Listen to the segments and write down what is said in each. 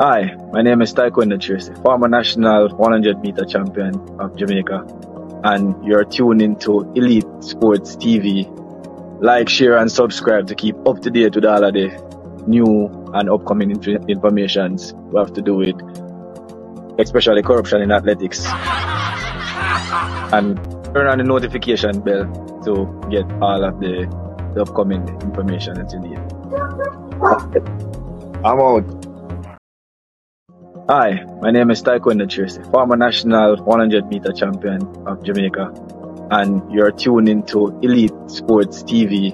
Hi, my name is Taekwondo Tracy, former national 100 meter champion of Jamaica, and you're tuned into Elite Sports TV. Like, share, and subscribe to keep up to date with all of the new and upcoming inf- we have to do with, especially corruption in athletics. And turn on the notification bell to get all of the, the upcoming information that you need. I'm out. Hi, my name is Taekwondo Tracy, former national 100 meter champion of Jamaica, and you're tuned into Elite Sports TV.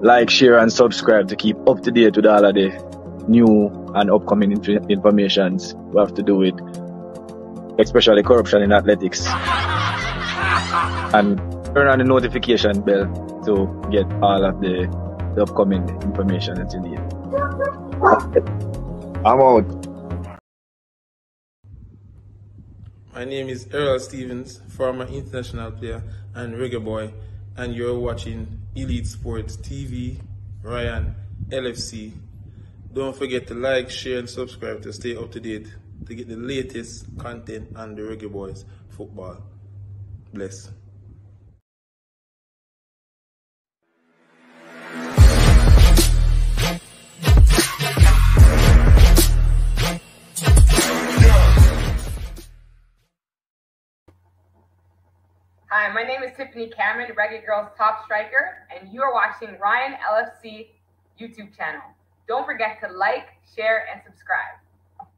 Like, share, and subscribe to keep up to date with all of the new and upcoming inf- we have to do with, especially corruption in athletics. And turn on the notification bell to get all of the, the upcoming information that you need. I'm out. My name is Errol Stevens, former international player and reggae boy, and you're watching Elite Sports TV, Ryan, LFC. Don't forget to like, share, and subscribe to stay up to date to get the latest content on the Reggae Boyz football. Bless. Hi, my name is Tiffany Cameron, Reggae Girlz top striker, and you are watching Ryan LFC YouTube channel. Don't forget to like, share, and subscribe.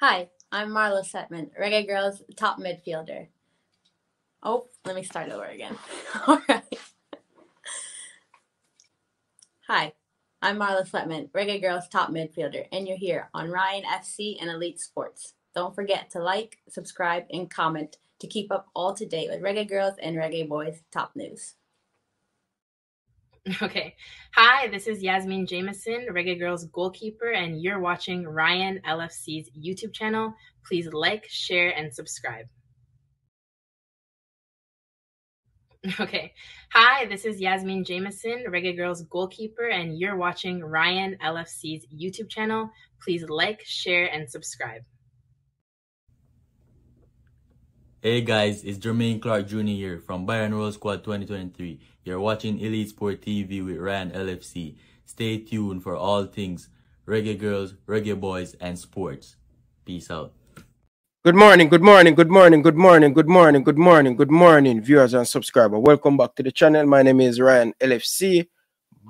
Hi, I'm Marla Setman, Reggae Girlz top midfielder. Oh, let me start over again. All right. Hi, I'm Marlo Sweatman, Reggae Girlz top midfielder, and you're here on Ryan FC and Elite Sports. Don't forget to like, subscribe, and comment to keep up all to date with Reggae Girlz and Reggae Boyz top news. Okay. Hi, this is Yasmin Jameson, Reggae Girlz goalkeeper, and you're watching Ryan LFC's YouTube channel. Please like, share, and subscribe. Okay. Hi, this is Yasmin Jameson, Reggae Girlz goalkeeper, and you're watching Ryan LFC's YouTube channel. Please like, share, and subscribe. Hey guys, it's Jermaine Clark Jr. here from Bayern Roll Squad 2023. You're watching Elite Sport TV with Ryan LFC. Stay tuned for all things reggae girls, reggae boys, and sports. Peace out. Good morning, good morning, good morning, good morning, good morning, good morning, good morning, viewers and subscribers. Welcome back to the channel. My name is Ryan LFC.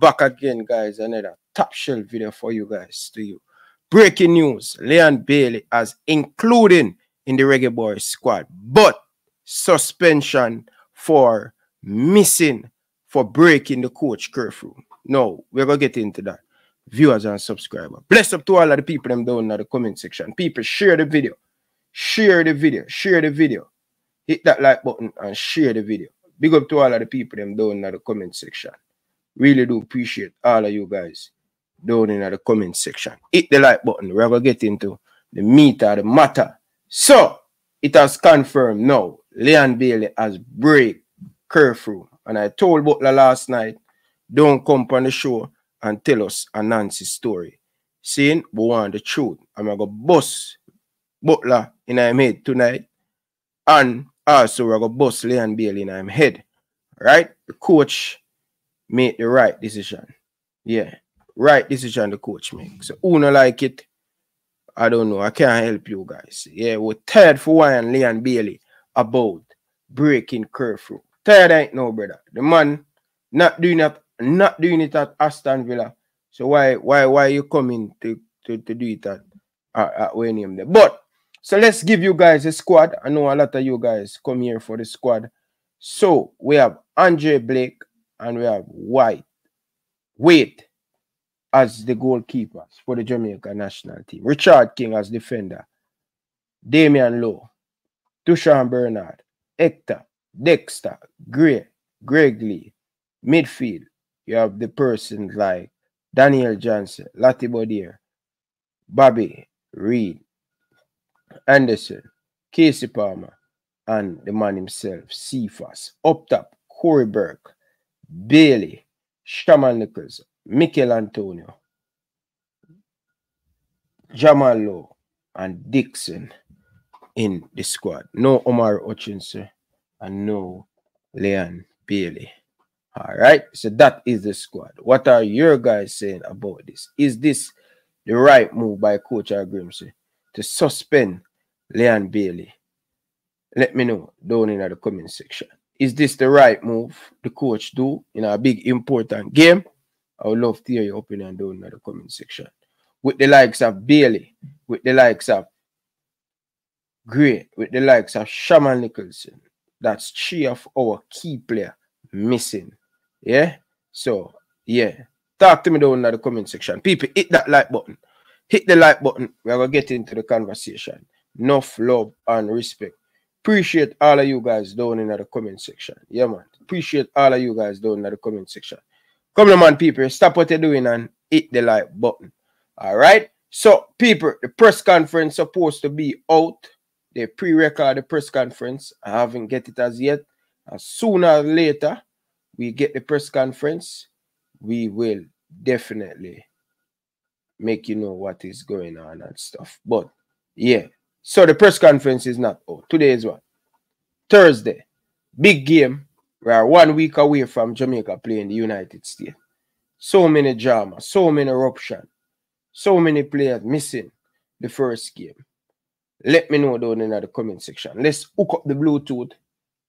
Back again, guys. Another top shelf video for you guys to you. Breaking news: Leon Bailey as including in the Reggae Boyz squad, but suspension for missing for breaking the coach curfew. No, we're gonna get into that. Viewers and subscribers. Bless up to all of the people them down in the comment section. People share the video. Share the video. Share the video. Hit that like button and share the video. Big up to all of the people them down in the comment section. Really do appreciate all of you guys down in the comment section. Hit the like button. We're gonna get into the meat of the matter. So it has confirmed now. Leon Bailey has break curfew. And I told Butler last night, don't come on the show and tell us a Nancy story. Saying we want the truth. I'm gonna bust Butler in my head tonight. And also we're gonna bust Leon Bailey in my head. Right? The coach made the right decision. Yeah. Right decision the coach make. So who like it? I don't know. I can't help you guys. Yeah, we're tired for one Leon Bailey about breaking curfew. Tired ain't no brother. The man not doing it, not doing it at Aston Villa. So why why why you coming to, to, to do it at, at, at Wayne there? But so let's give you guys a squad. I know a lot of you guys come here for the squad. So we have Andre Blake and we have White. Waite as the goalkeepers for the Jamaica national team. Richard King as defender. Damion Lowe. Tushan Bernard. Hector. Dexter. Gray. Greg Leigh. Midfield. You have the persons like Daniel Johnson. Latibeaudiere. Bobby Reid. Anderson. Kasey Palmer. And the man himself, Cephas. Up top, Cory Burke. Bailey. Shamar Nichols. Michail Antonio, Jamal Lowe and Dixon in the squad. No Omar Hutchinson and no Leon Bailey. All right, so that is the squad. What are your guys saying about this? Is this the right move by Coach Grimsey to suspend Leon Bailey? Let me know down in the comment section. Is this the right move the coach do in a big important game? I would love to hear your opinion down in the comment section. With the likes of Bailey, with the likes of Gray, with the likes of Shamar Nicholson, that's three of our key player missing. Yeah. So yeah, talk to me down in the comment section. People, hit that like button. Hit the like button. We're gonna get into the conversation. Enough love and respect. Appreciate all of you guys down in the comment section. Yeah, man. Appreciate all of you guys down in the comment section. Come on, man, people. Stop what you're doing and hit the like button. All right. So, people, the press conference supposed to be out. They pre-record the press conference. I haven't get it as yet. As sooner or later, we get the press conference, we will definitely make you know what is going on and stuff. But yeah, so the press conference is not oh today is what Thursday, big game. We are one week away from Jamaica playing the United States. So many drama, so many eruption, so many players missing the first game. Let me know down in the comment section. Let's hook up the Bluetooth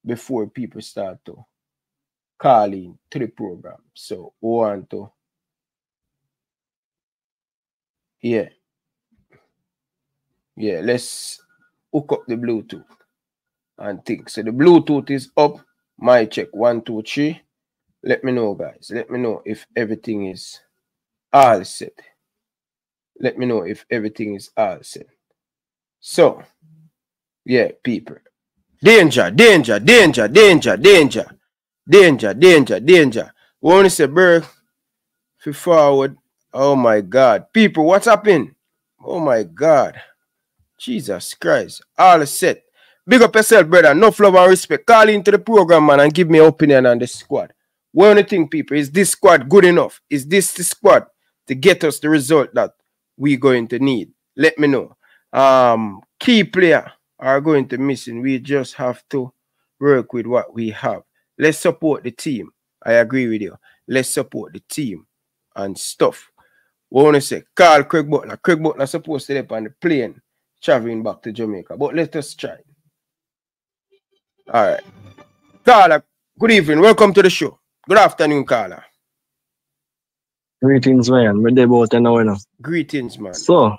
before people start to call in to the program. So want to yeah. Yeah, let's hook up the Bluetooth and think. So the Bluetooth is up. My check one, two, three. Let me know, guys. Let me know if everything is all set. Let me know if everything is all set. So, yeah, people. Danger, danger, danger, danger, danger, danger, danger, danger. We only say, for forward. Oh my God. People, what's happening? Oh my God. Jesus Christ. All set. Big up yourself, brother. No love and respect. Call into the program, man, and give me opinion on the squad. What do you think, people? Is this squad good enough? Is this the squad to get us the result that we're going to need? Let me know. Um, key player are going to missing. We just have to work with what we have. Let's support the team. I agree with you. Let's support the team and stuff. We want to say, call Craig Butler. Craig Butler supposed to be on the plane traveling back to Jamaica. But let us try. All right. Carla, good evening. Welcome to the show. Good afternoon, Carla. Greetings, man. We're about an hour now. Greetings, man. So,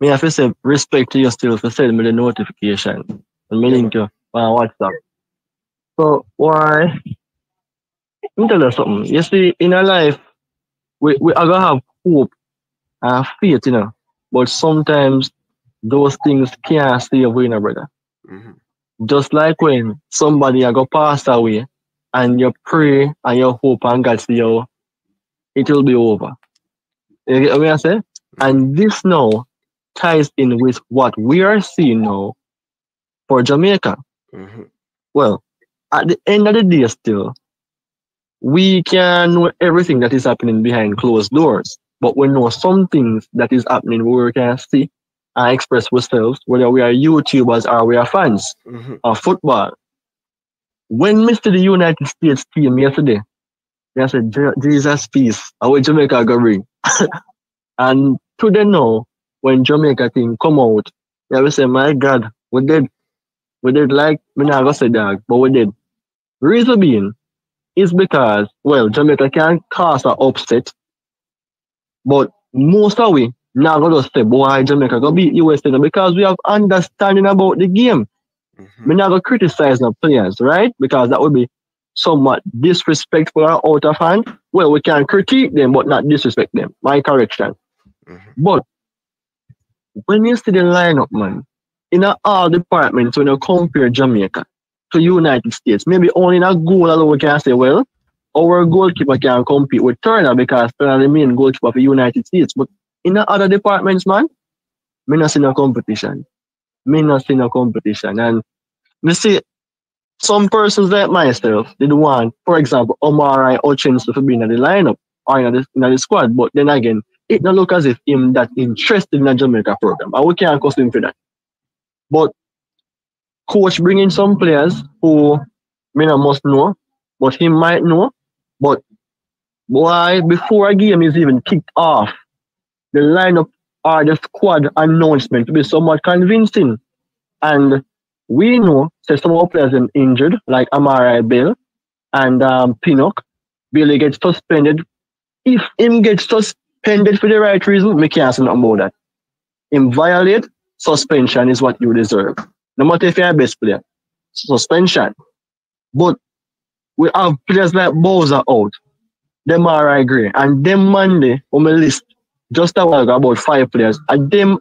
me have to say respect to you still for sending me the notification. And me link you on WhatsApp. So, why? Let me tell you something. You see, in our life, we, we are going to have hope and faith, you know. But sometimes those things can't stay away, you know, brother. Mhm. Just like when somebody going to pass away and you pray and you hope and God see you, it will be over. You get what I say? And this now ties in with what we are seeing now for Jamaica. Mhm. Well, at the end of the day, still, we can know everything that is happening behind closed doors, but we know some things that is happening where we can see and express ourselves, whether we are YouTubers or we are fans Mhm. of football. When Mr. the United States team yesterday, they said, Jesus peace, how Jamaica go bring? and today now, when Jamaica team come out, they will say, my God, we did, we did like, not gonna say dog, but we did. Reason being is because, well, Jamaica can cause an upset, but most of we not gonna say, boy, Jamaica gonna beat USA now because we have understanding about the game. Mhm. We not gonna criticize the players, right? Because that would be somewhat disrespectful or out of hand. Well, we can critique them, but not disrespect them. My correction. Mhm. But when you see the lineup, man, in all departments, when you compare Jamaica to United States, maybe only in a goal alone we can say, well, our goalkeeper can compete with Turner because Turner is the main goalkeeper for United States. But in the other departments, man, me not see no competition. Me not see no competition. And me see some persons like myself did want, for example, Omar Hutchinson to be in the lineup or in the, in the squad. But then again, it don't look as if him that interested in the Jamaica program. And we can't cost him for that. But coach bringing some players who me not must know, but he might know. But why before a game is even kicked off, the lineup or the squad announcement to be somewhat convincing. And we know that some of players are injured, like Amari'i Bell and um, Pinnock. Billy gets suspended. If him gets suspended for the right reason, we can't say nothing about that. Him violate, suspension is what you deserve. No matter if you're a best player. Suspension. But we have players like Bowser out. Them are I agree. And them Monday on my list, just a while ago, about five players. And them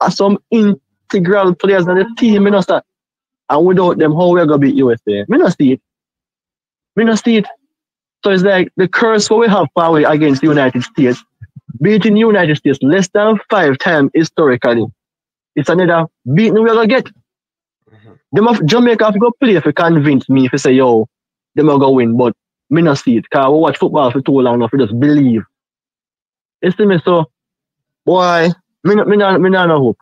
are some integral players in the team, you know, start. And without them, how we're gonna beat USA? Me not see it. Me not see it. So it's like the curse what we have power against the United States. Beating United States less than five times historically. It's another beating we're gonna get. Mm-hmm. Them of Jamaica have to go play if you convince me if you say, yo, them are gonna win, but me not see it. Cause I watch football for too long enough to just believe. You see me so boy, me not me not me not no hope.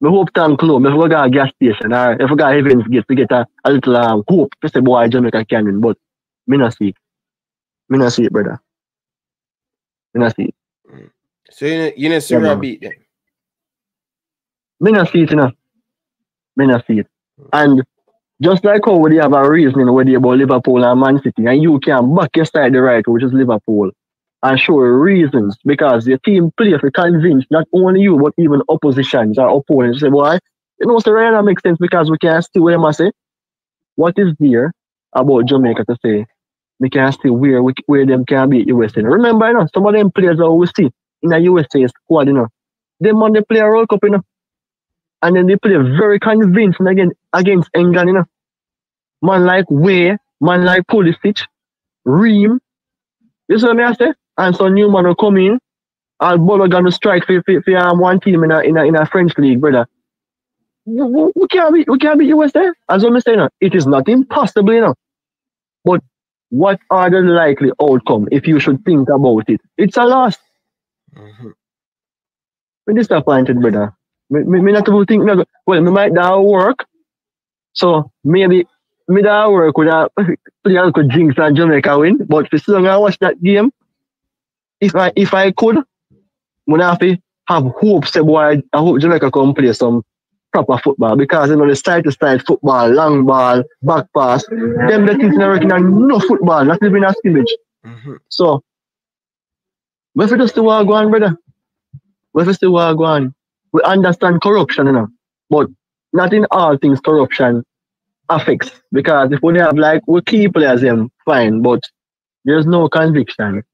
Me hope time close. Me if we got a gas station or if we got events get to get a, a little um, hope to say boy Jamaica can win, but me not see it. Me not see it, brother. Me not see it. So you you not see yeah, beat them. Me not see it, you know. Me not see it. And just like how they have a reasoning where they about Liverpool and Man City, and you can back your side the right, which is Liverpool, and show reasons because your team play to convince not only you, but even oppositions or opponents. Say, why? you know, so right that makes sense because we can see what them say. What is there about Jamaica to say? We can see where we, where them can beat USA. Remember, you know, some of them players that we see in the USA squad, you know, them on the play a World Cup, you know. And then they play very convincing against, against England, you know. Man like Weah, man like Pulisic, Ream. You see what I say? And so Newman will come in. Balogun strike for, for, for um, one team in a, in a in a French league, brother. We, we can't be we can't be USA. As I'm saying, it is not impossible, you know. But what are the likely outcome if you should think about it? It's a loss. Mm-hmm. I'm disappointed, brother. Me, me, me not about think, well, me might that work. So maybe me that work with a player could jinx and Jamaica win. But for so long I watch that game, if I if I could, would have have hope say boy I hope Jamaica come play some proper football because you know the side to side football, long ball, back pass, them the things not working no football, not even a scrimmage. Mm-hmm. So we for just war go on, brother. We for war go on we understand corruption, you know, but not in all things corruption affects. Because if we have like we keep players them fine, but there's no conviction.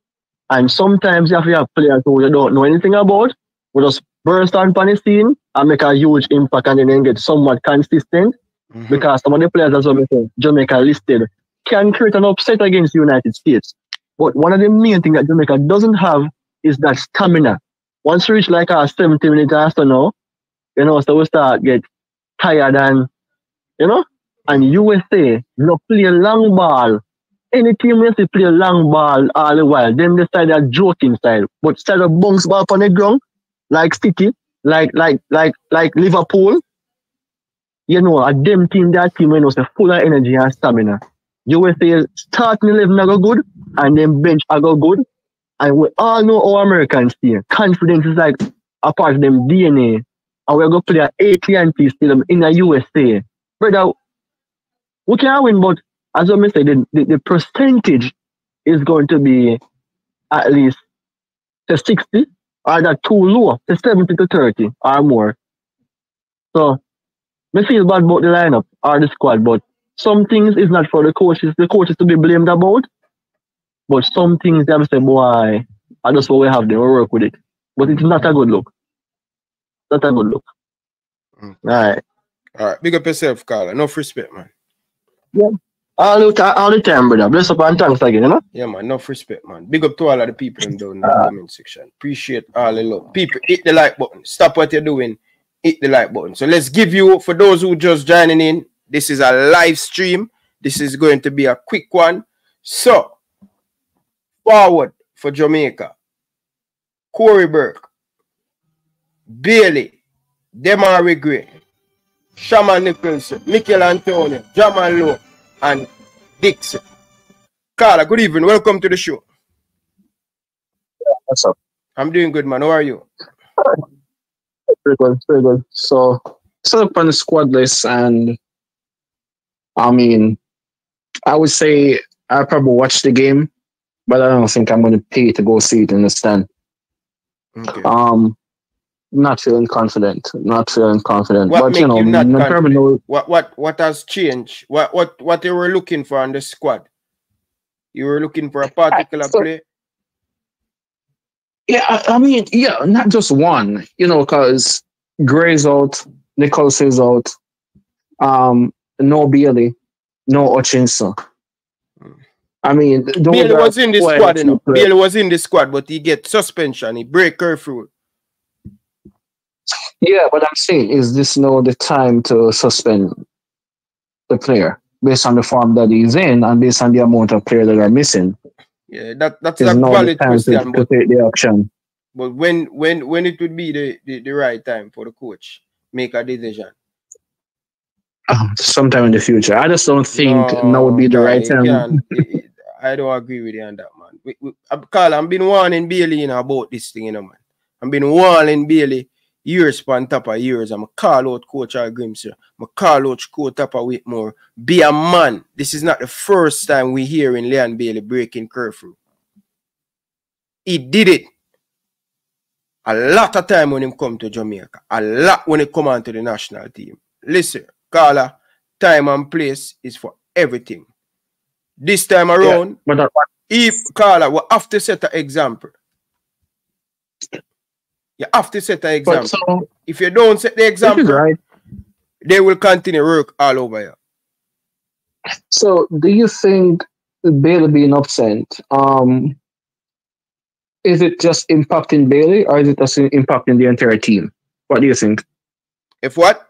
And sometimes you have to have players who you don't know anything about, who just burst on the scene and make a huge impact and then get somewhat consistent. Mm-hmm. Because some of the players as well Jamaica listed can create an upset against the United States. But one of the main things that Jamaica doesn't have is that stamina once you reach like a 70 minutes after now, you know, so we start get tired and, you know, and USA, no play a long ball. Any team you see play a long ball all the while, them decide a joking style. But instead of bounce ball on the ground, like City, like like like like Liverpool, you know, a them team, that team, you know, so full of energy and stamina. You will USA starting 11 go good, and then bench I go good, and we all know how Americans here. Confidence is like a part of them DNA. And we're to play at AT&T Stadium in the USA. Brother, we can win, but as I said, the, the, the percentage is going to be at least to 60 or that too low, to 70 to 30 or more. So, me feel bad about the lineup or the squad, but some things is not for the coaches. The coaches to be blamed about. But some things they have say, boy, I just what we have there, we work with it. But it's not a good look. Not a good look. Mm. All right. All right. Big up yourself, Carla. Enough respect, man. Yeah. All the, time, all the time, brother. Bless up and thanks again, you know? Yeah, man. Enough respect, man. Big up to all of the people in down in the uh, comment section. Appreciate all the love. People, hit the like button. Stop what you're doing. Hit the like button. So let's give you, for those who just joining in, this is a live stream. This is going to be a quick one. So, forward for Jamaica. Cory Burke, Bailey, Demarai Gray, Shamar Nicholson, Michail Antonio, Jamal Lowe, and Dixon. Carla, good evening. Welcome to the show. What's up? I'm doing good, man. How are you? Very good, very good. So, set up on the squad list, and I mean, I would say I probably watch the game, but I don't think I'm going to pay to go see it in the stand. Okay. Um, not feeling confident. Not feeling confident. What but make you know, you not confident? know. What what what has changed? What what what you were looking for on the squad? You were looking for a particular so- play. Yeah, I, I mean, yeah, not just one. You know, because Gray's out, Nichols is out. Um, no Bailey, no Hutchinson. I mean, those Bailey was in the squad, you know. players. Bailey was in the squad, but he get suspension. He break curfew. Yeah, but I'm saying, is this now the time to suspend the player based on the form that he's in and based on the amount of players that are missing? Yeah, that that's Is a valid time to, question. to take the action? but when when when it would be the, the, the right time for the coach make a decision? Um, sometime in the future. I just don't think now would be the guy, right time. can't- it- it- I don't agree with you on that, man. We, we, Carl, I've been warning Bailey you know, about this thing, you know, man. I've been warning Bailey years on top of years. I'm a call out coach Al Grimsey. I'm a call out coach Tappa Whitmore. Be a man. This is not the first time we hear in Leon Bailey breaking curfew. He did it a lot of time when him come to Jamaica. A lot when he come on to the national team. Listen, Carla, time and place is for everything. This time around, But if Carla, we have to set an example. You have to set an example. so, if you don't set the example, right. they will continue work all over you. So, do you think Bailey being absent, um, is it just impacting Bailey or is it just impacting the entire team? What do you think? If what?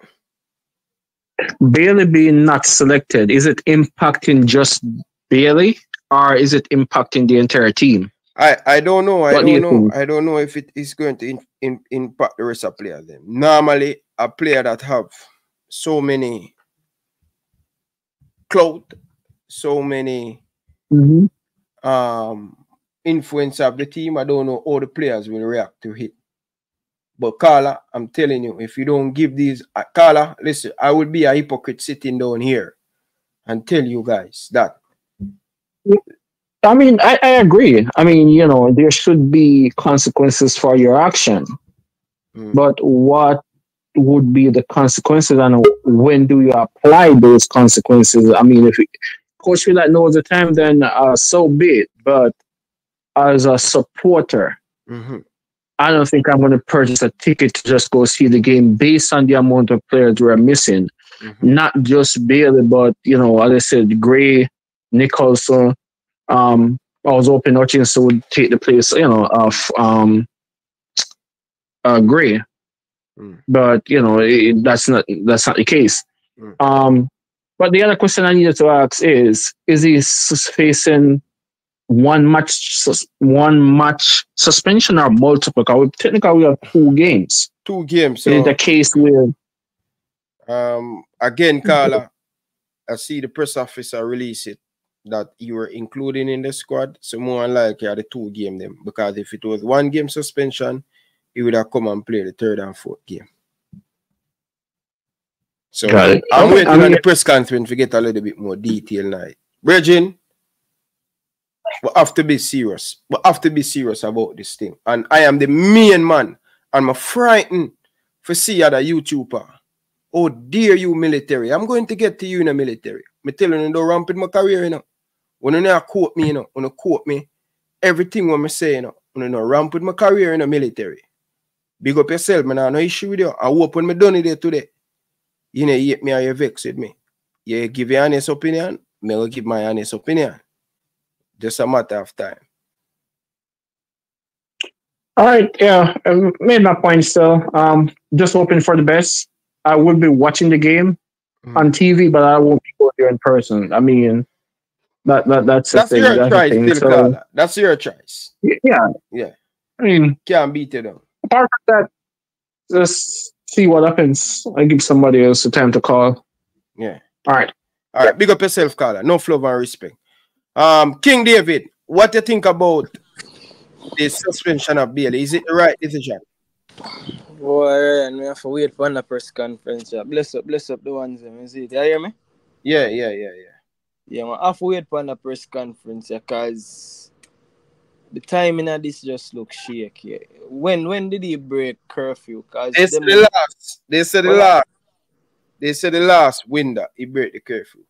Bailey being not selected, is it impacting just Bailey or is it impacting the entire team? I, I don't know. I What do don't you know. think? I don't know if it is going to in, in, impact the rest of players. Then. Normally, a player that have so many clout, so many Mm-hmm. um influence of the team, I don't know how the players will react to it. But Carla, I'm telling you, if you don't give these, uh, Carla, listen, I would be a hypocrite sitting down here and tell you guys that I mean, I, I agree. I mean, you know, there should be consequences for your action. Mm. But what would be the consequences and when do you apply those consequences? I mean, if it, coach like knows the time, then uh, so be it. But as a supporter, Mhm. I don't think I'm going to purchase a ticket to just go see the game based on the amount of players we're missing. Mhm. Not just Bailey, but you know, as I said, Gray, Nicholson. Um, I was hoping Hutchinson would take the place, you know, of um, uh, Gray, Mm. but you know, it, that's not that's not the case. Mm. Um, but the other question I needed to ask is: Is he facing one match, one match suspension or multiple? Because technically we have two games. two games. So, a case where um, again, Carla, I see the press officer release it that you were including in the squad. So more than likely, are the two game them because if it was one game suspension, he would have come and play the third and fourth game. So Got it. I'm Okay, waiting I on mean- the press conference to get a little bit more detail now. Bridging, we have to be serious. We have to be serious about this thing. And I am the main man. I'm frightened for see other YouTuber. Oh dear you military. I'm going to get to you in the military. Me telling you don't ramp in my career, you know. When you not quote me, you know, when you quote me, everything what me say, you know, when you know ramp with my career in the military. Big up yourself, man. I no issue with you. I hope when me done it there today. You know, you hate me or you vex with me. You give your honest opinion, me will give my honest opinion. Just a matter of time. All right, yeah, I made my point still. Um, just hoping for the best. I will be watching the game Mhm. on TV, but I won't be going there in person. I mean, that that that's That's thing. your that's choice, thing. So, Carla. That's your choice. yeah, Yeah. I mean, can't beat it though. Apart from that, just see what happens. I give somebody else the time to call. Yeah. All right. All right. Big up yourself, caller. No flow and respect. Um, King David, what do you think about the suspension of Bailey? Is it the right decision? Boy, Ryan, we have to wait for the press conference. Yeah. Bless up, bless up the ones. You see it? You hear me? Yeah, yeah, yeah, yeah. Yeah, man. I to wait for the press conference because the timing of this just looks shaky. When when did he break curfew? Cause They said the last. They said the last. They said the last window he break the curfew.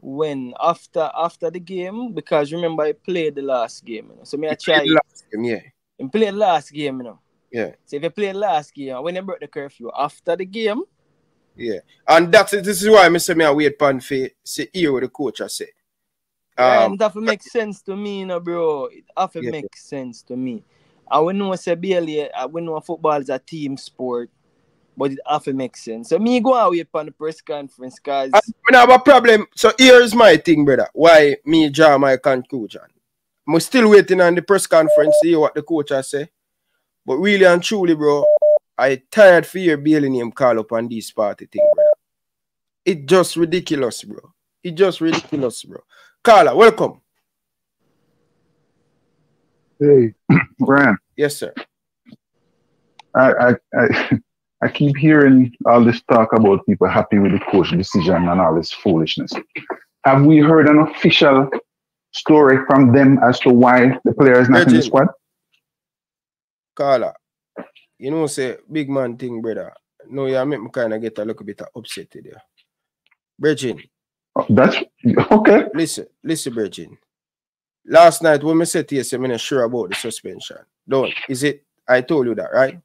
when after after the game because remember I played the last game, you know. So me I He try played last game, yeah. and play the last game, you know. Yeah. So if you play the last game, when you broke the curfew after the game, Yeah. And that's this is why I say me a wait pan for say hear what the coach I say. Um, Um that have make sense to me, you know, bro. It have to Yeah. make sense to me. I we know say Bailey, uh, we know football is a team sport, but it have to make sense. So me go and wait on the press conference because I don't have a problem. So here's my thing, brother. Why me draw my conclusion. I'm still waiting on the press conference to hear what the coach has say. But really and truly, bro, I tired for your Bailey name call up on this party thing, brother. It just ridiculous, bro. It just ridiculous, bro. Carla, welcome. Hey, Brian. Yes, sir. I, I I I keep hearing all this talk about people happy with the coach decision and all this foolishness. Have we heard an official story from them as to why the player is not in the squad? Carla, you know, say big man thing, brother. No, yeah, make me kind of get a little bit upset there. Virgin, Oh, That's okay. listen, listen, Virgin. Last night when me said to you, I'm not sure about the suspension. Don't, is it? I told you that, right?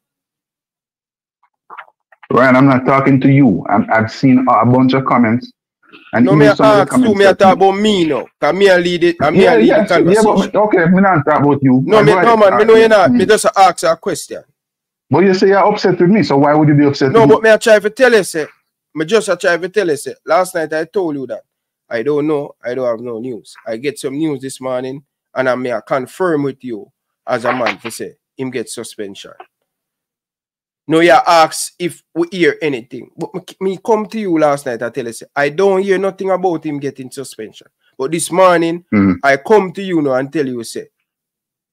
Ryan, I'm not talking to you. I'm, I've seen a bunch of comments. And No, me some of the ask you, me talk about me now. Cause me a lead it, and me yeah, a lead yeah, the so- yeah, but okay, me not talk about you. no, me, no, man, me know you're not. Mm. Me just ask a question. But you say you're upset with me, so why would you be upset No, but me I try to tell you, say, me just a try to tell you, say, last night I told you that I don't know, I don't have no news. I get some news this morning, and I may confirm with you as a man to say him get suspension. No, you ask if we hear anything. But me, me come to you last night, I tell you, say, I don't hear nothing about him getting suspension. But this morning, Mhm. I come to you now and tell you, say,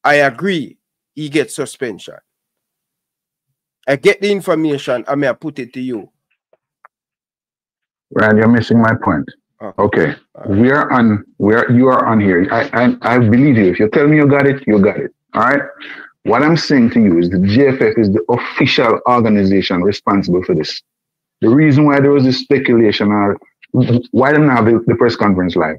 I agree he gets suspension. I get the information, I may I put it to you. Ryan, you're missing my point. Okay. Okay, right. we are on. We are. You are on here. I, I I believe you. If you tell me you got it, you got it. All right. What I'm saying to you is the JFF is the official organization responsible for this. The reason why there was this speculation or why didn't have the, the press conference live?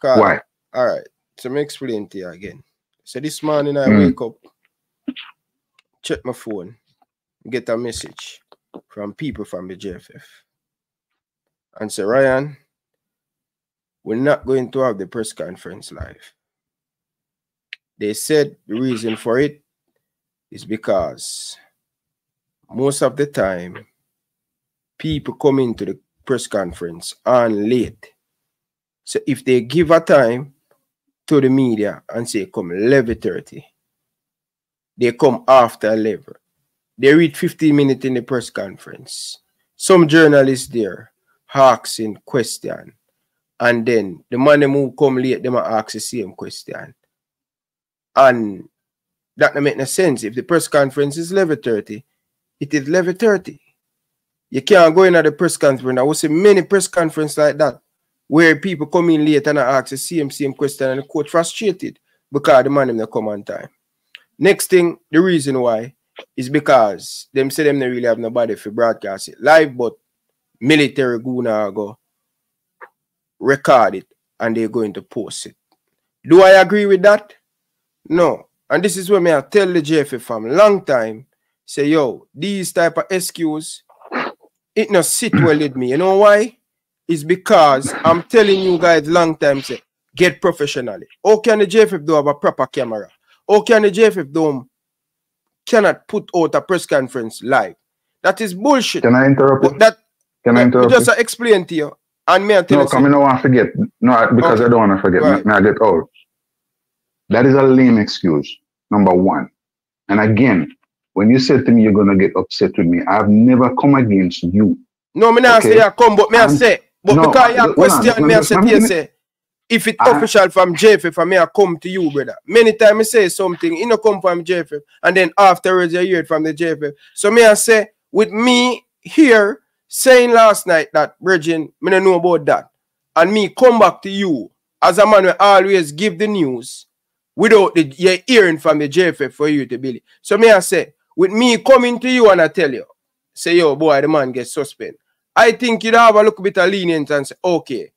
Carl, Why? All right. So let me explain to you again. So this morning I Mm. wake up, check my phone, get a message from people from the JFF. And say, Ryan, we're not going to have the press conference live. They said the reason for it is because most of the time people come into the press conference on late. So if they give a time to the media and say come 11.30, they come after 11. They read 15 minutes in the press conference. Some journalists there asking question. And then the man who come late, them ask the same question. And that don't make no sense. If the press conference is 11.30, it is 11.30. You can't go in at the press conference. I will see many press conference like that where people come in late and ask the same same question and the coach frustrated because the man them not come on time. Next thing, the reason why is because them say them not really have nobody for broadcast it live, but military gonna go record it and they're going to post it. Do I agree with that? No. And this is what me I tell the JFF from long time. Say, yo, these type of excuse, it not sit well with me. You know why? It's because I'm telling you guys long time, say, get professionally. How can the JFF do have a proper camera? How can the JFF do cannot put out a press conference live? That is bullshit. Can I interrupt? But that Can I interrupt? just you? uh, explain to you. And me I tell No, come in. I want to forget. No, because Okay. I don't want to forget. Right. Now I get old. That is a lame excuse. Number one. And again, when you said to me you're gonna get upset with me, I've never come against you. No, me not Okay. say I come, but me I And- say, but No, because on, question, me I say me- to you let me- say, if it I- official from JFF, I come to you, brother. Many times I say something, you know, come from JFF, and then afterwards you hear it from the JFF. So me I say, with me here saying last night that Virgin, me don't know about that, and me come back to you as a man who always give the news without the you hearing from the JFF for you to believe. So me I say, with me coming to you and I tell you, say yo boy, the man gets suspended. I think you'd have a little bit of lenience and say, okay,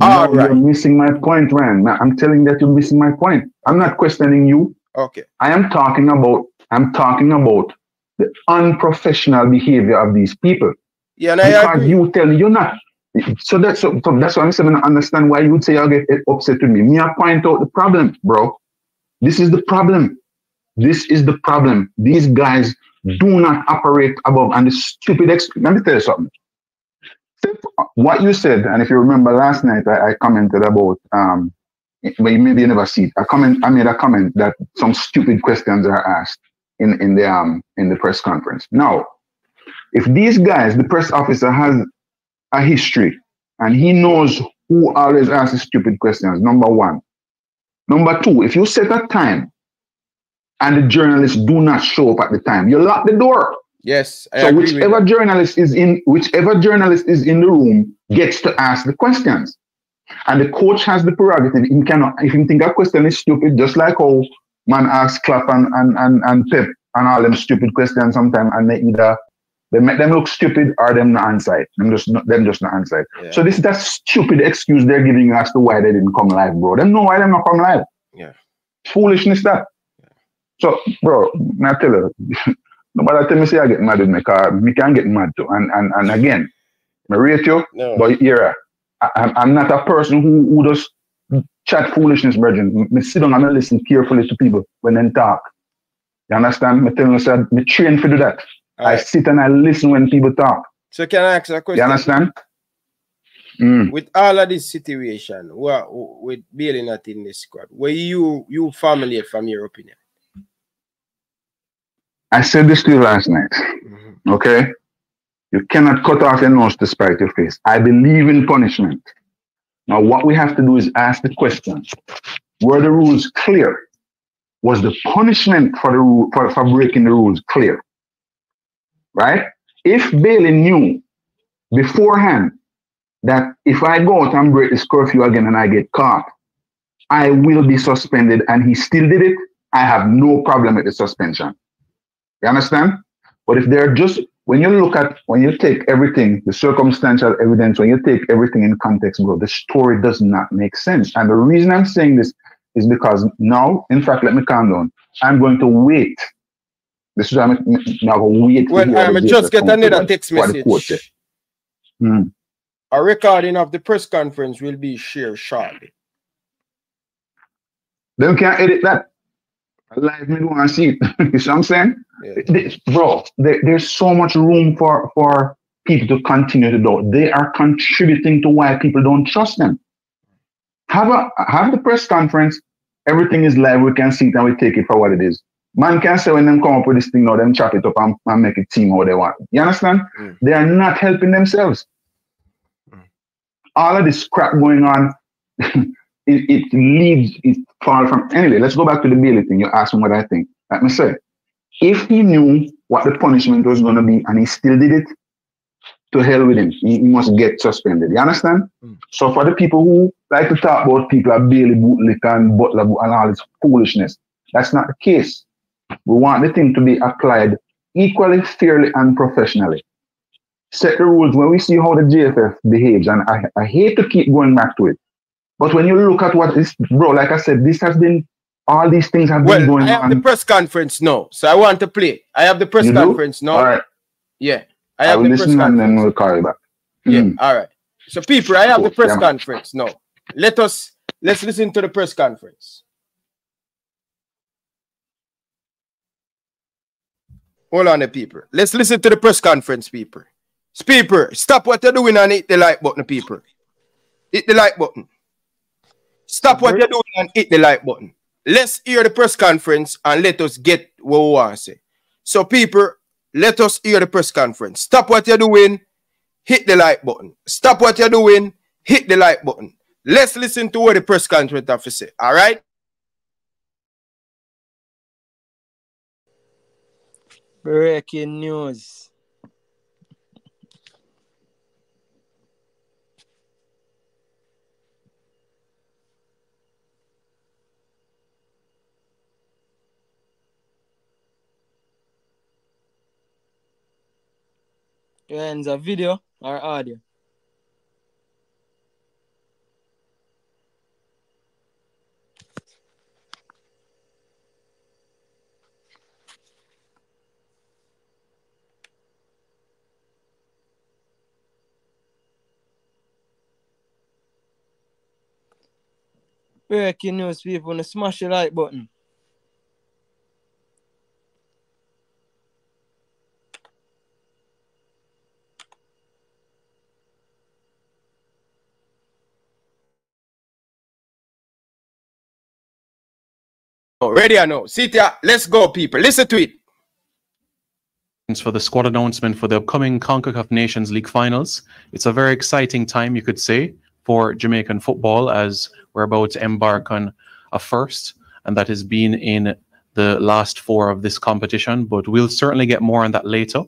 all No, right, You're missing my point, Ryan. Ma- I'm telling that you're missing my point. I'm not questioning you. okay. I am talking about I'm talking about the unprofessional behavior of these people. Yeah, and I Because agree. you tell me you're not. So that's so, that's why I'm saying I understand why you would say I'll get upset with me. Me, I point out the problem, bro. This is the problem. This is the problem. These guys do not operate above and the stupid ex- let me tell you something. What you said, and if you remember last night, I, I commented about um but maybe you never see it. I comment I made a comment that some stupid questions are asked in, in the um in the press conference. Now, if these guys, the press officer has a history and he knows who always asks stupid questions, number one. Number two, if you set a time and the journalists do not show up at the time, you lock the door. Yes, I so whichever journalist is in whichever journalist is in the room gets to ask the questions. And the coach has the prerogative. He cannot, if you think a question is stupid, just like how man asks Klopp and, and, and, and Pep and all them stupid questions sometimes, and they either they make them look stupid or them not answer it. Them just not, them just not answer it. Yeah. So this is that stupid excuse they're giving you as to why they didn't come live, bro. Them know why them not come live. Yeah. Foolishness that. So, bro, now tell you, nobody tell me say I get mad with me car. Me can get mad too. And and and again, I rate you, No. but here I, I'm, not a person who, who just chat foolishness, brethren. Me sit down and I listen carefully to people when they talk. You understand? Me tell you, me train for do that. I Alright. sit and I listen when people talk. So can I ask a question? You understand? Mm. With all of this situation, what with Bailey not in this squad, where you you formulate from your opinion? I said this to you last night. Mm-hmm. Okay? You cannot cut off your nose to spite your face. I believe in punishment. Now, what we have to do is ask the question Were the rules clear? Was the punishment for the rule, for, for breaking the rules clear? Right? If Bailey knew beforehand that if I go out and break this curfew again and I get caught, I will be suspended, and he still did it, I have no problem with the suspension. You understand? But if they're just when you look at when you take everything, the circumstantial evidence, when you take everything in context, bro, the story does not make sense. And the reason I'm saying this is because now, in fact, let me calm down. I'm going to wait. This is I'm now going to wait. Well, I'm just get another text what the court said. message. Hmm. A recording of the press conference will be shared shortly. Them can't edit that. Live me to see it. you see what I'm saying? Yeah. This- bro, there, there's so much room for for people to continue to do. They are contributing to why people don't trust them. Have a have the press conference. Everything is live. We can see it and we take it for what it is. Man can say when them come up with this thing now, them chop it up and, and make it seem how they want. You understand? Mm. They are not helping themselves. All of this crap going on, it, it leads it far from anyway. Let's go back to the Bailey thing. You asked me what I think. Let me say, if he knew what the punishment was going to be and he still did it, to hell with him. He, he must get suspended. You understand? Mm. So for the people who like to talk about people like Bailey Bootlick and Butler and all this foolishness, that's not the case. We want the thing to be applied equally, fairly, and professionally. Set the rules when we see how the JFF behaves, and I, I hate to keep going back to it. But when you look at what is, bro, like I said, this has been, all these things have been Well, going I have on. the press conference now, so I want to play. I have the press You do? conference now. All right. Yeah, I I have will the press listen and then we'll call you back. Yeah, Mm. all right. So, people, I have the press Yeah, conference now. Let us let's listen to the press conference. Hold on, the people. Let's listen to the press conference, people. People, stop what you're doing and hit the like button, people. Hit the like button. Stop what you're doing and hit the like button. let's hear the press conference and let us get what we want to say. So, people, let us hear the press conference. Stop what you're doing, hit the like button. Stop what you're doing, hit the like button. Let's listen to what the press conference have to say. All right? Breaking news. And a video or audio? Breaking news, people. Wanna smash the like button. Ready or no? Cynthia, let's go, people. Listen to it. for the squad announcement for the upcoming CONCACAF Nations League finals. It's a very exciting time, you could say, for Jamaican football as we're about to embark on a first, and that has been in the last four of this competition. But we'll certainly get more on that later.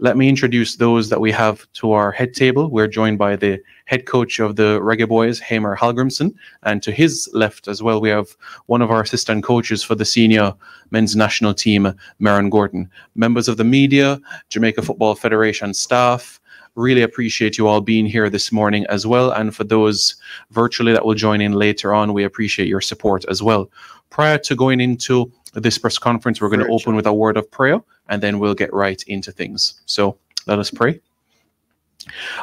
Let me introduce those that we have to our head table. We're joined by the head coach of the Reggae Boyz, Heimir Hallgrimsson, and to his left as well, we have one of our assistant coaches for the senior men's national team, Merron Gordon. Members of the media, Jamaica Football Federation staff, really appreciate you all being here this morning as well. And for those virtually that will join in later on, we appreciate your support as well. Prior to going into this press conference, we're going to open with a word of prayer and then we'll get right into things. So let us pray.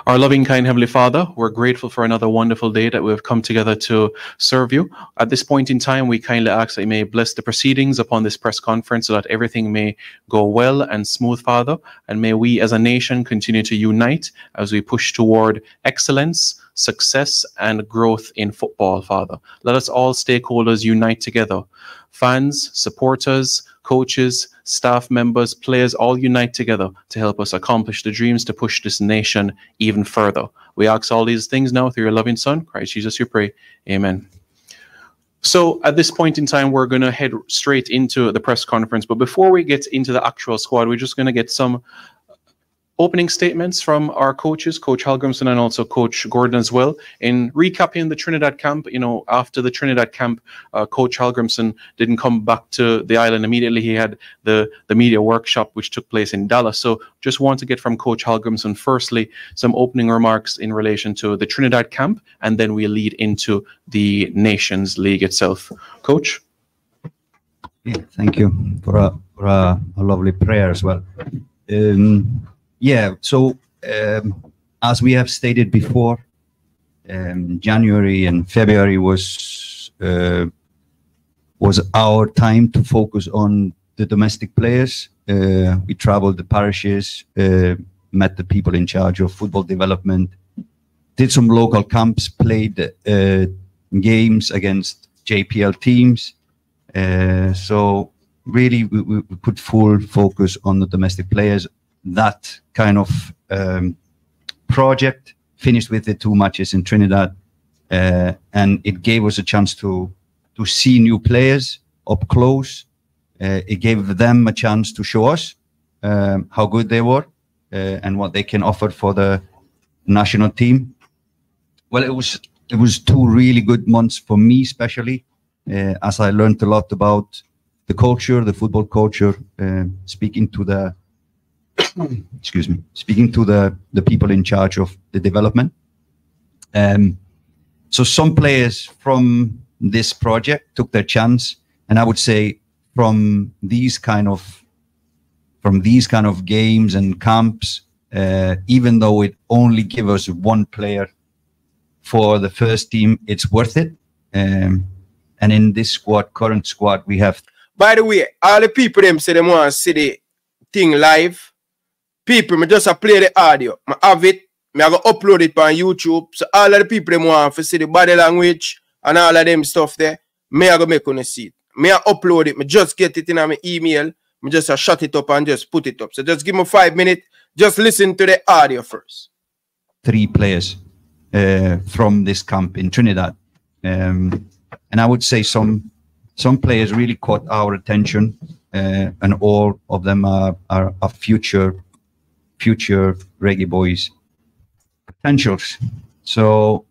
Our loving, kind Heavenly Father, we're grateful for another wonderful day that we've come together to serve you. At this point in time, we kindly ask that you may bless the proceedings upon this press conference so that everything may go well and smooth, Father. And may we as a nation continue to unite as we push toward excellence, success, and growth in football, Father. Let us all stakeholders unite together. Fans, supporters, coaches, staff members, players all unite together to help us accomplish the dreams to push this nation even further. We ask all these things now through your loving Son, Christ Jesus, you pray. Amen. So at this point in time, we're going to head straight into the press conference. But before we get into the actual squad, we're just going to get some opening statements from our coaches, Coach Hallgrimsson and also Coach Gordon as well. In recapping the Trinidad camp, you know, after the Trinidad camp, uh, Coach Hallgrimsson didn't come back to the island immediately. He had the, the media workshop, which took place in Dallas. So just want to get from Coach Hallgrimsson, firstly, some opening remarks in relation to the Trinidad camp, and then we lead into the Nations League itself. Coach? Yeah, thank you for a, for a, a lovely prayer as well. Um, yeah, so um, as we have stated before, um, January and February was uh, was our time to focus on the domestic players. Uh, we traveled the parishes, uh, met the people in charge of football development, did some local camps, played uh, games against JPL teams. Uh, so really, we, we put full focus on the domestic players that kind of um, project, finished with the two matches in Trinidad, uh, and it gave us a chance to to see new players up close. Uh, it gave them a chance to show us um, how good they were uh, and what they can offer for the national team. Well, it was it was two really good months for me, especially uh, as I learned a lot about the culture, the football culture, uh, speaking to the excuse me, speaking to the, the people in charge of the development. Um, so some players from this project took their chance, and I would say from these kind of from these kind of games and camps, uh, even though it only give us one player for the first team, it's worth it. Um, and in this squad, current squad, we have. By the way, all the people them say they want to see the thing live people, me just a play the audio. I have it. Me I go upload it on YouTube. So all of the people them want to see the body language and all of them stuff there. me I go make on see it. Me I upload it. Me just get it in my email. Me just uh, shut it up and just put it up. So just give me five minutes. Just listen to the audio first. three players uh, from this camp in Trinidad, um, and I would say some some players really caught our attention, uh, and all of them are, are, are future future Reggae Boyz potentials. So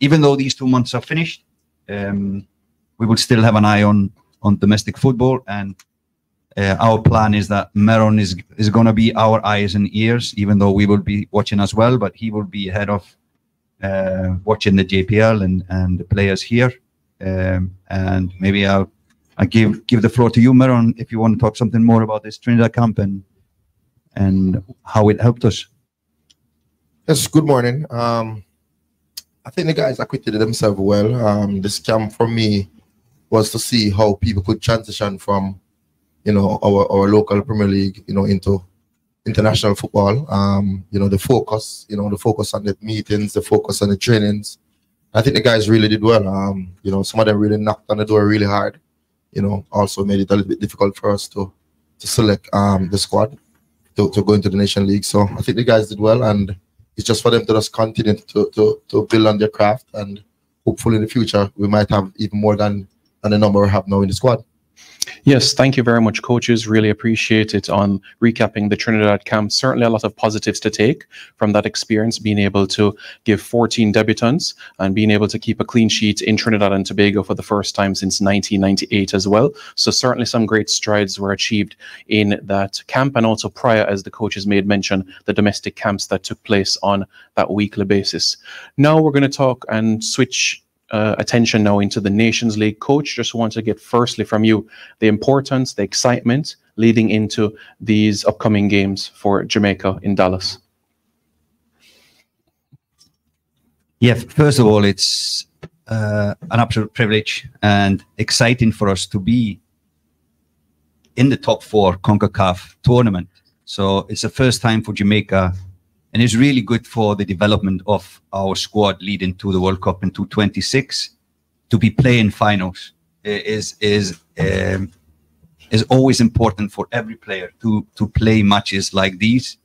even though these two months are finished, um, we will still have an eye on on domestic football and. Uh, our plan is that Merron is is going to be our eyes and ears, even though we will be watching as well. But he will be ahead of uh, watching the JPL and and the players here. Um, and maybe I'll I give give the floor to you, Merron, if you want to talk something more about this Trinidad camp and and how it helped us. Yes, good morning. Um, I think the guys acquitted themselves well. Um, this camp for me was to see how people could transition from, you know, our, our local Premier League, you know, into international football. Um, you know, the focus, you know, the focus on the meetings, the focus on the trainings. I think the guys really did well. Um, you know, some of them really knocked on the door really hard. You know, also made it a little bit difficult for us to to select um the squad to, to go into the Nation League. So I think the guys did well and it's just for them to just continue to, to, to build on their craft and hopefully in the future we might have even more than, than the number we have now in the squad. Yes, thank you very much, coaches. Really appreciate it on recapping the Trinidad camp. Certainly a lot of positives to take from that experience, being able to give 14 debutants and being able to keep a clean sheet in Trinidad and Tobago for the first time since 1998 as well. So certainly some great strides were achieved in that camp and also prior, as the coaches made mention, the domestic camps that took place on that weekly basis. Now we're going to talk and switch uh, attention now into the Nations League. Coach, just want to get firstly from you the importance, the excitement leading into these upcoming games for Jamaica in Dallas. Yeah, first of all, it's uh, an absolute privilege and exciting for us to be in the top four CONCACAF tournament. So it's the first time for Jamaica, and it's really good for the development of our squad leading to the World Cup in 2026 to be playing finals is is um, is always important for every player to to play matches like these.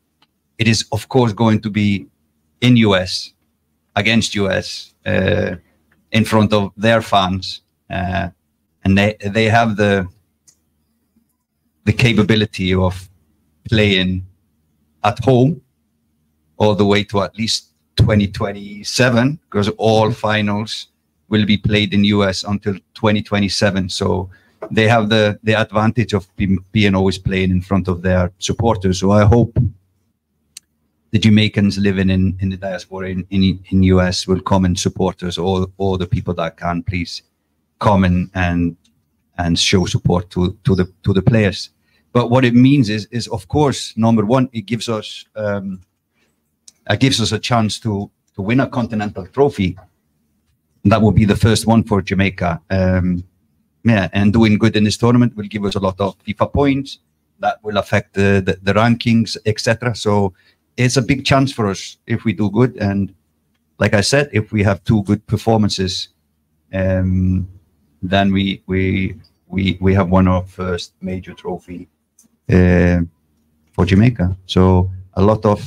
It is of course going to be in US against US uh, in front of their fans, uh, and they they have the the capability of playing at home all the way to at least 2027 because all finals will be played in US until 2027 so they have the the advantage of be, being always playing in front of their supporters so i hope the Jamaicans living in, in the diaspora in, in, in US will come and support us. All all the people that can, please come and and, and show support to, to the to the players. But what it means is is of course number one, it gives us um, it gives us a chance to to win a continental trophy. That will be the first one for Jamaica. Um, yeah, and doing good in this tournament will give us a lot of FIFA points. That will affect the the, the rankings, etc. So it's a big chance for us if we do good. And like I said, if we have two good performances, um, then we we we we have won our first major trophy uh, for Jamaica. So a lot of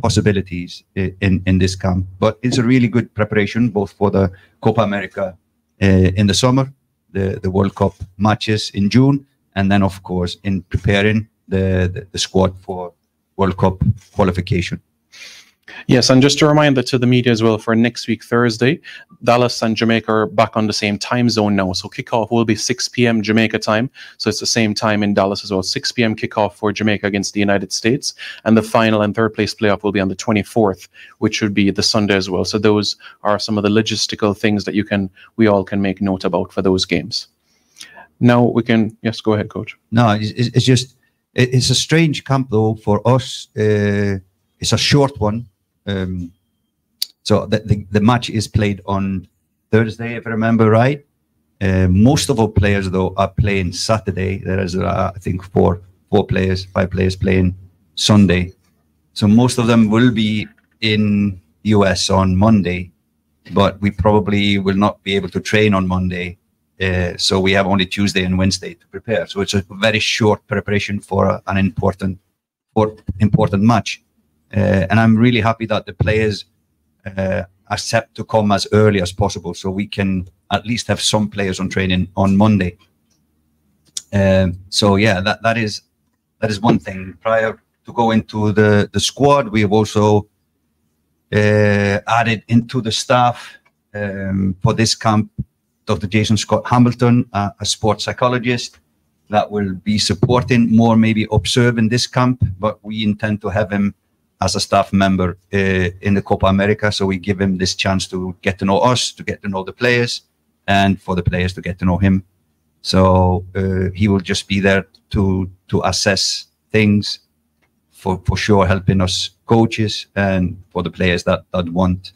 possibilities in in this camp. But it's a really good preparation both for the Copa America uh, in the summer, the the World Cup matches in June, and then of course in preparing the the, the squad for World Cup qualification. Yes, and just a reminder to the media as well for next week, Thursday, Dallas and Jamaica are back on the same time zone now. So kickoff will be 6 p.m. Jamaica time. So it's the same time in Dallas as well. 6 p.m. kickoff for Jamaica against the United States. And the final and third place playoff will be on the 24th, which would be the Sunday as well. So those are some of the logistical things that you can, we all can make note about for those games. Now we can, yes, go ahead, coach. No, it's, just it's a strange camp though for us. Uh, it's a short one. Um, so the, the the match is played on Thursday, if I remember right. Uh, most of our players though are playing Saturday. There is uh, I think four four players, five players playing Sunday. So most of them will be in US on Monday, but we probably will not be able to train on Monday Uh, so we have only Tuesday and Wednesday to prepare. So it's a very short preparation for an important, for important match. Uh, and I'm really happy that the players uh, accept to come as early as possible, so we can at least have some players on training on Monday. Um, so yeah, that that is that is one thing. Prior to go into the the squad, we have also uh, added into the staff um, for this camp Dr. Jason Scott Hamilton, a sports psychologist that will be supporting more, maybe observing this camp, but we intend to have him as a staff member uh, in the Copa America. So we give him this chance to get to know us, to get to know the players, and for the players to get to know him. So uh, he will just be there to to assess things, for for sure helping us coaches and for the players that that want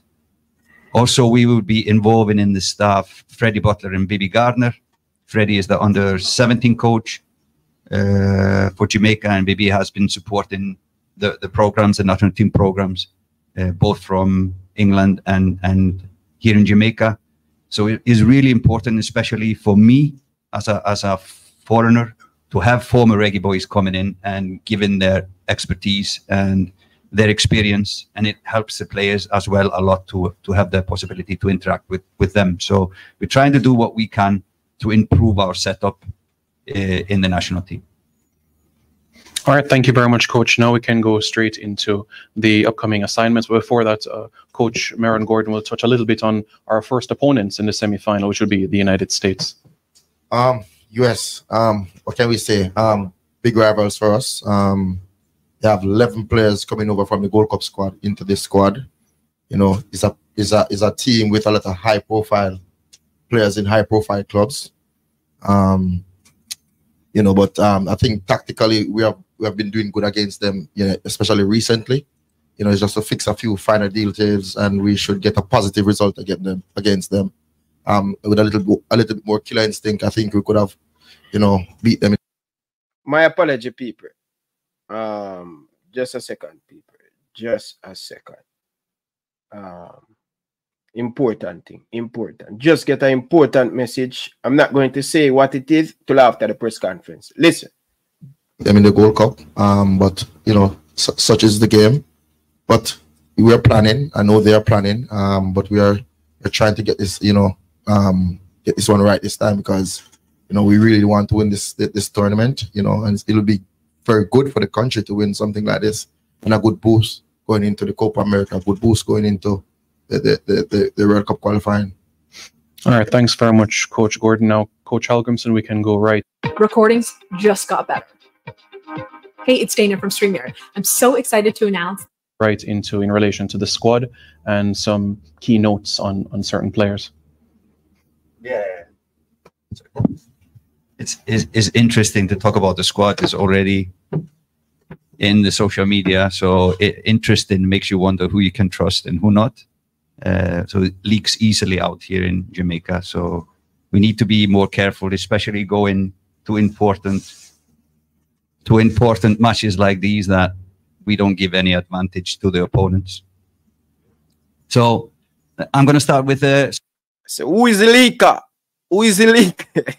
also, we will be involving in the staff Freddie Butler and Bibi Gardner. Freddie is the under 17 coach uh, for Jamaica, and Bibi has been supporting the, the programs, the national team programs, uh, both from England and, and here in Jamaica. So it is really important, especially for me as a, as a foreigner, to have former Reggae Boyz coming in and giving their expertise and their experience. And it helps the players as well a lot to to have the possibility to interact with with them. So we're trying to do what we can to improve our setup uh, in the national team all right thank you very much coach. Now we can go straight into the upcoming assignments. But before that uh, coach Merron Gordon will touch a little bit on our first opponents in the semi-final which will be the United States. Um US um what can we say? Um big rivals for us. Um they have 11 players coming over from the Gold Cup squad into this squad. You know, it's a it's a it's a team with a lot of high profile players in high profile clubs. Um, you know, but um, I think tactically we have we have been doing good against them, you know, especially recently. You know, it's just to fix a few final details, and we should get a positive result against them. Against them, um, with a little a little bit more killer instinct, I think we could have, you know, beat them. My apology, people. Um, just a second, people. Just a second. Um, important thing. Important. Just get an important message. I'm not going to say what it is till after the press conference. Listen. Them mean the Gold Cup. Um, but you know, su- such is the game. But we are planning. I know they are planning. Um, but we are we're trying to get this, you know, um, get this one right this time because you know we really want to win this this tournament. You know, and it'll be very good for the country to win something like this and a good boost going into the Copa America, a good boost going into the the, the, the, the World Cup qualifying. all right thanks very much coach Gordon now coach Hallgrimsson we can go right recordings just got better. Hey, it's Dana from StreamYard. I'm so excited to announce right into in relation to the squad and some key notes on on certain players Yeah. It's, it's, it's interesting to talk about the squad is already in the social media. So it, interesting makes you wonder who you can trust and who not. Uh, so it leaks easily out here in Jamaica. So we need to be more careful, especially going to important to important matches like these that we don't give any advantage to the opponents. So I'm going to start with uh, So who is the leaker? Who is the leaker?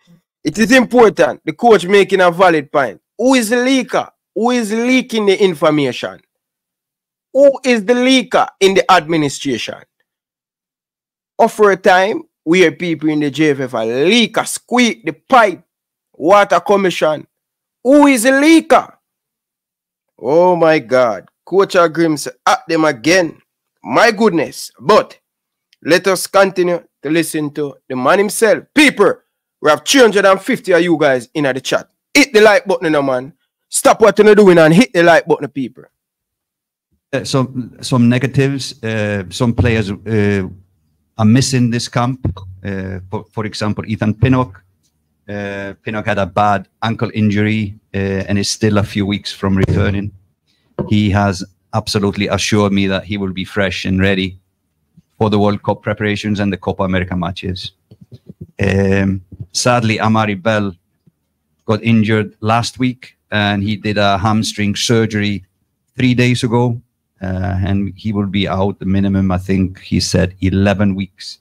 it is important. The coach making a valid point. Who is the leaker? Who is leaking the information? Who is the leaker in the administration? Offer a time where people in the JFF are leaker, squeak the pipe, water commission. Who is the leaker? Oh my God. Coach Grims at them again. My goodness. But let us continue to listen to the man himself. People, we have 350 of you guys in the chat. Hit the like button, now, man. Stop what you're doing and hit the like button, people. uh, some some negatives. Uh, some players uh, are missing this camp. Uh, for, for example, Ethan Pinnock. Uh, Pinnock had a bad ankle injury uh, and is still a few weeks from returning. He has absolutely assured me that he will be fresh and ready for the World Cup preparations and the Copa America matches. Um, sadly, Amari'i Bell got injured last week and he did a hamstring surgery three days ago uh, and he will be out the minimum i think he said 11 weeks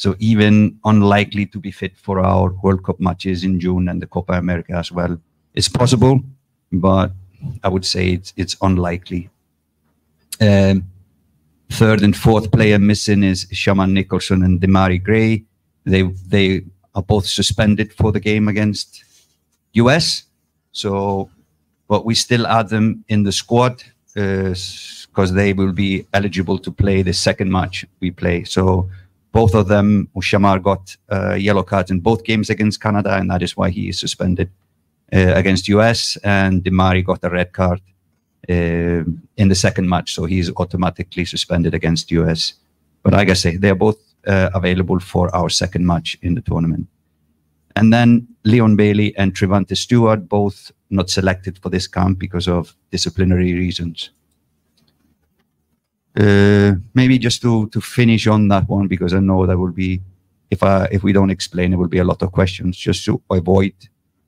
So even unlikely to be fit for our World Cup matches in June and the Copa America as well. It's possible, but I would say it's it's unlikely. Um, third and fourth player missing is Shamar Nicholson and Demarai Gray. They they are both suspended for the game against US. So, but we still add them in the squad because uh, they will be eligible to play the second match we play. So both of them, Shamar got uh, yellow cards in both games against Canada, and that is why he is suspended uh, against US. And Demarai got a red card uh, in the second match, so he's automatically suspended against US. But like I say, they are both uh, available for our second match in the tournament. And then Leon Bailey and Trivante Stewart both not selected for this camp because of disciplinary reasons. Uh, maybe just to to finish on that one because I know that will be if I if we don't explain, it will be a lot of questions. Just to avoid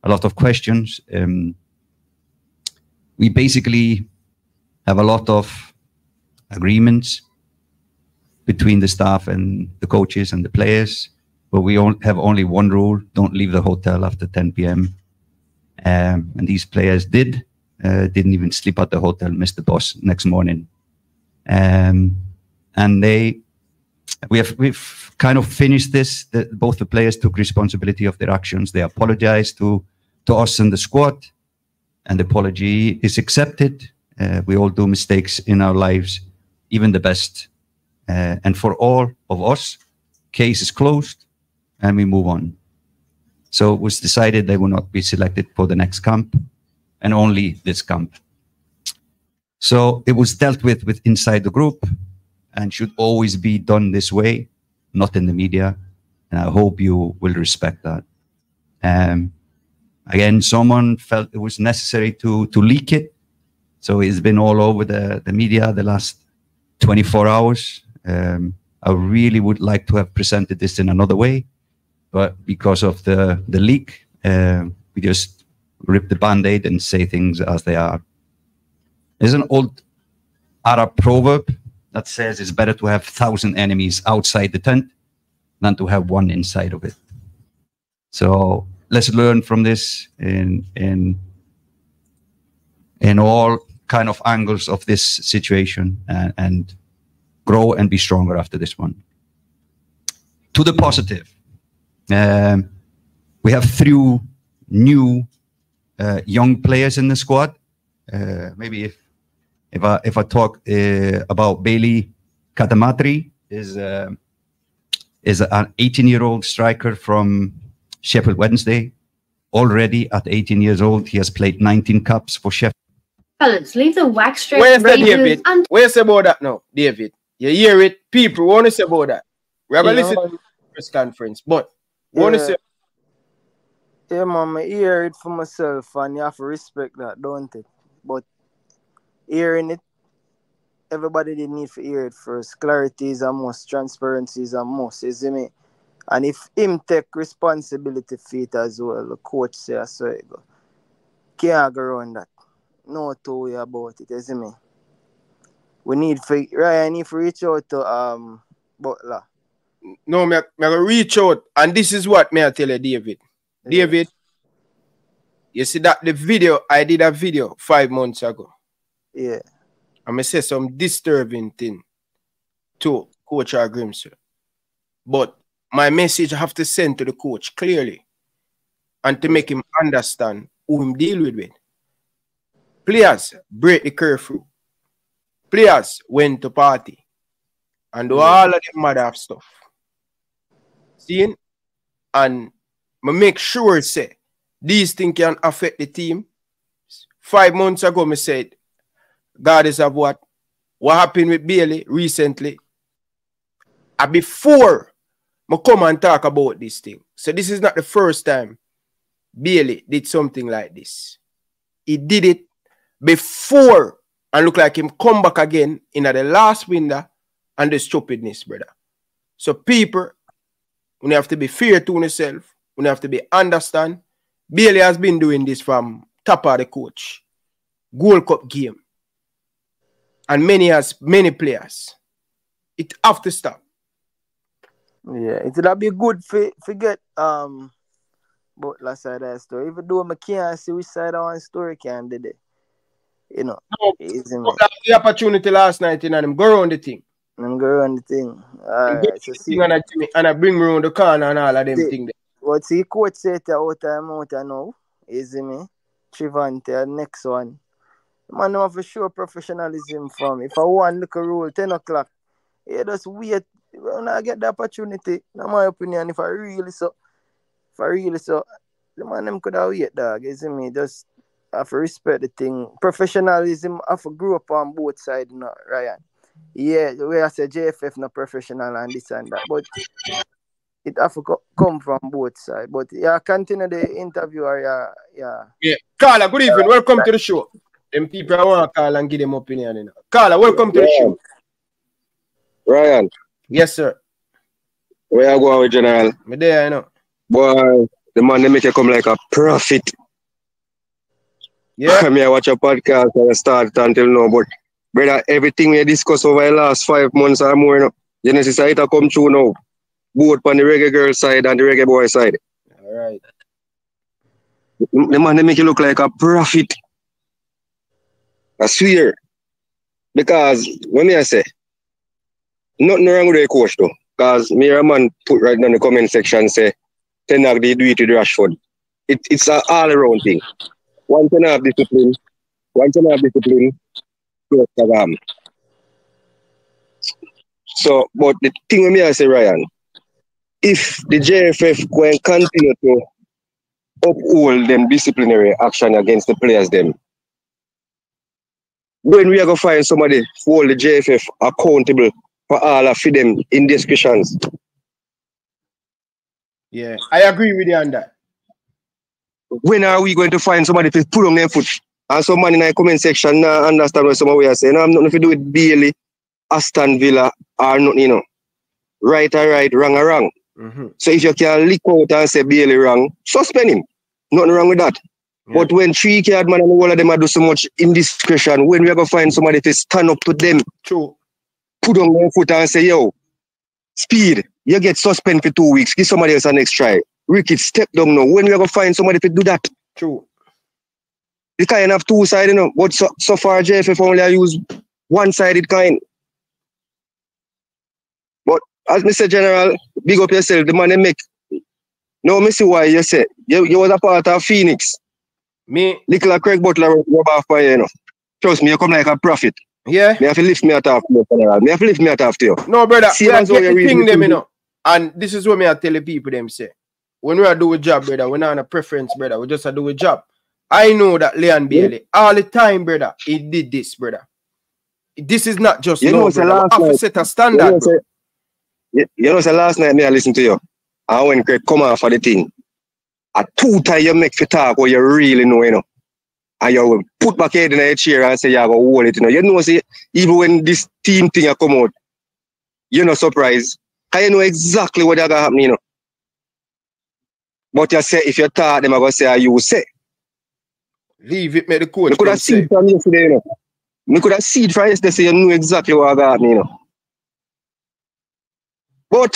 a lot of questions, um, we basically have a lot of agreements between the staff and the coaches and the players, but we all have only one rule: don't leave the hotel after 10 p.m. Um, and these players did uh, didn't even sleep at the hotel, missed the bus next morning um, and they, we have we've kind of finished this. The, both the players took responsibility of their actions. They apologized to to us and the squad, and the apology is accepted. Uh, we all do mistakes in our lives, even the best. Uh, and for all of us, case is closed, and we move on. So it was decided they will not be selected for the next camp, and only this camp. So it was dealt with with inside the group and should always be done this way, not in the media. And I hope you will respect that. Um, again, someone felt it was necessary to to leak it. So it's been all over the, the media the last 24 hours. Um, I really would like to have presented this in another way, but because of the, the leak, uh, we just rip the band-aid and say things as they are. There's an old Arab proverb that says it's better to have thousand enemies outside the tent than to have one inside of it. So let's learn from this in in in all kind of angles of this situation and, and grow and be stronger after this one. To the positive, um, we have three new uh, young players in the squad. Uh, maybe if if I if I talk uh, about Bailey Cadamarteri, is uh, is an 18 year old striker from Sheffield Wednesday. Already at 18 years old, he has played 19 cups for Sheffield. Fellas, leave the wax strip. Where's the David? And- Where's about that now, David? You hear it? People want to say about that. We have a listen to press conference, but Yeah. want to say Yeah, man, I hear it for myself, and you have to respect that, don't it? But hearing it, everybody did need to hear it first. Clarity is a must, transparency is a must, you see me? And if him take responsibility for it as well, the coach say I saw it go. Can't go around that. No two way about it, you see me? We need for Ryan need to reach out to um Butler. no, me, me gonna reach out, and this is what me I tell you, David. David, you see that the video I did a video five months ago. Yeah. I'm gonna say some disturbing thing to Coach Grimsey. But my message I have to send to the coach clearly and to make him understand who him deal with. with. Players break the curfew. Players went to party and do all of them mother of stuff. Seeing? And me make sure say these things can affect the team. Five months ago, me said, God is of what? What happened with Bailey recently? And before me come and talk about this thing. So this is not the first time Bailey did something like this. He did it before and look like him come back again in the last window and the stupidness, brother. So people, we have to be fair to yourself. We have to be understand. Bailey has been doing this from top of the coach. Gold Cup game. And many has many players. It have to stop. Yeah, it would be good for forget um last side of that story. Even though I can't see which side of one story can did it. You know, No, easy man. the opportunity last night, you know, them go around the thing. Them go around the thing. Alright, around so the see. and I, and I bring around the corner and all of them things. what see coach say to out of time out now, easy me. Trivante, next one. Man, no have to show professionalism from. If I want look a rule, 10 o'clock, you just wait. When I get the opportunity, in my opinion, if I really so, if I really so, the man them could have wait, dog. You see me? Just have to respect the thing. Professionalism have to grow up on both sides, you know, Ryan. Yeah, the way I say JFF not professional and this and that, but it have to come from both sides. But yeah, continue the interview or yeah, yeah. Yeah. Carla, good evening. Welcome to the show. Them people I want to call and give them opinion. You know. Carla, welcome to the show. Ryan, Yes, sir. where you going with General? Me there, you know. Boy, the man they make you come like a prophet. Yeah. I mean, I watch your podcast and I start until now, but brother, everything we discuss over the last five months or more, you know, Genesis it come true now. Both on the reggae girl side and the reggae boy side. All right. The man they make you look like a prophet. I swear. Because when me I say, nothing wrong with the coach though. Because me a man put right down the comment section say, Ten Hag they do it with Rashford. It, it's an all around thing. One Ten Hag discipline, one Ten Hag discipline. So, but the thing with me I say, Ryan, if the JFF and continue to uphold them disciplinary action against the players them, when we are gonna find somebody who hold the JFF accountable for all of them indiscretions. Yeah. I agree with you on that. When are we going to find somebody to put on their foot? And some man in the comment section now understand what somebody are saying. I'm nothing to do with Bailey, Aston Villa, or nothing, you know. Right or right, wrong or wrong. Mm-hmm. So if you can leak out and say Bailey wrong, suspend him. Nothing wrong with that. But when three card man and all of them are do so much indiscretion, when we are gonna find somebody to stand up to them, True. put on their foot and say, yo, speed, you get suspended for two weeks, give somebody else a next try. Ricky, step down now. When we are gonna find somebody to do that? True. The kind have two sided, you know, but so, so far JFF only I use one sided kind. But as Mr. General, big up yourself, the man they make. No, me see why you say you, you was a part of Phoenix. Me little Craig Butler rub off for you, you know. Trust me, you come like a prophet. Yeah. Me have to lift me out of you. Me have to lift me out of you. No, brother, See we are as how get you the read thing them, you know. And this is what me I tell the people them say. When we are do a job, brother, we're not on a preference, brother. We just a do a job. I know that Leon Bailey, all the time, brother, he did this, brother. This is not just You no, know, brother. Last night, set a you standard, know, bro. say, you, you know, say last night me I listen to you. And when Craig come off for the thing, a two time you make for talk what you really know, you know. And you will put back head in a chair and say you have a hold it, you know. You know, say, even when this team thing a come out, you're not surprised. Cause you know exactly what gonna happen, you know. But you say if you talk, them are gonna say "Ah, you say. Leave it, make the coach You could have seen from yesterday, you know. You could have seen from yesterday, so you knew exactly what happen, you know. But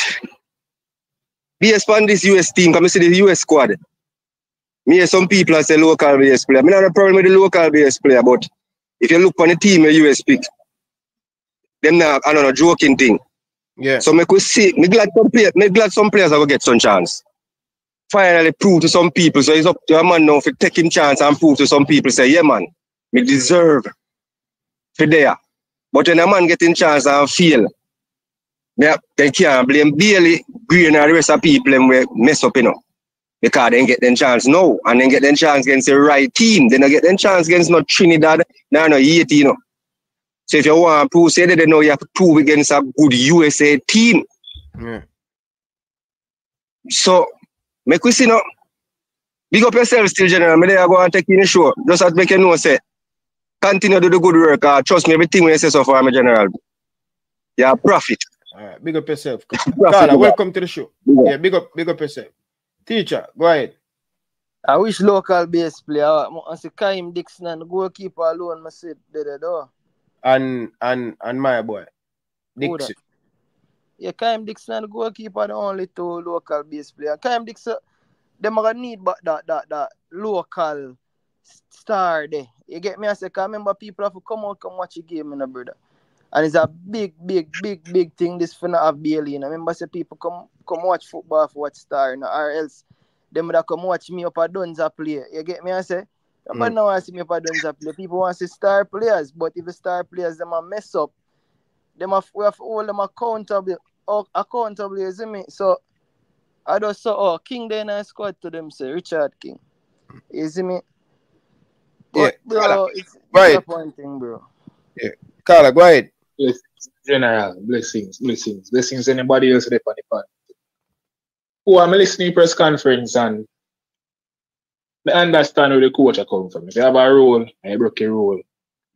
based on this US team, come see the US squad. Me hear some people say local base player. Me not have a problem with the local base player, but if you look on the team the US pick, them now I don't know joking thing. Yeah. So me could see me glad some players me glad some players will get some chance. Finally prove to some people. So it's up to a man now for taking chance and prove to some people say, yeah man, me deserve for there. But when a man getting chance and feel, me, they can't blame Bailey, Green and the rest of people them will mess up, you know. Because they get them chance now and then get them chance against the right team. Then they get them chance against not Trinidad, no, no, Haiti, you know. So if you want to prove, say that they know you have to prove against a good USA team. Yeah. So, make we see now. Big up yourself still, General. Me there go and take in the show. Just to make you know, say, continue to do the good work. Uh, trust me, everything we say so far, my General. Yeah, profit. All right, big up yourself. Carla, welcome to the show. Up. Yeah, big up, big up yourself. Teacher, go ahead. I wish local base player. I see Kaheim Dixon and goalkeeper alone. I said, there. And and and my boy. Dixon. Yeah, Kaheim Dixon and goalkeeper the only two local base player. Kaheim Dixon, them are gonna need but that that that local star there. You get me? I say, cause remember people have to come out come watch the game, you know, brother. And it's a big, big, big, big thing this for not have Bailey. You know? Remember say people come come watch football for watch star, you know, or else them would have come watch me up a Dunza play. You get me? I say, mm. want to see me up a Dunza play. People want to see star players, but if the star players them a mess up, them have, we have all them accountable, accountable, you see me? So I just saw oh King then I squad to them say Richard King. You see me? But, Yeah, bro, Carla, it's ahead. disappointing, bro. Yeah. Carla, go ahead. Blessings, general, blessings, blessings, blessings. Anybody else there on the? Who am listening press conference and I understand where the coach coming from. If they have a rule, I broke a rule.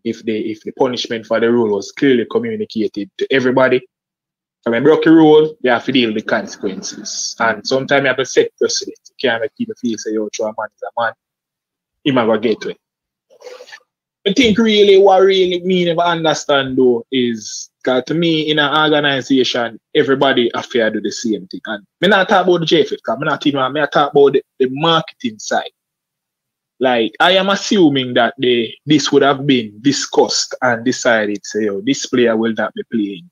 If the if the punishment for the rule was clearly communicated to everybody, I broke a rule, you have to deal with the consequences. And sometimes you have to set precedent. You can't make people feel say, yo, true, a man is a man. He might get to it. I think really what really me never understand though is because to me in an organization, everybody to do the same thing. And me not talk about the JFF, because I'm not even me talk about the, the marketing side. Like I am assuming that the this would have been discussed and decided, say, oh, this player will not be playing.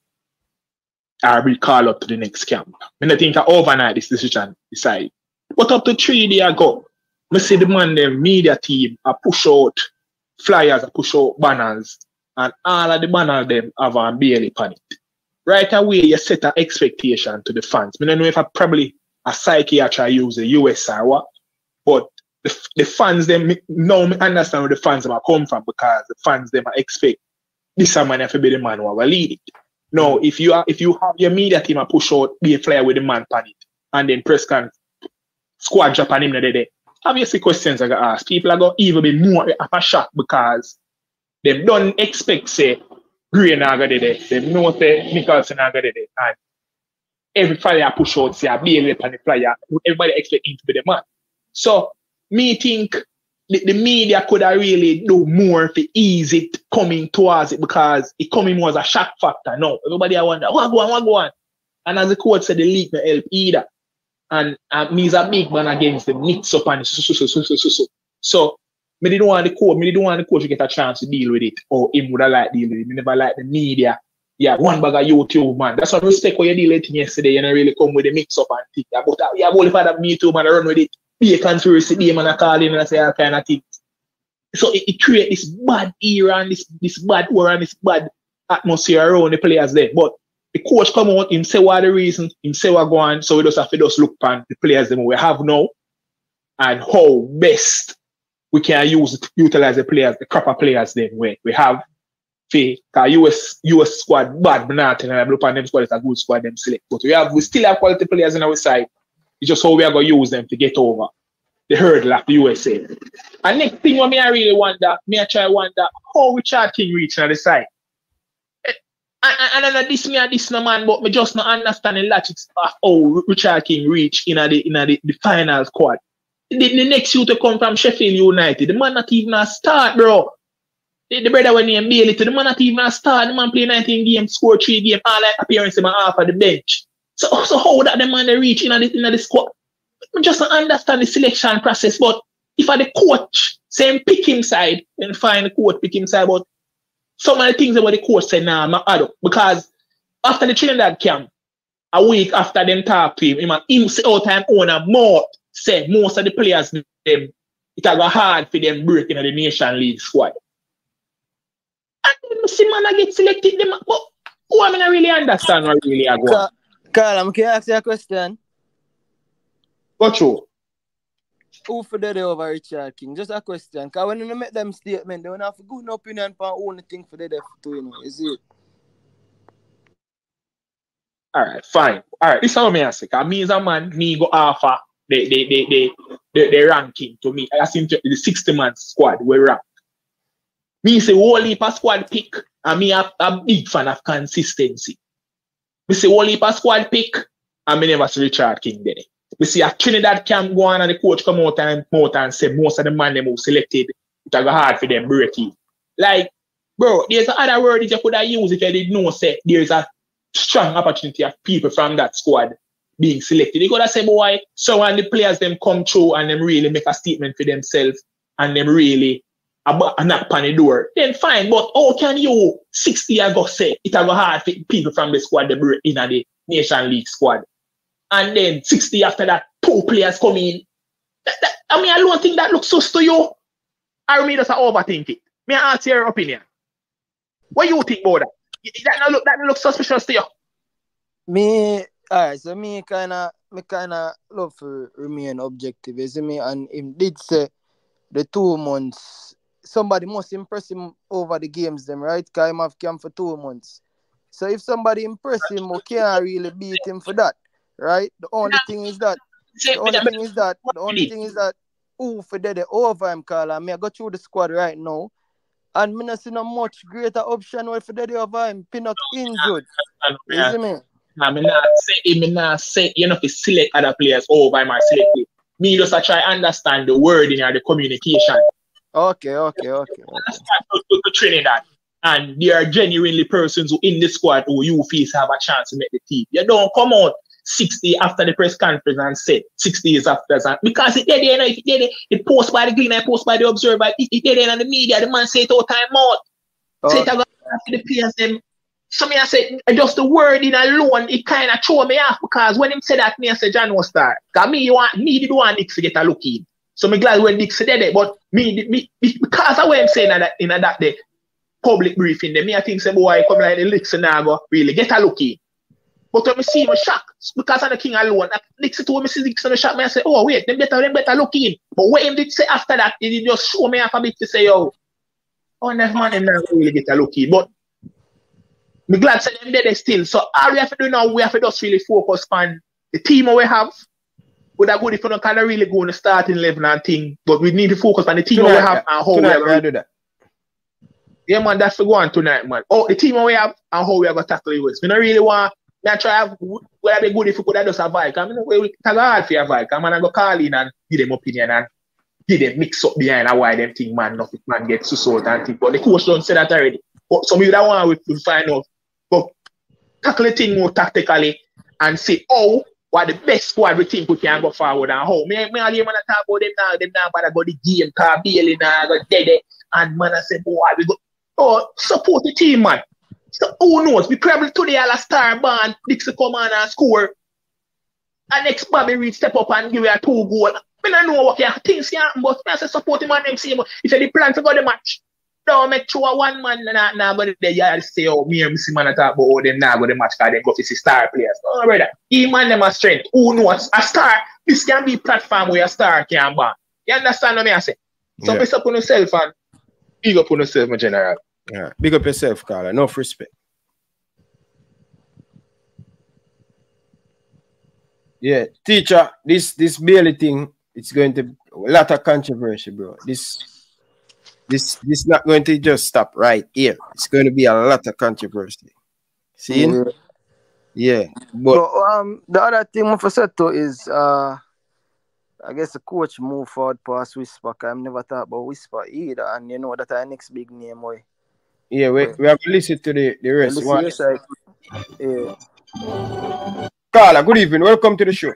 I be called up to the next camp. Mean, I think overnight this decision decide. But up to three days ago, I see the man, the media team, I push out flyers, I push out banners, and all of the banners them have a Bailey on it. Right away, you set an expectation to the fans. I don't know if I probably a psychiatrist use the US or what, but the, the fans them now understand where the fans them come from because the fans them expect this man have to be the man who will lead it. No, if you are if you have your media team a push out be a flyer with the man on it and then press can squad on him the day. Obviously questions are gonna ask. People are gonna even be more of a shock because they don't expect say Green are gonna there. Them know say Nicholson are gonna there. And every flyer push out say a flyer. Everybody expect him to be the man. So me think the, the media could have really do more to ease it coming towards it because it coming was a shock factor. No, everybody I wonder, what go on, what go on? And as the coach said, the league no help either. And uh, me is a big man against the mix up and so so so so so so. So, so me didn't want the coach, me didn't want the coach to get a chance to deal with it. Or him would have liked deal with it. Me never like the media. Yeah, one bag of YouTube, man. That's what respect what you deal with it yesterday. You know, really come with the mix up and thing. Yeah, but uh, yeah, only for that me too, man, I run with it be a conspiracy name and I call in and I say all kind of things. So it, it create this bad era and this this bad aura and this bad atmosphere around the players there. But the coach come out, him say what the reason, him say what go on, so we just have to just look on the players them we have now and how best we can use utilize the players, the proper players them we, we have. Because US US squad bad but not and I look on them squad is a good squad them select. But we have we still have quality players in our side. It's just how we are going to use them to get over the hurdle of the USA. And next thing what me I really wonder, me I try wonder how Richard King reach on the side. And, and, and this me and this no man, but me just not understanding the logic of how Richard King reach in a the in a the, the final squad. The, the next you to come from Sheffield United, the man not even a start, bro. The, the brother when named Bailey, the man not even a start. The man play 19 games, score three games, all like appearance in my half of the bench. So, so how that the man they reach in the, in the squad? I just don't understand the selection process. But if I the coach, same pick him side, and find the coach pick him side. But some of the things about the coach say nah, I'm not add up. Because after the Trinidad camp, a week after them talk to him, him, him say out time owner more say most of the players them it have got hard for them break into the Nation League squad. And then see man I get selected them. But who I mean I really understand what really I go. Carl, I'm can I ask you a question? What true? Who for the day over Richard King? Just a question. Because when you make them statement, they don't have a good opinion for own thing for the day too, you know. Is it? All right, fine. All right, this is how me ask. Cause me as a man, me go offer the the the the, the, the ranking to me. I seem to the 60 man squad we rank. Me say whole heap of squad pick, and me a, a big fan of consistency. Me say whole heap of squad pick, and me never see Richard King there. We see a Trinidad camp go on and the coach come out and come out and say most of the man them who selected, it go hard for them break it. Like, bro, there's another word that you could have used if you didn't know say there's a strong opportunity of people from that squad being selected. You gotta say, boy, so when the players them come through and them really make a statement for themselves and them really a, knock on the door, then fine. But how can you 60 ago say it go hard for people from the squad to break in the Nation League squad? And then 60 after that, two players come in. That, that, I mean, I don't think that looks sus to you. Or me just overthink it. May I ask your opinion? What you think about that? That not look that not look suspicious to you. Me, alright, so me kinda me kinda love to remain objective, you me? And him did say the two months somebody must impress him over the games them, right? Cause him have camp for two months. So if somebody impress him, we can't really beat him for that, right? The only thing is that the only thing is that the only thing is that who for the over him call and me I go through the squad right now. And me not see no much greater option where for the over him. Pinnock injured. You see me? I mean, not say, eh, me not say, you know, to select other players oh, over my selected. Me just a try understand the wording or the communication. Okay, okay, okay. okay. To, to, to Trinidad. And there are genuinely persons who in the squad who you feel have a chance to make the team. You don't come out 60 after the press conference and say 60 years after that. Because it did, you know, if it did, it post by the Gleaner, I post by the Observer, it, it did in the media, the man say it all time out. Oh. Say it after the them. So me I say just the wording alone, it kind of throw me off because when him said that, me I say John was start. Cause me you want me did want Dix to get a look in. So me glad when Dix said that, but me, me because of what I'm saying in that in that day public briefing, me I think say boy come like the licks and now go really get a look in. But when me see him shock because of the king alone, Dixie told me see Dixie shock me, I say, oh wait, them better, them better look in. But what him did say after that, he did just show me half a bit to say, yo, oh, oh that man them not really get a look in. But me glad say them there still. So all we have to do now, we have to just really focus on the team we have. Would have good if we don't kind of really go in the starting level and thing, but we need to focus on the team we Tonight, have and how we tonight have we do that. yeah, man, that's the one tonight, man. Oh, the team we have and how we are gonna tackle it with. We don't really want me try would have been good if we could have just a. I mean, we tag hard for a vibe. Come on, I go call in and give them opinion and give them mix up behind and why them think man, nothing man gets to sort and think. But the coach don't say that already. But some of you that want will find out. But tackle the thing more tactically and say, oh, what the best squad we think we can go forward and how. Me, me all hear man talk about them now, them now but I go the game, car Bailey now, go dead. And man, I say, boy, we go, oh, support the team, man. So who knows? We probably today all a star band, Dixie come on and score. And next Bobby Reid step up and give you a two goal. I don't know what can things can happen, but I say support him on them same. If they plan to go the match, don't make sure one man nah, nah, but they you say, oh, me and Missy man talk about oh, them now go the match because they go to see star players. No, brother. He man them a strength. Who knows? A star, this can be platform where a star can ban. You understand what me I say? So Yeah. up on yourself and big up on yourself, my general. Yeah. Big up yourself, Carla. Enough respect. Yeah, teacher, this this Bailey thing, it's going to a lot of controversy, bro. This this this not going to just stop right here. It's going to be a lot of controversy. See? Yeah. Yeah. But But um, the other thing I for too is uh, I guess the coach move forward past Whisper. I'm never thought about Whisper either, and you know that our next big name way. Yeah, we, we have to listen to the, the rest. Listen, One. yes, I- yeah. Carla, good evening. Welcome to the show.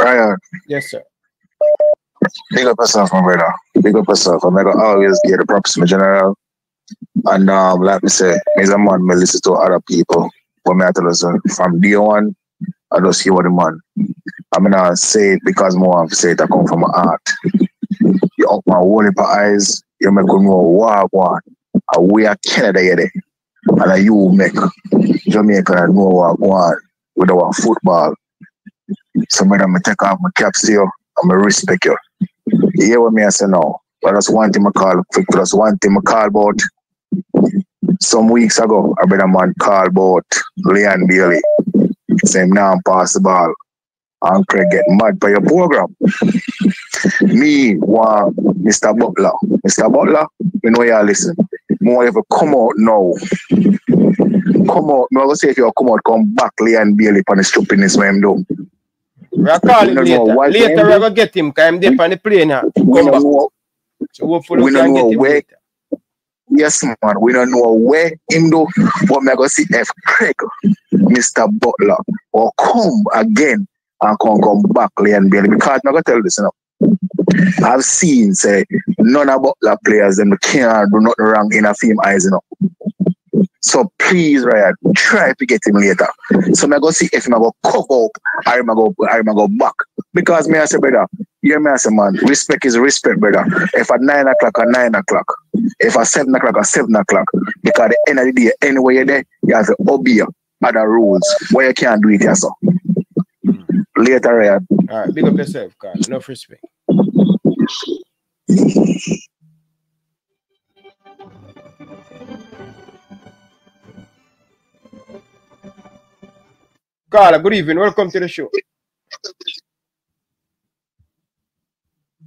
Ryan, Yes, sir. big up yourself, my brother. Big up yourself. I'm gonna always give the props to my general. And um, like me say, me a man, me listen to other people. But me I tell us from day one, I just hear what the man. I'm gonna say it because more want to say it. I come from my heart. My whole eyes. You make me know what one. And we are Canada here. And you make Jamaica know what one with our football. So me, I take off my caps to you. I'm gonna respect you. You hear what me I say now? But that's one thing I call. That's one thing I call about. Some weeks ago, a better man called Leon Bailey. Same now pass the ball. And Craig get mad by your program. Me want Mr. Butler. Mr. Butler, you know y'all listen. More ever come out now. Come out. I'm gonna say if you come out, come back Leon Bailey for the stupidness when him do. We'll call him We later. Later, we're to get him because I'm there on the plane now. We Come back. know, So hopefully we we don't know where later. Yes, man. We don't know where him do, but me go see if Craig, Mr. Butler, or come again Ah, and come come back Leon Bailey. Because I'm gonna tell you this you know. I've seen say none of Butler players them can't do nothing wrong in a film eyes, you know. So please, Ryan, try to get him later. So I go see if I go cover up or I go or I go back. Because me I say, brother, hear me I say, man, respect is respect, brother. If at nine o'clock at nine o'clock, if at seven o'clock at seven o'clock, because at the end of the day, anywhere you're there, you have to obey other rules. Where you can't do it, sir. Later, Ryan. All right, big up yourself, Carl. Enough respect. Carla, good evening. Welcome to the show.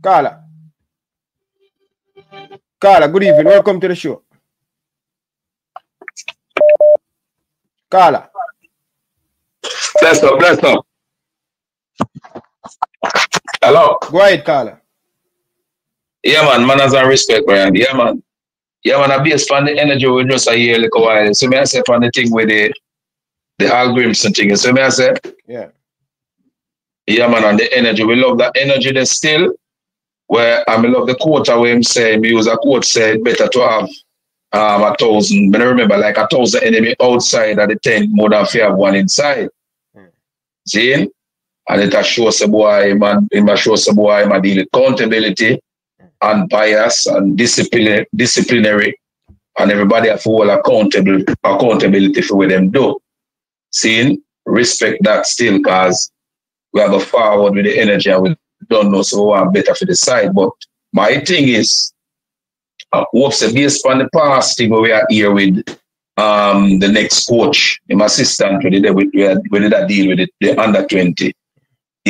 Carla. Carla, good evening. Welcome to the show. Carla. Bless up, bless up. Hello. Go ahead, Carla. Yeah, man, manners and respect, Brian. Yeah, man. Yeah, man, I based on the energy we just a year like a while. So me I say on the thing with the the algorithms and things. So me I say, Yeah. yeah, man, and the energy. We love that energy there still. Where I mean, love the quote where him say, me use a quote said better to have um a thousand. But I remember like a thousand enemy outside of the tent more than fear one inside. See? And it a show some boy, man, it show some boy, man, deal accountability and bias and discipline, disciplinary, and everybody have hold accountable, accountability for what them do. Seeing, respect that still, cause we have a forward with the energy and we don't know so want better for the side. But my thing is, I hope say based on the past thing we are here with um the next coach, him assistant, we, we did a deal with it, the under 20.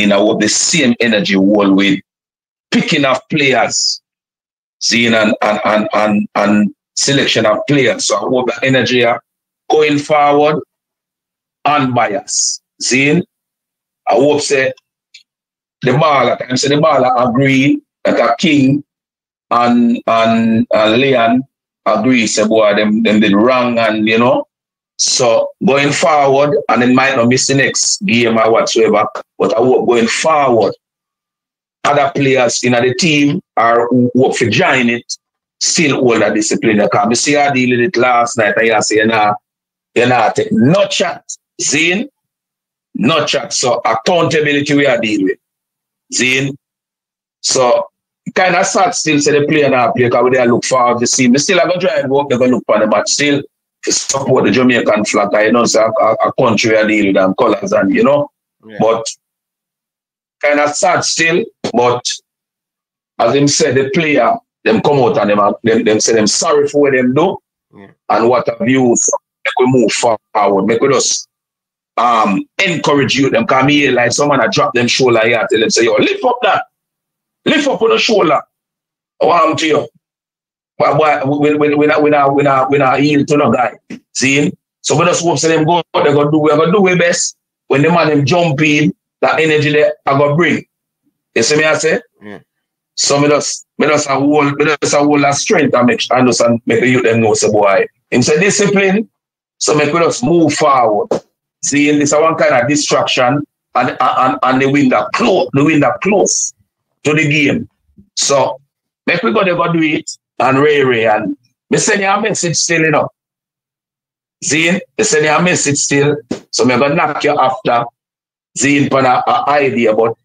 Know, hope the same energy with picking up players, seeing and and, and, and, and selection of players. So I hope the energy are going forward unbiased. Seeing, I hope say the ball at times the ball agree that a king and and, and Leon agree say boy them them did wrong and you know. So going forward, and it might not miss the next game or whatsoever, but I hope going forward, other players in the team are work for join it, still hold that discipline. Because I see I deal with it last night and you say, you know, you know, no chat, Zine, no chat. So accountability we are dealing with. So kind of sad still say the player now because we there look forward to see. Me still I go try and work, they go look for the match still to support the Jamaican flag. I know so a, a country I deal with them colours and you know. But kind of sad still, but as him said, the player, them come out and them, them, them say them sorry for what them do and what have you make we move forward. Make we just um encourage you them come here like someone that drop them shoulder here tell them say, yo, lift up that. Lift up on the shoulder. Oh, I'm to you. But boy, we we we not we not we not we not yield to no guy. See? So we just hope say them go they gonna do we gonna do our best. When the man them jump in, that energy they I gonna bring. You see me I say? So me just me just a whole me just a whole of strength and make and just make youth them know say boy. Him say discipline. So make we just move forward. See, this is one kind of distraction and and, and the wind that close the wind that close to the game. So make we go there go do it and Ray Ray and me send you a message still, you know. Zine, me send you a message still. So me gonna knock you after Zine for a, a uh, idea, but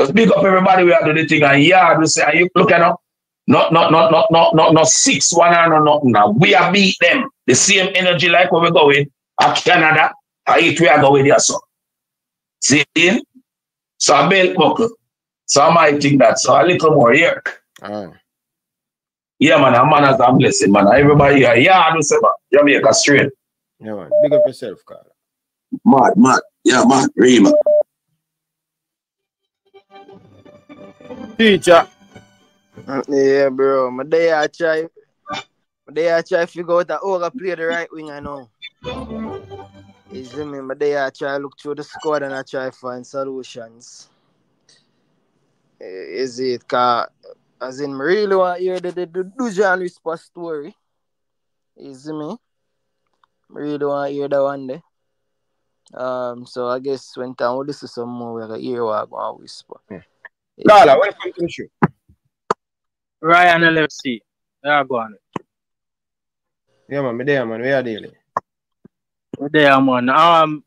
just big up everybody we are doing the thing and yeah, we say, are you look at now? Not not not not not not not six one and no nothing now. We are beat them. The same energy like where we're going at Canada. I eat we are going there so. See? So I belt buckle. So I might think that. So a little more here. Yeah, man, a man as a blessing, man. Everybody here, yeah, I do say, man. Jamaica straight. Yeah, man. Big up yourself, Carla. Mad, mad. Yeah, man. Rima. Teacher. Yeah, bro. My day I try. My day I try figure out how I play the right wing. I know. You see me? My day I try look through the squad and I try find solutions. Eh, Is it? Cause as in, me really want to hear the the, the Dujuan Whisper story. You see me? Really want to hear that one day. Um, so I guess when time we listen some more, we're gonna hear what I'm gonna whisper. Yeah. Carla, welcome to the show. Ryan LFC. Yeah, go on. Yeah, man, me there, man. We are daily. We there, man. Um,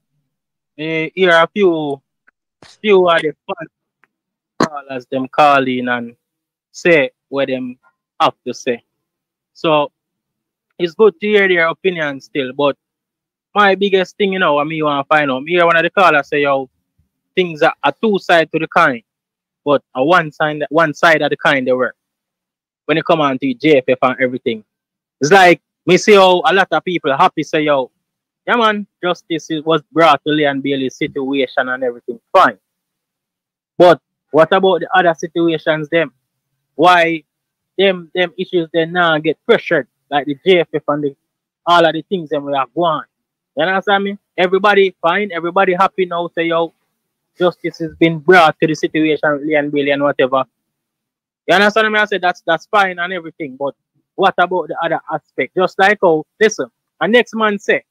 me hear a few, few of the fans callers them call in and say what them have to say. So it's good to hear their opinion still, but my biggest thing, you know, I mean, want to find out. Me one of the callers say, yo, things are, are two sides to the coin, but a one side, one side of the coin they were. When it come on to JFF and everything, it's like me see how a lot of people happy say, yo, yeah man, justice was brought to Leon Bailey's situation and everything, fine. But what about the other situations them? Why them them issues they now get pressured like the JFF and the all of the things them we are going. You understand me? Everybody fine, everybody happy now, say yo, justice has been brought to the situation with Leon Bailey and whatever. You understand me? I said that's that's fine and everything, but what about the other aspect? Just like oh, listen, and next man say,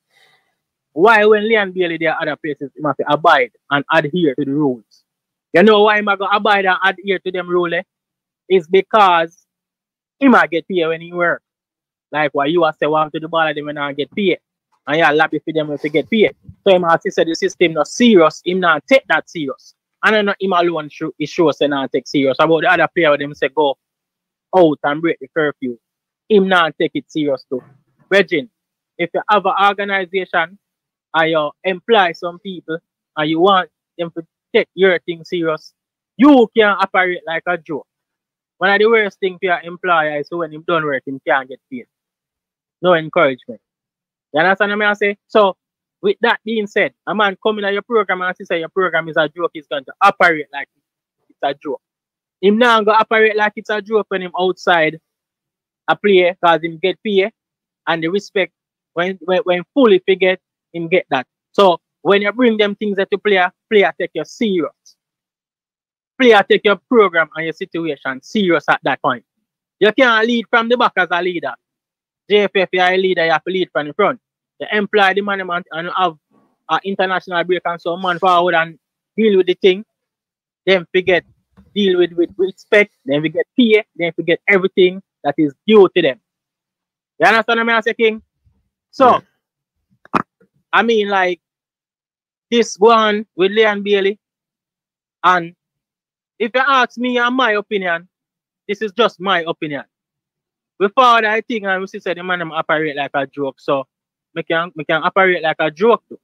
why when Leon Bailey there are other places, he must abide and adhere to the rules. You know why I'm going to abide and adhere to them rules? Eh? It's because he might get paid when he work. Like why you are say, want to the ball, them when I get paid. And you lobby for them when they get paid. So him has say the system not serious, him not take that serious. And then him alone show, he shows say not take serious. About the other player them say go out and break the curfew. Him not take it serious too. Regin, if you have an organization and you employ some people and you want them to take your thing serious, you can operate like a joke. One of the worst thing for your employer is when him done work, him can't get paid. No encouragement. You understand what I say? So, with that being said, a man coming at your program and say your program is a joke, he's going to operate like it's a joke. Him now going to operate like it's a joke when him outside a player because him get paid and the respect when when, when fully forget him get that. So when you bring them things that you player, player take you serious. Player take your program and your situation serious at that point. You can't lead from the back as a leader. JFF, you're a leader, you have to lead from the front. You employ the management and have an international break and so man forward and deal with the thing. Then forget deal with with respect, then we get pay, then we get everything that is due to them. You understand what I'm saying? So yeah. I mean, like this one with Leon Bailey, and if you ask me and my opinion, this is just my opinion. Before I think I used to say the man them operate like a joke, so we can we can operate like a joke too.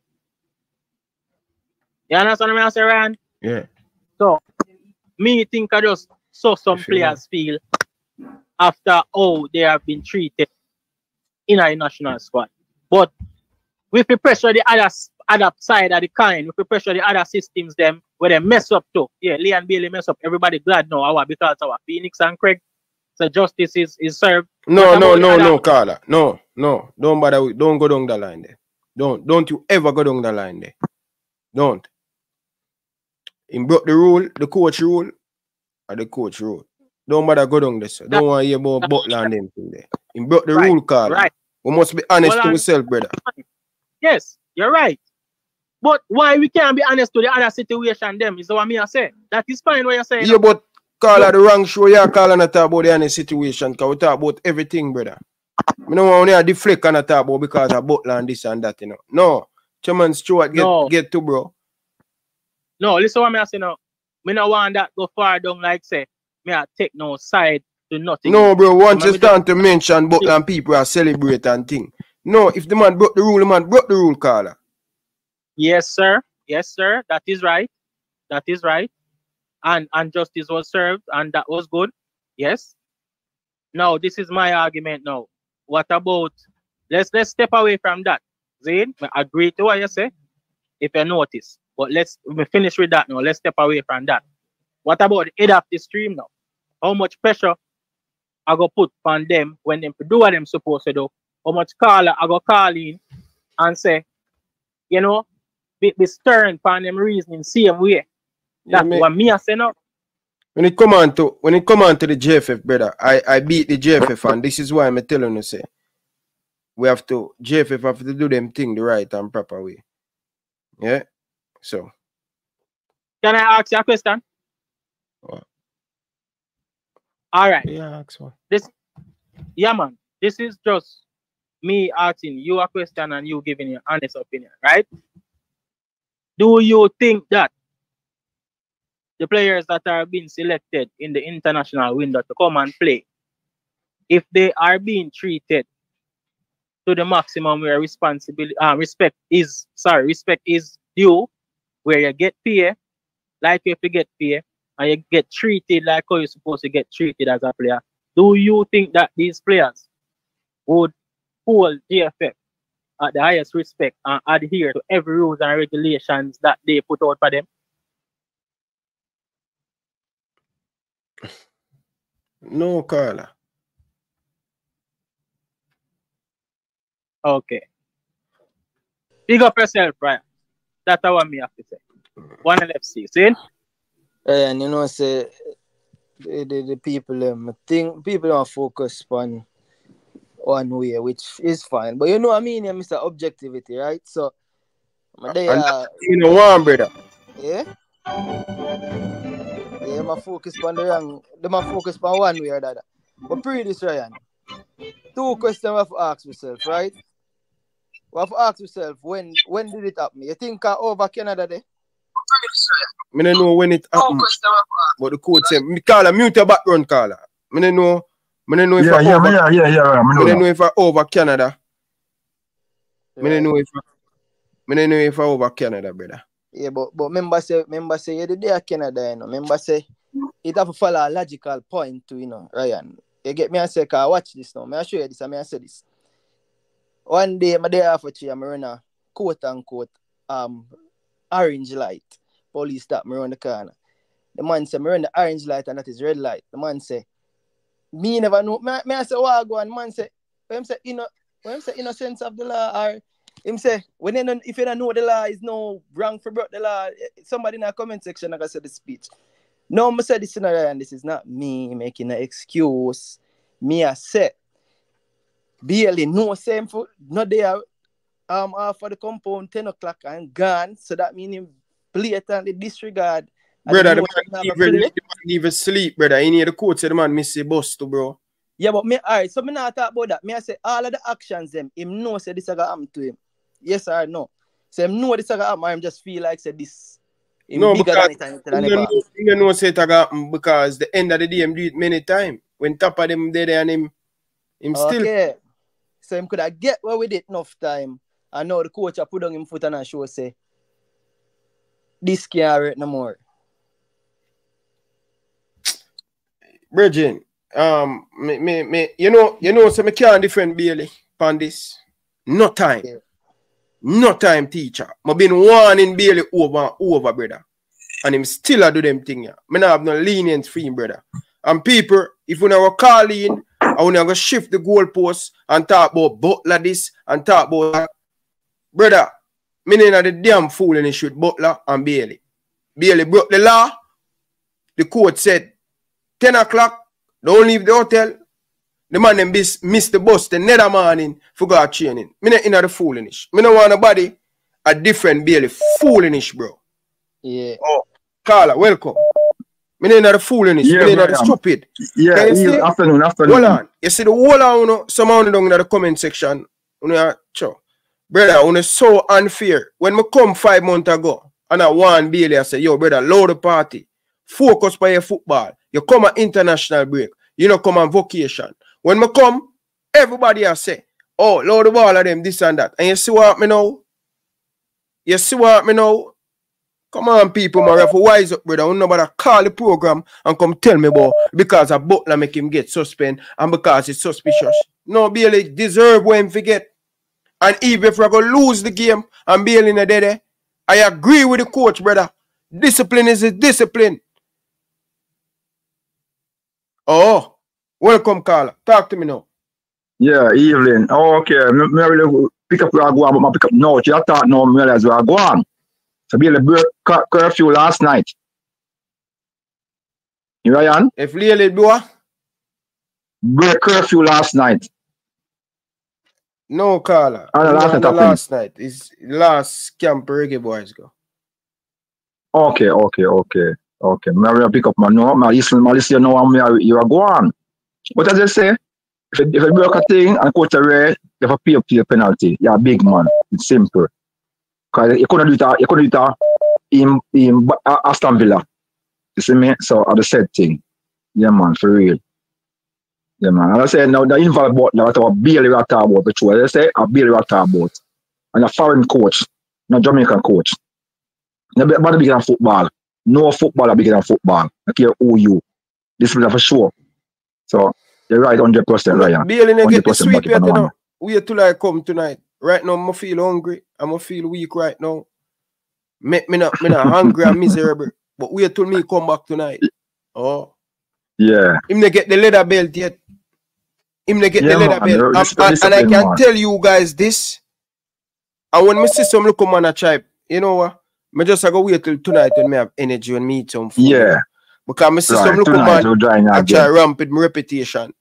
You understand what I'm saying, Ryan? Yeah. So me think I just saw some sure. players feel after how they have been treated in a national squad. But if we pressure the other other side of the kind, if we pressure the other systems them where they mess up too. Yeah, Leon Bailey mess up. Everybody glad now our because our Phoenix and Craig. So justice is, is served. No, no, no, no, Carla. No, no. Don't bother with, don't go down the line there. Don't don't you ever go down the line there. Don't. He broke the rule, the coach rule, or the coach rule. Don't bother go down this. Don't want to hear about Butler and them thing there. He broke the right, rule, Carla. Right. We must be honest Well, to ourselves, brother. Yes, you're right. But why we can't be honest to the other situation them is what me I say. That is fine what you're saying. Yeah, but Carla, the wrong show, yeah, Carla, not talk about the any situation, because we talk about everything, brother. We don't want to deflect and talk about because of Butler and this and that, you know. No. Chairman Stewart, get, No. get to, bro. No, listen what me I say now. Me no want that go far down like say me I take no side to nothing. No, bro, once you start to mention Butler and people are celebrating thing. No, if the man broke the rule, the man broke the rule, Carla. Yes, sir. Yes, sir. That is right. That is right. And and justice was served, and that was good. Yes. Now this is my argument. Now, what about? Let's let's step away from that. Zayn, I agree to what you say. If you notice, but let's we finish with that now. Let's step away from that. What about the head of the stream now? How much pressure I go put on them when them do what them supposed to do? How much caller I go call in and say, you know, be, be stern upon them reasoning same way. Yeah, That's me- what me I say now. When it come on to when it come on to the JFF, brother, I, I beat the JFF and this is why I'm telling you say. we have to JFF have to do them thing the right and proper way. Yeah. So Can I ask you a question? What? All right. Yeah, ask one. This, yeah, man. This is just me asking you a question and you giving your honest opinion, right? Do you think that the players that are being selected in the international window to come and play, if they are being treated to the maximum where responsibility, uh, respect is sorry, respect is due, where you get pay, like if you get pay, and you get treated like how you're supposed to get treated as a player. Do you think that these players would hold JFF at the highest respect and adhere to every rules and regulations that they put out for them? No, Carla. Okay. Big up yourself, Brian. That's what me have to say. One LFC, see? And you know, say the, the, the people um, think people are focused focus on one way, which is fine. But you know what I mean, yeah, Mr. Objectivity, right? So my day And uh, you know one brother. yeah. Yeah, my focus on the wrong them a focus on one way or the other. But pre this Ryan. Two questions I have to ask myself, right? We have to ask yourself when when did it happen? You think uh, over Canada Day? I don't know when it happened. But the coach said, me call her, mute your background caller. Me don't know. Me don't know if Yeah, I yeah, over, yeah, yeah, yeah, right, me know me don't know if I over Canada. Me don't know if I, me don't know if I over Canada, brother. Yeah, but but member say member say you the day of Canada, you know. Member say it have to follow a logical point to you know, Ryan. You get me and say, cause watch this now. Me I show you this I me I say this. One day my day off a tree, I'm run a quote unquote um orange light. Police stop me around the corner. The man say me run the orange light and that is red light. The man say, me never know. Me, me I say, what go on? Man say, when say, you know, when him say innocence of the law or him say, when you don't, if you don't know the law is no wrong for broke the law, somebody in the comment section I say the speech. No, I say this scenario and this is not me making an excuse. Me I say, barely no same for not there um off of the compound 10 o'clock and gone. So that means him blatantly disregard. Brother, the know man even, the man even sleep, brother. You need the coach say the man miss the bus too, bro. Yeah, but me alright, so me not talk about that. Me I say all of the actions them, him know say this a gonna happen to him. Yes or no? So him know this a gonna happen, or him just feel like say this him No, bigger because than it and you know, you know say it a happen because the end of the day him do it many time. When top of them there and him him still Okay. So him could have get where with it enough time. And now the coach a put on him foot and a show say this can't hurt no more. Bridging, um, me, me, me, you know, you know, so me can't defend Bailey on this. No time. No time, teacher. I been warning Bailey over and over, brother. And him still a do them thing, yeah. Me not have no lenience for him, brother. And people, if you never call in, I will never shift the goalpost and talk about Butler this and talk about that. Brother, me not the damn fool the shoot Butler and Bailey. Bailey broke the law. The court said 10 o'clock, don't leave the hotel. The man them miss, miss the bus the nether morning for God training. Me not in the foolishness. Me no want nobody a different Bailey foolishness, bro. Yeah. Oh, Carla, welcome. Me not in the foolishness. Yeah, me not the stupid. Yeah, you yeah, see? afternoon, afternoon. Hold on. You see the whole of you know, some of you down in the comment section. You know, cho. Brother, you so unfair. When me come five months ago, and I want Bailey, I say, yo, brother, load the party. Focus by your football. You come on international break. You know, come on vacation. When me come, everybody I say, oh, load the all of them, this and that. And you see what me now? You see what me now? Come on, people, my ref, wise up, brother. You nobody call the program and come tell me about because a butler make him get suspended and because it's suspicious. No, Bailey deserve what forget. And even if I go lose the game and Bailey in the dead, eh, I agree with the coach, brother. Discipline is a discipline. Oh, welcome, Carla. Talk to me now. Yeah, Evelyn. Oh, okay. Me, really pick up where I go on, but I pick up now. You thought now, me realize where I go on. So be the break curfew last night. You Ryan? If Lily do Break curfew last night. No Carla. The last night the last night. It's last camp Reggae Boyz go. Okay, okay, okay, okay. Will pick up my no, my listen, my listen, you know, I'm here, you are going. What does it say? If it, if it broke a thing and coach a red, you have to pay up to penalty. You're a big man. It's simple. Cause you couldn't do that. You couldn't do that in in uh, Aston Villa. You see me? So I the said thing. Yeah, man, for real. Yeah, man. And I say now the involved about what about Bailey we about the truth. I say a Bailey we about. And a foreign coach, not Jamaican coach. Nobody bigger football. No footballer bigger than football. I care who you. This is for sure. So you're right, hundred percent, Ryan. Bailey not get the 100% sweep yet, you know. Wait till I come tonight. Right now, I'm feel hungry. I'm feel weak right now. Me, me not, me not hungry and miserable. But wait till me come back tonight. Oh, Yeah. him not get the leather belt yet. Him not get Yeah, the leather man, belt. And- and, and I can man. tell you guys this. And when me see some look man a tribe, you know what? Me just I go wait till tonight when me have energy when me eat some food. Yeah. Because me see Right, look man I try ramp with my reputation.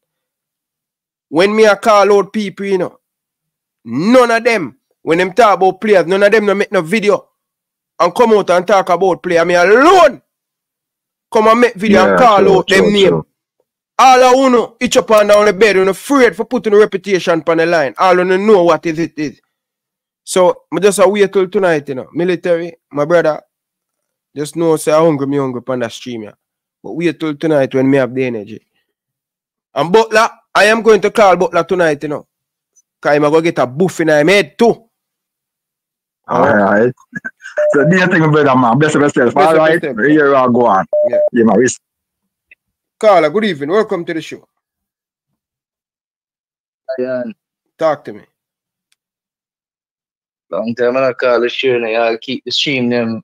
When me a call out people, you know, none of them, when them talk about players, none of them no make no video and come out and talk about player. Me alone come and make video and call true, out them true, name. All of uno, each up and down the bed, you're afraid for putting reputation on the line. All of you know what is it is. So, I just a wait till tonight, you know. Military, my brother, just know say I hungry, me hungry on the stream, yeah. But wait till tonight when me have the energy. And Butler, I am going to call Butler tonight, you know. Because I'm going to get a buff in my head too. All right. So do you think, brother, man? Bless yourself. Bless All right. yourself. Here I go on. Yeah. Yeah, man. Res- Carla, good evening. Welcome to the show. Yeah, Talk to me. Long time I call the show and I'll keep the stream them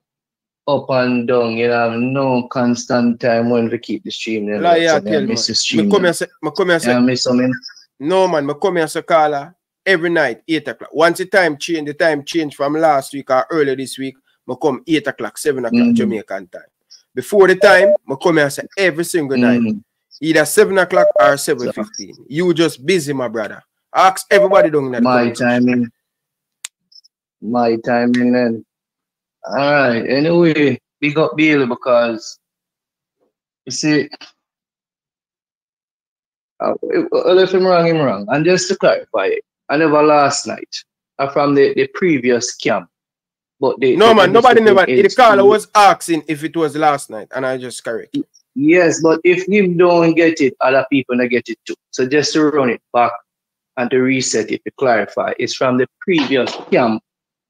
up and down. You know, no constant time when we keep the stream them. Lie, yeah, so tell me. miss the Me stream. come here, say, me come here, say, Yeah, miss some in- no man, me come here, say, Carla, every night, 8 o'clock. Once the time change, the time change from last week or early this week, me come 8 o'clock, 7 o'clock Mhm. Jamaican time. Before the time, me come here, say, every single night, either 7 o'clock or 7.15. You just busy, my brother. Ask everybody down there. My timing. My timing then. Alright, anyway, big up Bailey because you see uh, well, if I'm wrong, I'm wrong. And just to clarify it, I never last night. I from the, the previous camp. But No man, nobody never. The caller was asking if it was last night, and I just correct. Yes, but if him don't get it, other people don't get it too. So just to run it back and to reset it, to clarify, it's from the previous camp.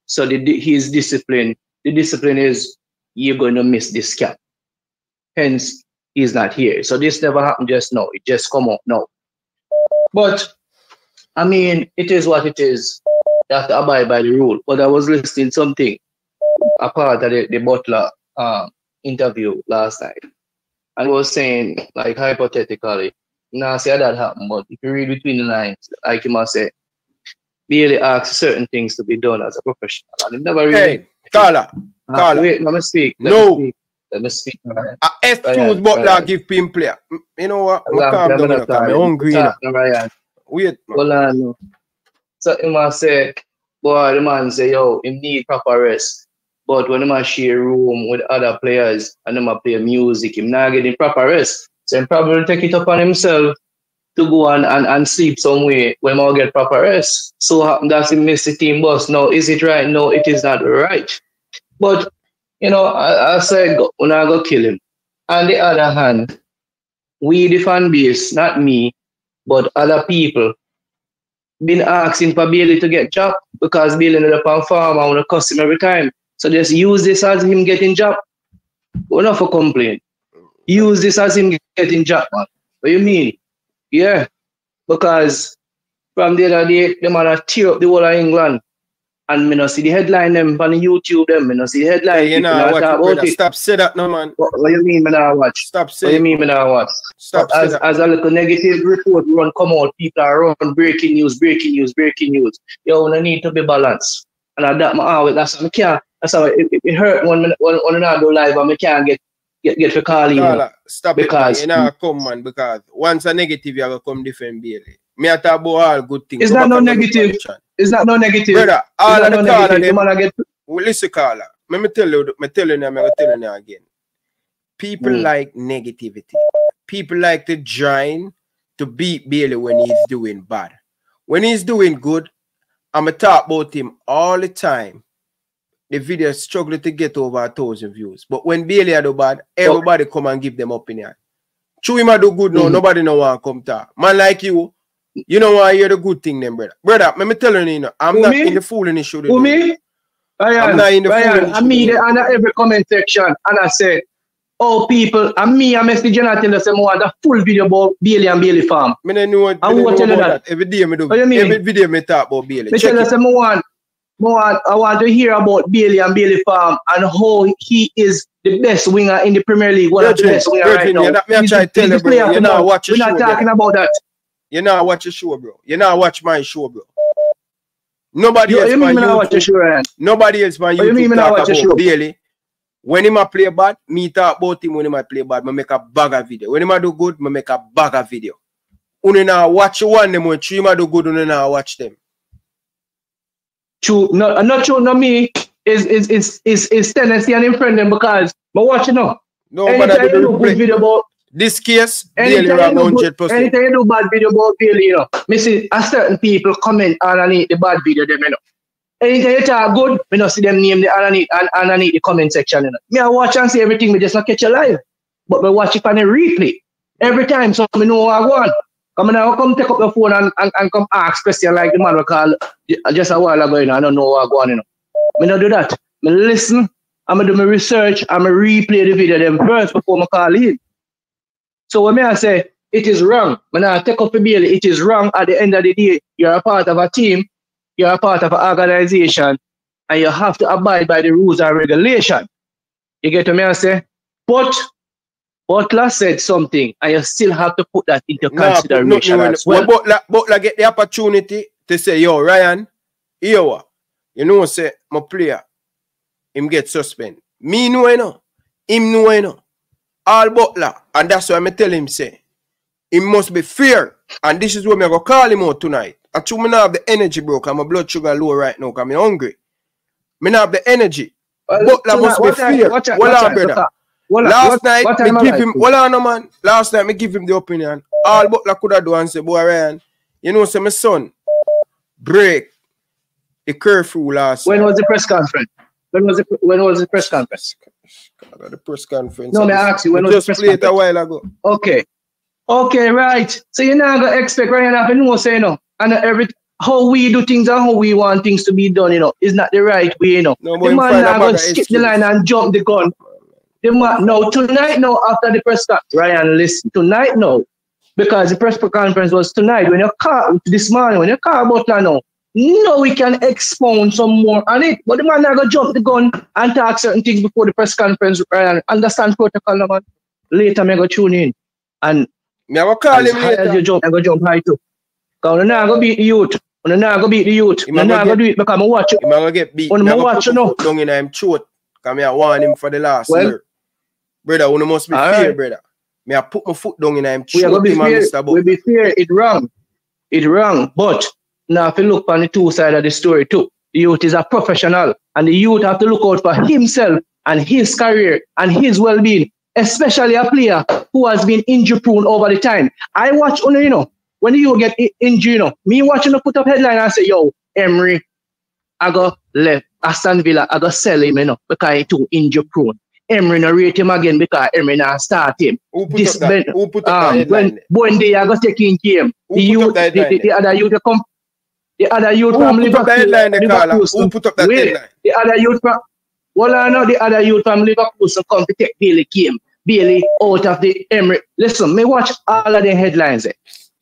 So the his discipline, the discipline is you're going to miss this camp. Hence, he's not here. So this never happened just now. It just come up now. But I mean, it is what it is. You have to abide by the rule. But I was listening something, a part of the, the Butler um, interview last night. And was saying, like hypothetically, now say that happened, but if you read between the lines, like you must say, Bailey asked certain things to be done as a professional. And it never really Hey, caller, Ah, caller. wait, let me speak. Let No. me speak. Let me speak. Ryan. A excuse Ryan, Butler Ryan. give pin player. You know what? I'm Me calm I'm down, gonna you know, 'cause talk. me hungry. you know. Talk Ryan. Wait, Hold on. So he must say, boy, the man say, yo, him need proper rest. But when him a share room with other players and him a play music, him not getting proper rest. So he probably take it upon himself to go and, and, and sleep somewhere when he get proper rest. So happen that he the team bus. Now, is it right? No, it is not right. But, you know, I, I said, go- when I go kill him. On the other hand, we the fan base, not me, but other people, been asking for Bailey to get job because Bailey ended up on farm and want him every time. So just use this as him getting job. We're not for complain. Use this as him getting job, man. What do you mean? Yeah. Because from the other day, the man a tear up the whole of England. And me not see the headline them on the YouTube them. Me not see the headline. You know what, talk about it. Stop say that, no man. What, what you mean me not watch? Stop What saying you mean me not watch? Stop But as, that. as a little negative report run come out, people are run breaking news, breaking news, breaking news. Yo, we need to be balanced. And I that my always that's I can't that's how it, it, it hurt when when when I go live and I can't get get get for calling you. Caller, stop Because- it, man. You know, come, man, because once a negative, you have to come defend Bailey. Me I talk about all good things. Go not no negative. at. It's not no negative. Brother, all of the no caller. Them, man I get listen caller, let me tell you, me tell you now, I'm tell you now again. People Mm. like negativity. People like to join to beat Bailey when he's doing bad. When he's doing good, I'm gonna talk about him all the time. The video struggling to get over a thousand views. But when Bailey do bad, everybody come and give them opinion. True him do good now, Mhm. nobody no want come talk. Man like you, you know why you're the good thing then, brother. Brother, let me tell you, you know, I'm Who not me? in the fooling issue. Who me? I'm Ryan, not in the Ryan, fooling I mean under every comment section and I say, oh people, and me I'm you and I tell you I want a full video about Bailey and Bailey farm. Me no know, me I no will know about that. Every day me do, What you mean? every video me talk about Bailey. Me Check tell you it. say I want, I want, to hear about Bailey and Bailey farm and how he is the best winger in the Premier League, one of the best winger Virgin, right now. you not, He's try to tell you, bro. You the not month. watch your We're show, not talking brother. about that. You're not watching show, bro. You're not watching my show, bro. Nobody You, else you mean not watch your YouTube. show, Ryan? Nobody else oh, you mean YouTube me not talk watch about show? Bailey. When him a play bad, me talk about him when him a play bad. Me make a bag of video. When him a do good, me make a bag of video. Unu na watch one them when three do good, na watch them. True, no, uh, not true, not me. Is is is is is tendency and friend them because but watch it now. No, anytime but I you do good video about This case, anytime you do hundred percent. anytime you do bad video about Bailey, you know, me see a certain people comment underneath the bad video them, you know. Anytime you talk good, me not see them name the underneath and underneath the comment section, you know. Me I watch and see everything, me just not catch a live. But me watch it on a replay. Every time so me know what I want. Come now, come take up your phone and, and, and come ask question like the man we call just a while ago, you know, I don't know what I want, you know. Me not do that. Me listen, I'm gonna do my research, I'm gonna replay the video them first before I call in. So when I say it is wrong, when I take up a bill, it is wrong at the end of the day. You're a part of a team, you're a part of an organization, and you have to abide by the rules and regulation. You get what me I say? But Butler said something, and you still have to put that into Nah, put nothing consideration it. as well. Butler, Butler get the opportunity to say, yo, Ryan, here what? You know, say, my player, him get suspended. Me know, you know. Him know, you know. All Butler. And that's why I tell him, say, he must be fair. And this is what me go call him out tonight. I true me not have the energy, bro, because my blood sugar low right now, because I'm hungry. Me not have the energy. Well, Butler must be what time- fair. what time- Hold what on, time, brother. What- Last what- night, what me give him, to? on, no, man. Last night, me give him the opinion. All Butler could have do and say, boy, Ryan, you know, say my son break the curfew last When night. was the press conference? When was the when was the press conference? the press conference. No, me ask you, when was the press played it a while ago. Okay. Okay, right. So you're not gonna expect Ryan to know say no. And every how we do things and how we want things to be done, you know, is not the right way, you know. No, the man find not gonna skip the line and jump the gun. No tonight no after the press conference. Ryan, listen, tonight no. Because the press conference was tonight. When you call this morning, when you call Butler now, no, we can expound some more on it. But the man not gonna jump the gun and talk certain things before the press conference. Ryan, understand protocol, no, man. Later, me go tune in. And me I go call him later. as you jump, I go jump high too. Cause we not go beat the youth. We not go beat the youth. We a go not go get- do it because i'm watch it. Him a go get beat. When Me I a go watch you know. foot down in him throat. Because I warn him for the last Well, year. Brother, you must be all fair, right. brother. May I put my foot down in him We are throat. gonna be him fair. Mr. We be fair. It wrong. It wrong. But now if you look on the two side of the story too, the youth is a professional, and the youth have to look out for himself and his career and his well-being, especially a player who has been injury prone over the time. I watch only you know when you get injured, you know, me watching you put up headline and say, yo, Emery, I go left Aston Villa, I go sell him, you know, because he too injury prone. Emery no rate him again because Emery not start him. Who put This up that? Ben- Who put up um, that when Bundy I go take in game. Who The youth, the, the, the other youth come, the other youth Who from put up Liverpool. that headline, they call her? Liverpool Who put up that wait, headline? The other youth from well, I know the other youth from Liverpool so come to take Bailey game. Bailey out of the Emery. Listen, me watch all of the headlines. Eh.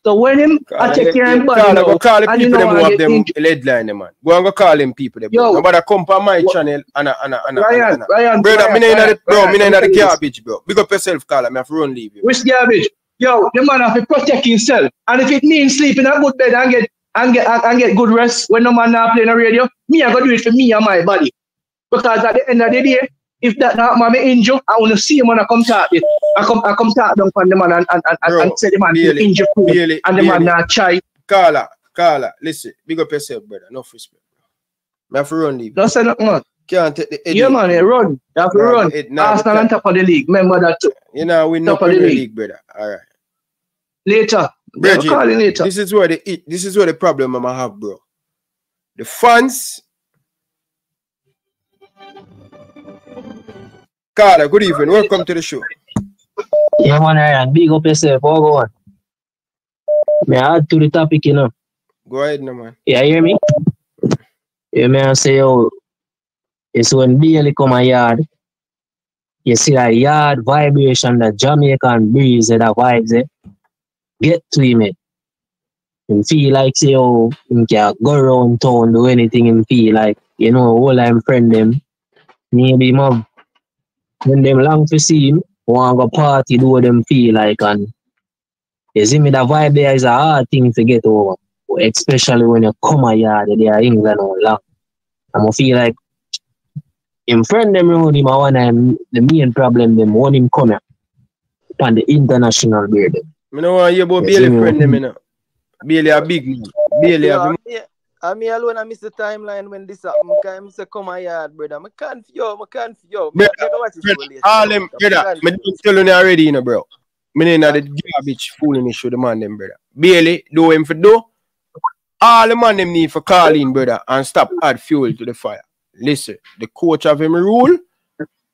So when him I Call take the- care of call, body go call the people them who have them headline them, man. Go and go call them people them. Yo, Nobody come on my channel and a, and a, and a, Ryan, and a, Ryan, brother, Ryan, me Ryan, the, bro, Ryan, me not in the garbage, bro. Big up yourself, caller. Me have to run leave you. Which garbage? Yo, the man have to protect himself. And if it means sleep in a good bed and get and get and get good rest when no man not playing the radio, me I go do it for me and my body. Because at the end of the day, if that not man me I want to see him when I come talk it. I come I come talk down from the man and and, and, Bro, and say the man Bailey, injure proof Bailey, and the man not try Carla, Carla, listen, big up yourself, brother. No respect. Me have to run leave. Don't say nothing much. Can't take the Yeah, man, you run. You have to Nah, run. it- nah, Arsenal on top of the league. Remember that too. You know, we know Top of the league. League, brother. All right. Later. Bridget, you later. this is where the this is where the problem I'm gonna have, bro. The fans. Carla, good evening. Welcome to the show. Yeah, man, Ryan, big up yourself. All go on. Me add to the topic, you know. Go ahead, no man. Yeah, hear me? Yeah, I say, yo, it's when Bailey come a yard, you see that yard vibration, that Jamaican breeze, that vibes, eh? Get to him, eh? Him feel like, say, yo, him can go around town, do anything him feel like, you know, all I'm friend them. Maybe him have, when them long to see him, want go party, do what them feel like, and you see me, the vibe there is a hard thing to get over especially when you come a yard they are England or long. I'm gonna feel like in friend them around him, I want him the main problem them want him come here on the international beard. Me no want to hear about Yes, Bailey you friend them, you know. Bailey a big man. Bailey Yeah, have me, I me alone I miss the timeline when this happen. Cause I say come a yard, brother. I can't yo, I can't yo. Me, Brother, I watch this brother, all them, brother, can't- me don't tell you already, you know, bro. Me ain't the garbage fooling issue, the man them, brother. Bailey, do him for do. All the man them need for call in, brother, and stop add fuel to the fire. Listen, the coach have him rule,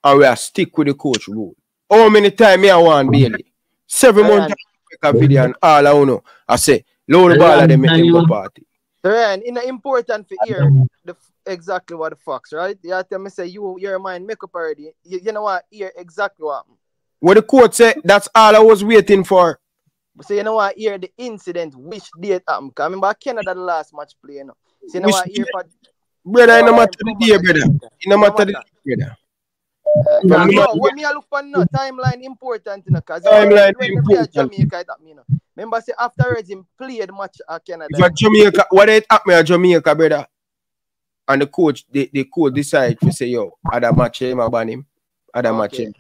and we are stick with the coach rule. How many time me I want Bailey? Seven months I make a video and all I know. I say, load the ball of them make them go in it's important for hear the exactly what the facts, right? You tell me say you your mind make up already. You, you know what? Hear exactly what happened. What the coach say, that's all I was waiting for. So you know what? Hear the incident, which date happened. 'Cause I remember Canada the last match play, you know. So you know Which what? Hear for Brother, it no matter the day, brother. No matter the day, brother. Nah, From the no, man- what me I look for no timeline important, you know, cause Timeline when we important. play Jamaica, it happen, you know. Remember, say afterwards him played match at Canada. If a Jamaica, what it happen at Jamaica, brother, and the coach, the, the coach decide to say, yo, other match him, I ban him. Other match him.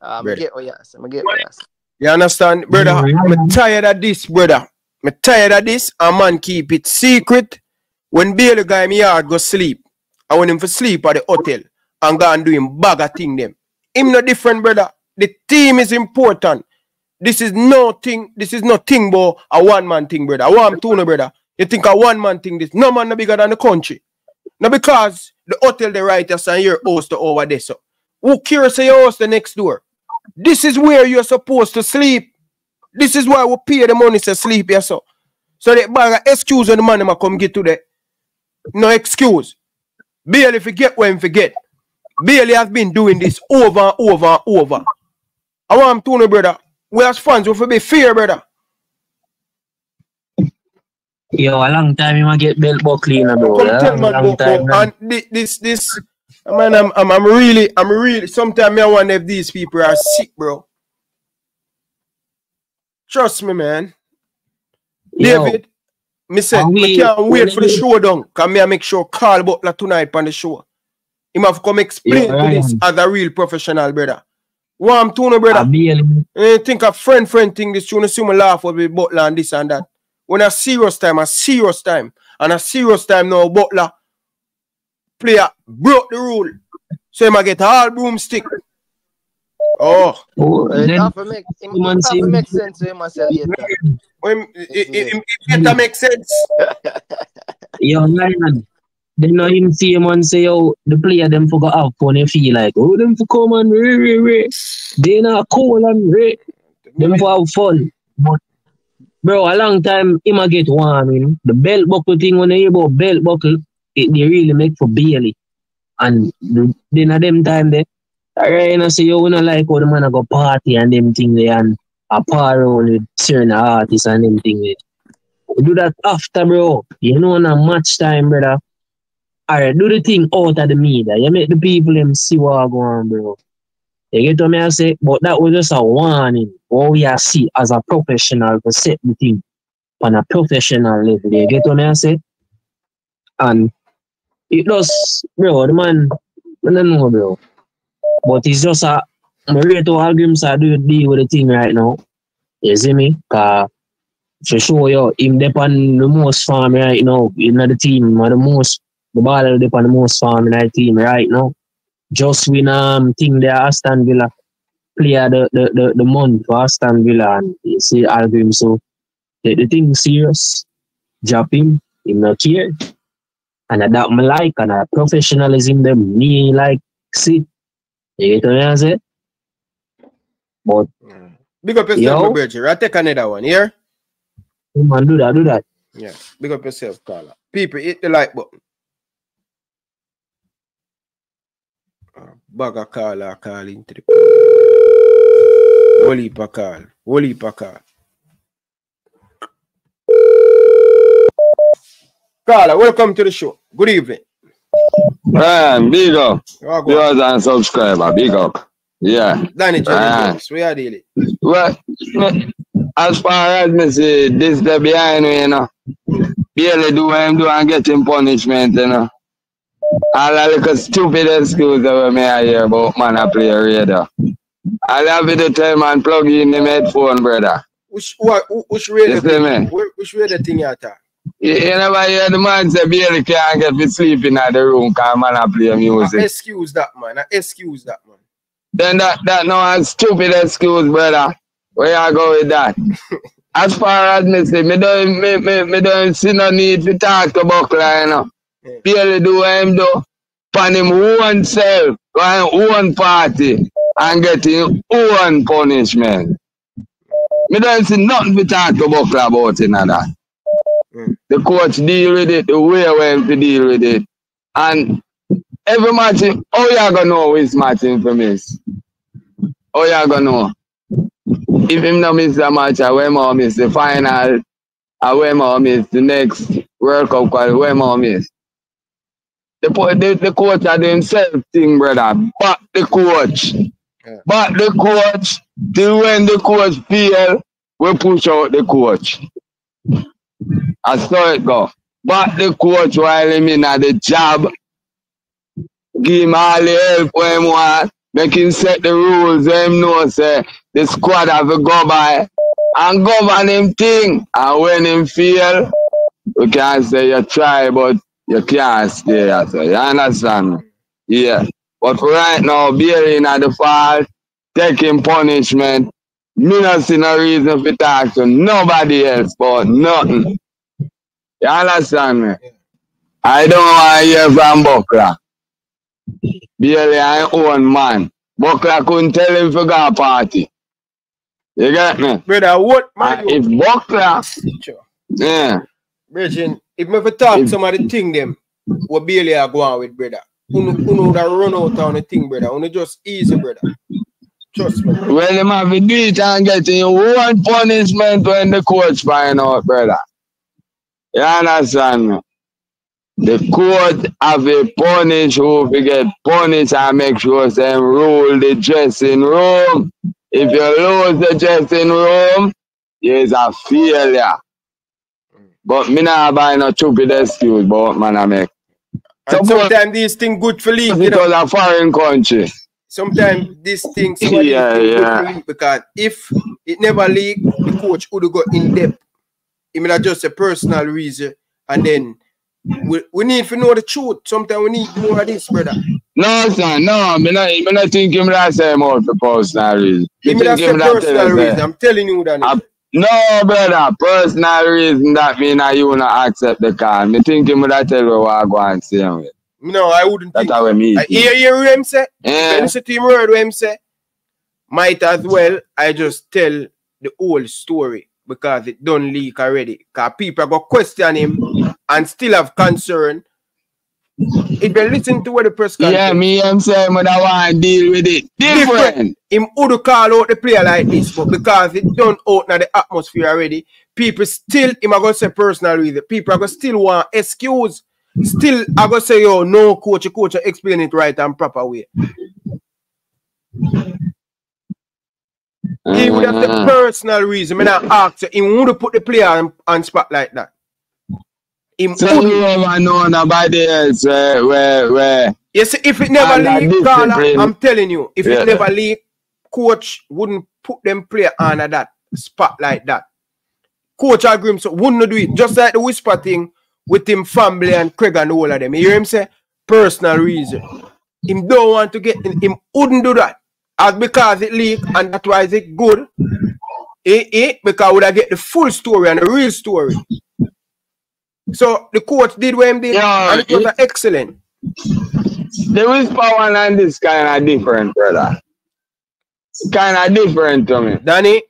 Um, I brother. get what you say. I get what you say. You understand, brother? I'm tired of this, brother. I'm tired of this. A man keep it secret. When Bailey guy me yard go sleep, I want him for sleep at the hotel and go and do him bag of thing them. Him no different, brother. The team is important. This is nothing. This is nothing but a one man thing, brother. Want to know, brother. You think a one man thing this? No man no bigger than the country. Now because the hotel the writers and your host over there, so who cares say your host the next door? This is where you're supposed to sleep. This is why we pay the money to sleep yes, so. So the bag excuse when the man a come get to the no excuse. Bailey forget when forget. Bailey has been doing this over and over and over. I want to know, brother. We as fans we be fair, brother. Yo, a long time you might get belt buckle in, bro. Come eh? A tell long, man long time, man. and thi- this this man I'm, I'm I'm really I'm really sometimes I wonder if these people are sick, bro. Trust me, man. Yo, David, me me we- can't wait for the show, showdown. Cause me I make sure Craig Butler tonight on the show. Him have come explain Yeah, to this as a real professional, brother. Warm tuna, brother. I Bailey, Eh, think a friend friend thing this tune see me laugh with Butler and this and that. When a serious time, a serious time, and a serious time now, Butler player broke the rule. So him a get all broomstick. Oh. oh, It then have to make it man have to make sense to him myself later. When it, it, it, it better make sense. Yo, Lion, they know him see him and say, yo, the player them forgot have fun. They feel like, oh, them for come and re, re, re. They not cool and re. Them for have fun. But, bro, a long time, him a get one, you know. The belt buckle thing, when they hear about belt buckle, it they really make for Bailey. And the, then at them time, they, Alright, you know, say you wanna like how the man a go party and them thing there and a par around with certain artists and them thing there. We do that after, bro. You know, on a match time, brother. Alright, do the thing out of the media. You make the people them see what go on, bro. You get what me I say? But that was just a warning. What we are see as a professional to set the thing on a professional level. You get what me I say? And it does, bro, the man, I don't know, bro. But it's just a, ready to argue him, I do deal with the thing right now. You see me? Cause for sure, yo, him dep on the most farm right now. You know the team or the most the ball dep on the most farm in our team right now. Just win um thing there Aston Villa. Player the, the, the, the month for Aston Villa and you see album so take the thing serious. Drop him, him not care. And that me like and a professionalism them me like see. You get what I say? But Big up yourself, brother. I take another one here. man do that, do that. Yeah. Big up yourself, Carla. People, hit the like button. Bag of Carla call into the Whole heap of call. Whole heap of call. Carla, welcome to the show. Good evening. Man, big up. Oh. Viewers and subscriber, big up. Yeah. Danny Jerry Ah. Jones, we are dealing. Well, as far as me see, this the behind me, you know. Bailey do what him do and get him punishment, you know. All the little stupid excuse that me I hear about man I play radio. I love have to tell man plug in the headphone, brother. Which, what, which radio You thing? Which, which radio thing you attack? Ah? You, you never hear the man say Bailey can't get to sleep in the room because man I play music. Ah, excuse that, man. I excuse that, man. Then that that no stupid excuse, brother. Where you go with that? as far as me say, me don't me, me, me don't see no need to talk to Buckler, you know. Bailey do what him do. Pan him own self, go him own party, and get him own punishment. Me don't see nothing to talk to Buckler about in that. Mm. The coach deal with it the way we him to deal with it. And every match, how you gonna know which match him for miss? How you gonna know? If him not miss the match, I will more miss the final, I will more miss the next World Cup qual, will more miss. The, the, the coach are the himself thing, brother. But the coach. but the coach till when the coach feel, we push out the coach. I saw it go. But the coach while him in at the job. Give him all the help when him want. Make him set the rules when him know say the squad have to go by. And govern him thing. And when him feel, we can say you try, but you can't stay. there. So you understand? me? Yeah. But for right now, bearing at the fall, taking punishment. Me not see no reason for talk to nobody else about nothing. You understand me? I don't want to hear from Buckler. Bailey I own man. Buckler couldn't tell him to go party. You get me? Brother, what man? Uh, if Buckler, yeah. Bridging, if me ever talk some of the thing them, what Bailey are going with, brother. Uno, uno that run out on the thing, brother. Uno just easy, brother. Trust me. Well, them have to do it and get in one punishment when the coach find out, brother. You understand me? The court have a punish who get punished and make sure them rule the dressing room. If you lose the dressing room, it's a failure. But me not buy no stupid excuse, but man I make. Sometimes these things good for league, you Because know. a foreign country. Sometimes these Yeah, things good yeah. for league because if it never leak, the coach would go in depth. It may not just a personal reason, and then we, we need to know the truth. Sometimes we need more of this, brother. No, son, no, me not, me not think him that same out for personal reason. May think him that personal reason. I'm telling you that. No, brother, personal reason that mean that you not accept the call. Me think him that tell you what I go and see him with. No, I wouldn't That's think. how we meet. I hear, hear what him say. Yeah. When you see him word what him say, might as well I just tell the whole story because it don't leak already. Because people to question him and still have concern. If they listen to what the press Yeah, conference- me am saying me that want to deal with it. Different. Him would call out the player like this, but because it don't out now the atmosphere already, people still him are gonna say personal reason. People are gonna still want excuse. Still I gonna say, yo, no coach, coach explain it right and proper way. He would have the Uh-huh. personal reason. Me not ask you, he would put the player on, on spot like that. Would- you ever know nobody else where, where, where. You see, if it never leak, Carla. I'm telling you, if Yeah. it never leak, coach wouldn't put them player mm. on at that spot like that. coach agree so wouldn't do it. Just like the whisper thing with him family and Craig and all of them. You hear him say personal reason. Him don't want to get him wouldn't do that. As because it leak and that's why it good. It, it because would I get the full story and the real story. So the coach did what him did Yeah, and it was it- excellent. The whisper one and this kind of different, brother. Kind of different to me. Danny,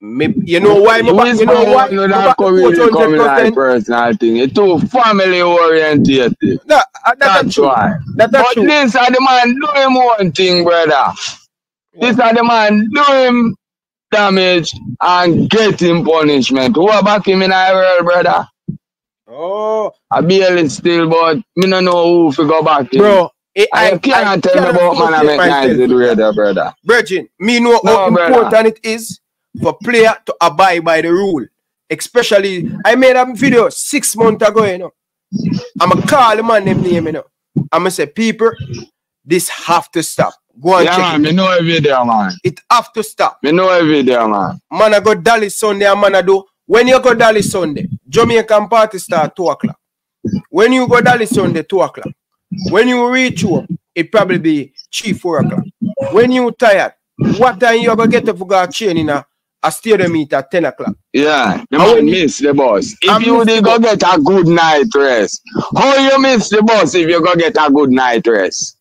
me, you know why? Me whisper you know why? one would me not back the come coach really coming like personal thing. It's too family oriented. That, uh, That's true. why. That, but this are the man doing one thing, brother. This are the man doing damage and getting punishment. Who are back him in our world, brother? Oh. I barely still, but me no know who fi go back him. Bro, it, I, I, can't tell me about man I make nice with radar, brother. Brethren, me know No, how brother. important it is for player to abide by the rule. Especially, I made a video six months ago, you know. I'm to call the man them name, you know. I'm to say, people, this have to stop. Go and Yeah, check man, it. me know every day, man. It have to stop. Me know every day, man. Man, I go Dallas Sunday and man, I do. When you go Dallas Sunday, Jamaican party start 2 o'clock. When you go Dallas Sunday, 2 o'clock. When you reach home, it probably be 3, 4 o'clock. When you tired, what time you gonna get up for go train in a, a stadium meet at 10 o'clock? Yeah, the man you- miss the bus. If I you did go get a good night rest, how you miss the bus if you go get a good night rest?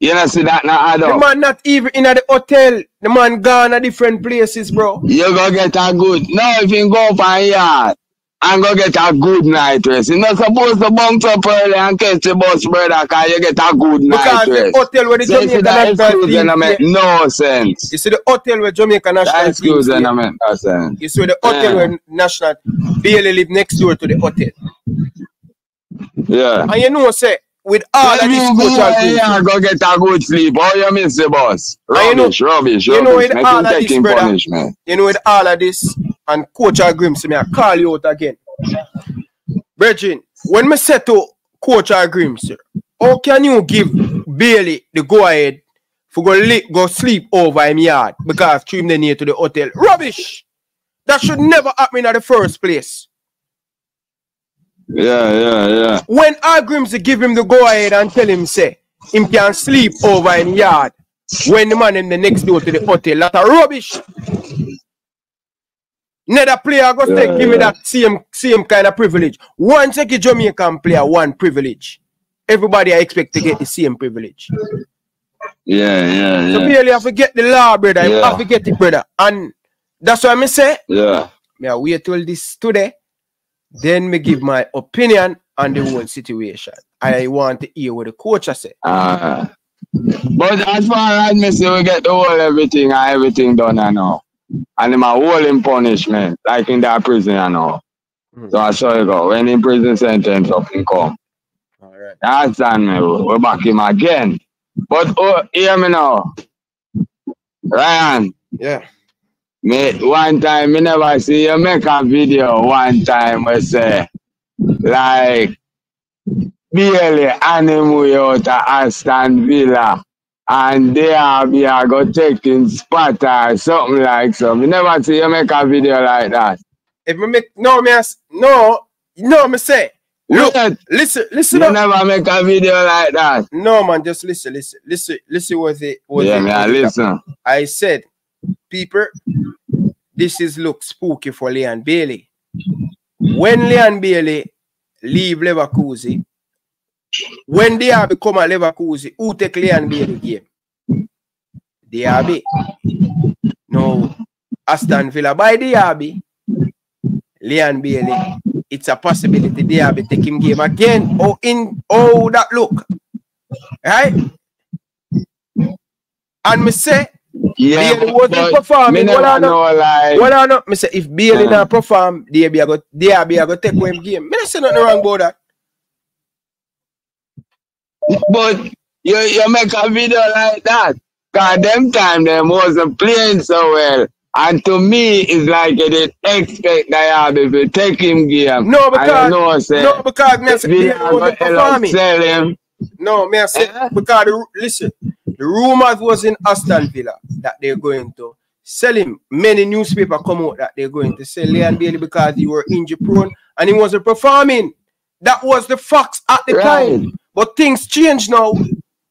You know, see that now add The man not even in the hotel. The man gone at different places, bro. You go get a good. No, if you go up and yard and go get a good night rest, you're not supposed to bounce up early and catch the bus, brother, because you get a good Because night rest. Because the hotel where the so Jamaican that national team don't make no sense. You see the hotel where Jamaica national That team excuse don't make no sense. You see the hotel Yeah. where national Bailey live next door to the hotel. Yeah. And you know, say, with all If of this you go cultural there things, and go get a good sleep, how you miss the bus? And you know- Rubbish, rubbish, you know, rubbish. with all of this, brother, punishment. you know, with all of this, and Coach Agrims, me, I call you out again. Brethren, when me say to Coach Agrims, sir, how can you give Bailey the go ahead for go, li- go sleep over him yard because stream the near to the hotel? Rubbish! That should never happen in the first place. Yeah, yeah, yeah. When Agrims give him the go ahead and tell him, say, him can sleep over in yard when the man in the next door to the hotel, that's a rubbish. Another player go Yeah, give me that same same kind of privilege. Once a Jamaican player, one privilege. Everybody I expect to get the same privilege. Yeah, yeah, So yeah. really have to get the law, brother. Yeah. have to get it, brother. And that's why I say, Yeah. me I wait till this today, then me give my opinion on the whole situation. I want to hear what the coach has say. Uh, but as far as me say, we get the whole everything and everything done and now. And him a whole in punishment, like in that prison and all. So I saw you go. When in prison sentence up in come. Alright. Understand me? We back him again. But oh, hear me now. Ryan. Yeah. Me one time me never see you make a video one time we say like barely animal out of Aston Villa and there be a go taking spot or something like so. Me never see you make a video like that. If me make no me as- no no me say look listen listen You up. never make a video like that. No man, just listen, listen, listen, listen what it what Yeah, it- I it- listen. I said, people, this is look spooky for Leon Bailey. When Leon Bailey leave Leverkusen, when they are become a Leverkusen, who take Leon Bailey game? Diaby. No, Aston Villa by the Diaby. Leon Bailey, it's a possibility the Diaby take him game again. Oh, in oh that look, right? And me say, Yeah, Bailey wasn't performing. me What I know, like- what I know, me say if Bailey Uh. not perform, they be a go, they be a go take away him game. Me not say nothing wrong about that. But you you make a video like that. Cause them time them wasn't playing so well. And to me, it's like you didn't expect that Diaby to take him game. No, because you know, say, no, because me I say Bailey wasn't performing. him. No, me I say because the, listen, the rumors was in Aston Villa that they're going to sell him. Many newspaper come out that they're going to sell Leon Bailey because he were injury prone and he wasn't performing. That was the facts at the Right. time. But things change now.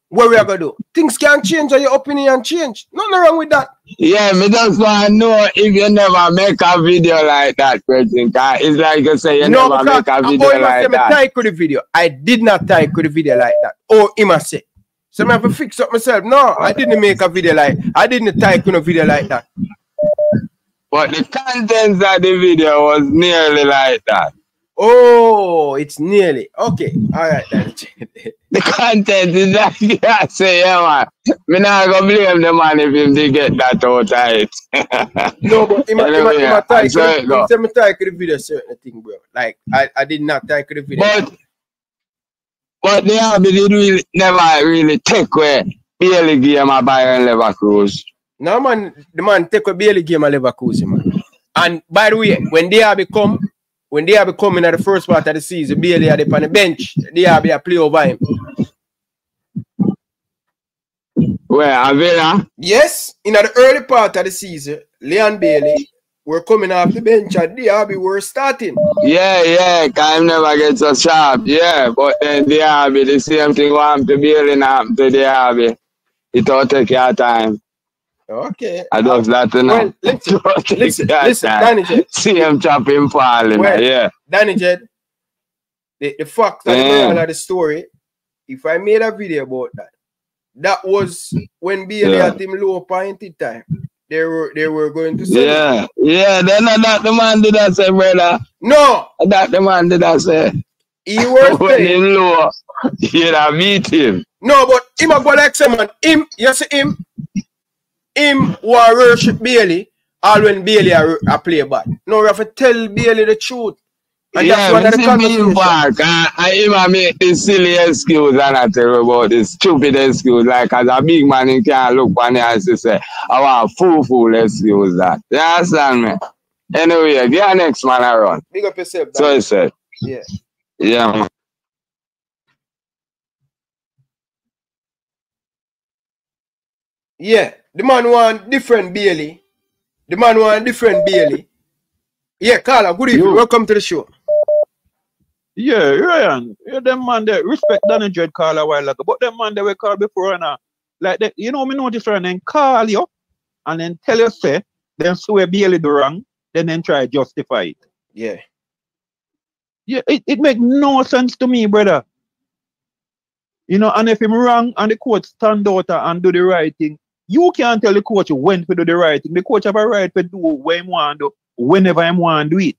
What we are gonna do? Things can change and your opinion change. Nothing wrong with that. Yeah, me just want to know if you never make a video like that. Cause it's like you say you no, never make a video him a say like that. type with the video. I did not type the video like that. Oh, him must say. So I have to fix up myself. No, I didn't make a video like I didn't type in a video like that. But the contents of the video was nearly like that. Oh, it's nearly okay. All right, then. The content is like I say, yeah, man. Me not gonna blame the man if him did get that out of it. No, but him, a- him, a- him, type So it with, go. him say me type the video certain thing, bro. Like I, I did not type the video. But but they Army did really never really take away Bailey game of Bayern Leverkusen. No man, the man take a Bailey game at Leverkusen, man. And by the way, when they have become when they have become in the first part of the season, Bailey had on the bench. They have a play over him. Where Avila? Yes, in the early part of the season, Leon Bailey were coming off the bench and Diaby were starting. Yeah, yeah, can never get so sharp. Yeah, but then the Army, the same thing want to Bailey now to the Army. It all take your time. Okay. I let you know. Well, listen, It all take listen, listen. Danny J. See him chopping falling. Well, yeah. Danny Jed, the, the fact the Yeah. moral of the story, if I made a video about that, that was when Bailey Yeah. at him low point in time. They were they were going to say. Yeah, him. yeah, then uh, that the man did that say, brother. No, that the man did that say. He was when him low, you know, meet him. No, but him a go like say man, him, you see him, him will worship Bailey, all when Bailey a, a play bad. No, we have to tell Bailey the truth. And yeah, that's one of the me see me back. I, I even make this silly excuse and I tell you about this stupid excuse. Like as a big man, you can't look on it and say, I want fool fool excuse that. You understand me? Anyway, get next man around. Big up yourself. So he said, Yeah. yeah, man. Yeah, the man want different Bailey. The man want different Bailey. Yeah, Carla, good evening. Welcome to the show. Yeah, Ryan. Yeah, them man they respect Danny Dread call a while ago. But them man they were called before and uh, like they, you know me notice right then call you and then tell you say then swear Bailey do wrong, then then try justify it. Yeah. Yeah, it, it make no sense to me, brother. You know, and if him wrong and the coach stand out and do the right thing, you can't tell the coach when to do the right thing. The coach have a right to do what him want to do, whenever him want to do it.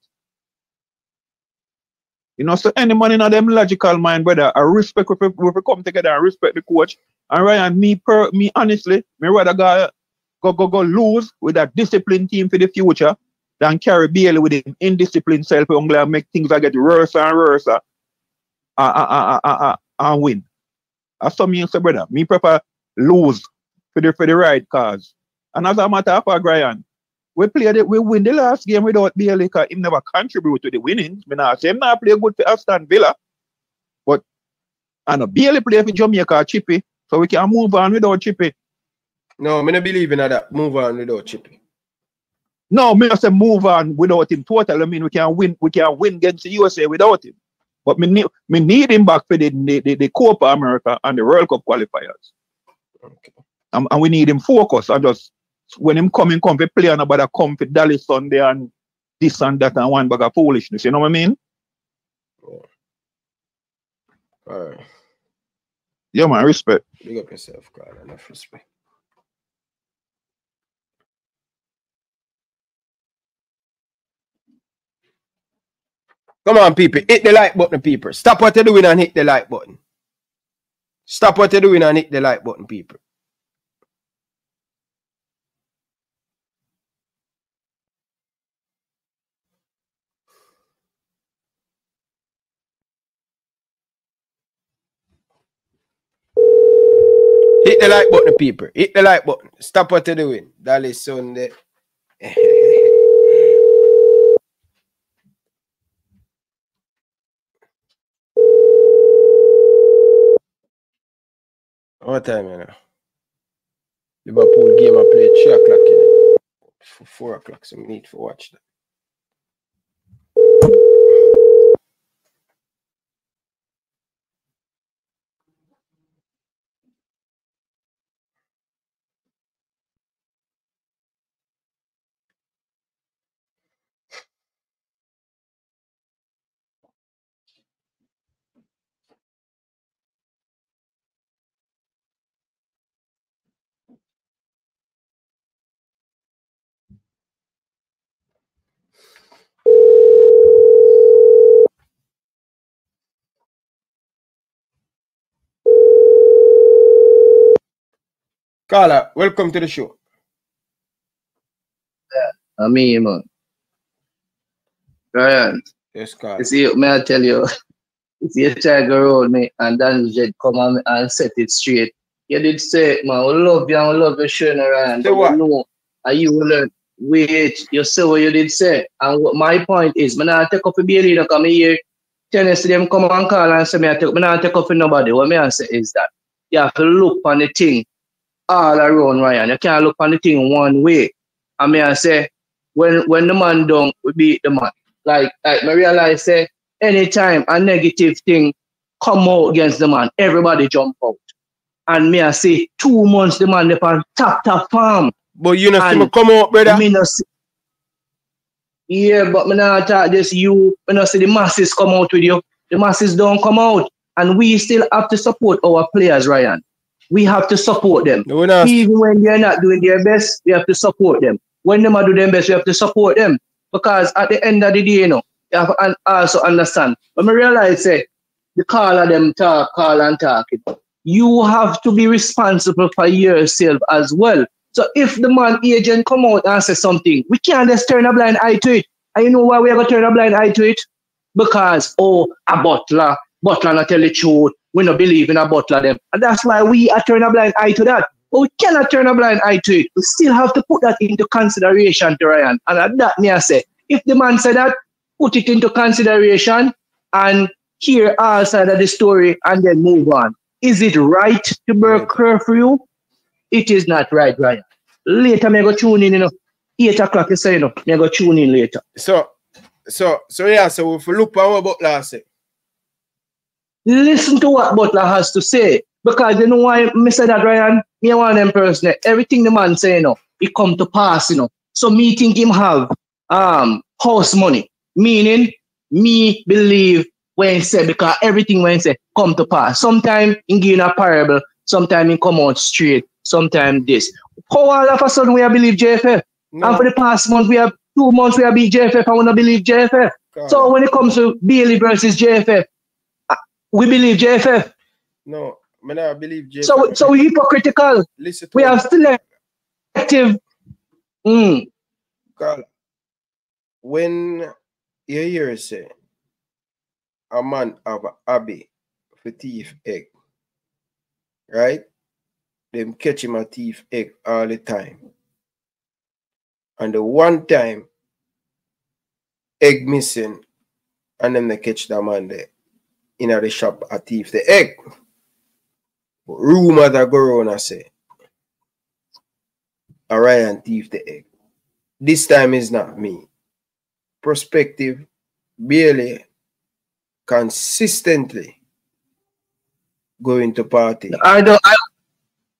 You know, so any man in them logical mind, brother, I respect if we, if we come together and respect the coach. And Ryan, me per me honestly, me rather go go go go lose with a disciplined team for the future than carry Bailey with him indisciplined self only and make things get worse and worse uh, uh, uh, uh, uh, uh, and win. That's what me say, brother. Me prefer lose for the for the right cause. And as a matter of fact, Ryan, we played it, we win the last game without Bailey he never contribute to the winnings. Me not say him not play good for Aston Villa. But I know Bailey play for Jamaica Chippy, so we can move on without Chippy. No, me not believe in that. Move on without Chippy. No, me not say move on without him total. I mean we can win we can win against the USA without him. But me need me need him back for the the, the, the Copa America and the World Cup qualifiers. And, and we need him focus and just when him come in come for play and about come for Dallas Sunday and this and that and one bag of foolishness. You know what I mean? Alright. Yeah, man, respect. Big up yourself, Carla. Enough respect. Come on, people. Hit the like button, people. Stop what you're doing and hit the like button. Stop what you're doing and hit the like button, people. Hit the like button, people. Hit the like button. Stop what you're doing. That is Sunday. what time you know? Liverpool game I play at 3 o'clock. You know? for four o'clock, so we need to watch that. Carla, welcome to the show. I mean, man. Ryan. Yes, Carla. You see, may I tell you, see, you try to around me and Dan Jet come on and set it straight. You did say, man, we love you and we love you, Shane Ryan. Say what? Know, and you will learn. Wait, you say what you did say. And what my point is, man, I take up a Bailey, you come here. Tennis them come and call and say, me, I take, me not take up for nobody. What me I say is that you have to look on the thing Ah, all around Ryan. You can't look on the thing one way. I mean, I say, when when the man done, we beat the man. Like, like I realize, say, anytime a negative thing come out against the man, everybody jump out. And me, I say, two months the man they on top top farm. But you know, see come out, brother. Me no see, yeah, but me not talk just you. Me not see the masses come out with you. The masses don't come out. And we still have to support our players, Ryan. We have to support them. No. Even when they're not doing their best, we have to support them. When them are doing their best, we have to support them. Because at the end of the day, you know, you have to also understand. When I realize, say, the call of them talk, call and talk, you have to be responsible for yourself as well. So if the man agent come out and say something, we can't just turn a blind eye to it. And you know why we going to turn a blind eye to it? Because, oh, a butler, butler not tell the truth. We not believe in a butler them. And that's why we are turning a blind eye to that. But we cannot turn a blind eye to it. We still have to put that into consideration to Ryan. And at that, me I say, if the man said that, put it into consideration and hear our side of the story and then move on. Is it right to break curfew? It is not right, Ryan. Later, me go tune in, you know. 8 o'clock, you say, you know. Me go tune in later. So, so, so yeah, so if we look at Butler say, Listen to what Butler has to say. Because you know why Mr. that, Ryan? Me one them person, everything the man say, you know, it come to pass, you know. So me think him have um house money. Meaning, me believe when he say, because everything when he say come to pass. Sometimes in give a parable, sometimes in come out straight, sometimes this. How all of a sudden we have believe JFF? And for the past month, we have two months we have beat JFF, I want to believe JFF. So when it comes to Bailey versus JFF, we believe JFF. no, I not believe Jay. So, so we hypocritical. Listen to We him. still active. Mm. Carla, when you hear say a man have a hobby for thief egg, right? Them catch him a thief egg all the time. And the one time egg missing, and then they catch the man there in the shop a thief the egg. But rumor that go around I say Ryan thief the egg. This time is not me. Perspective Bailey consistently going to party. I don't. I,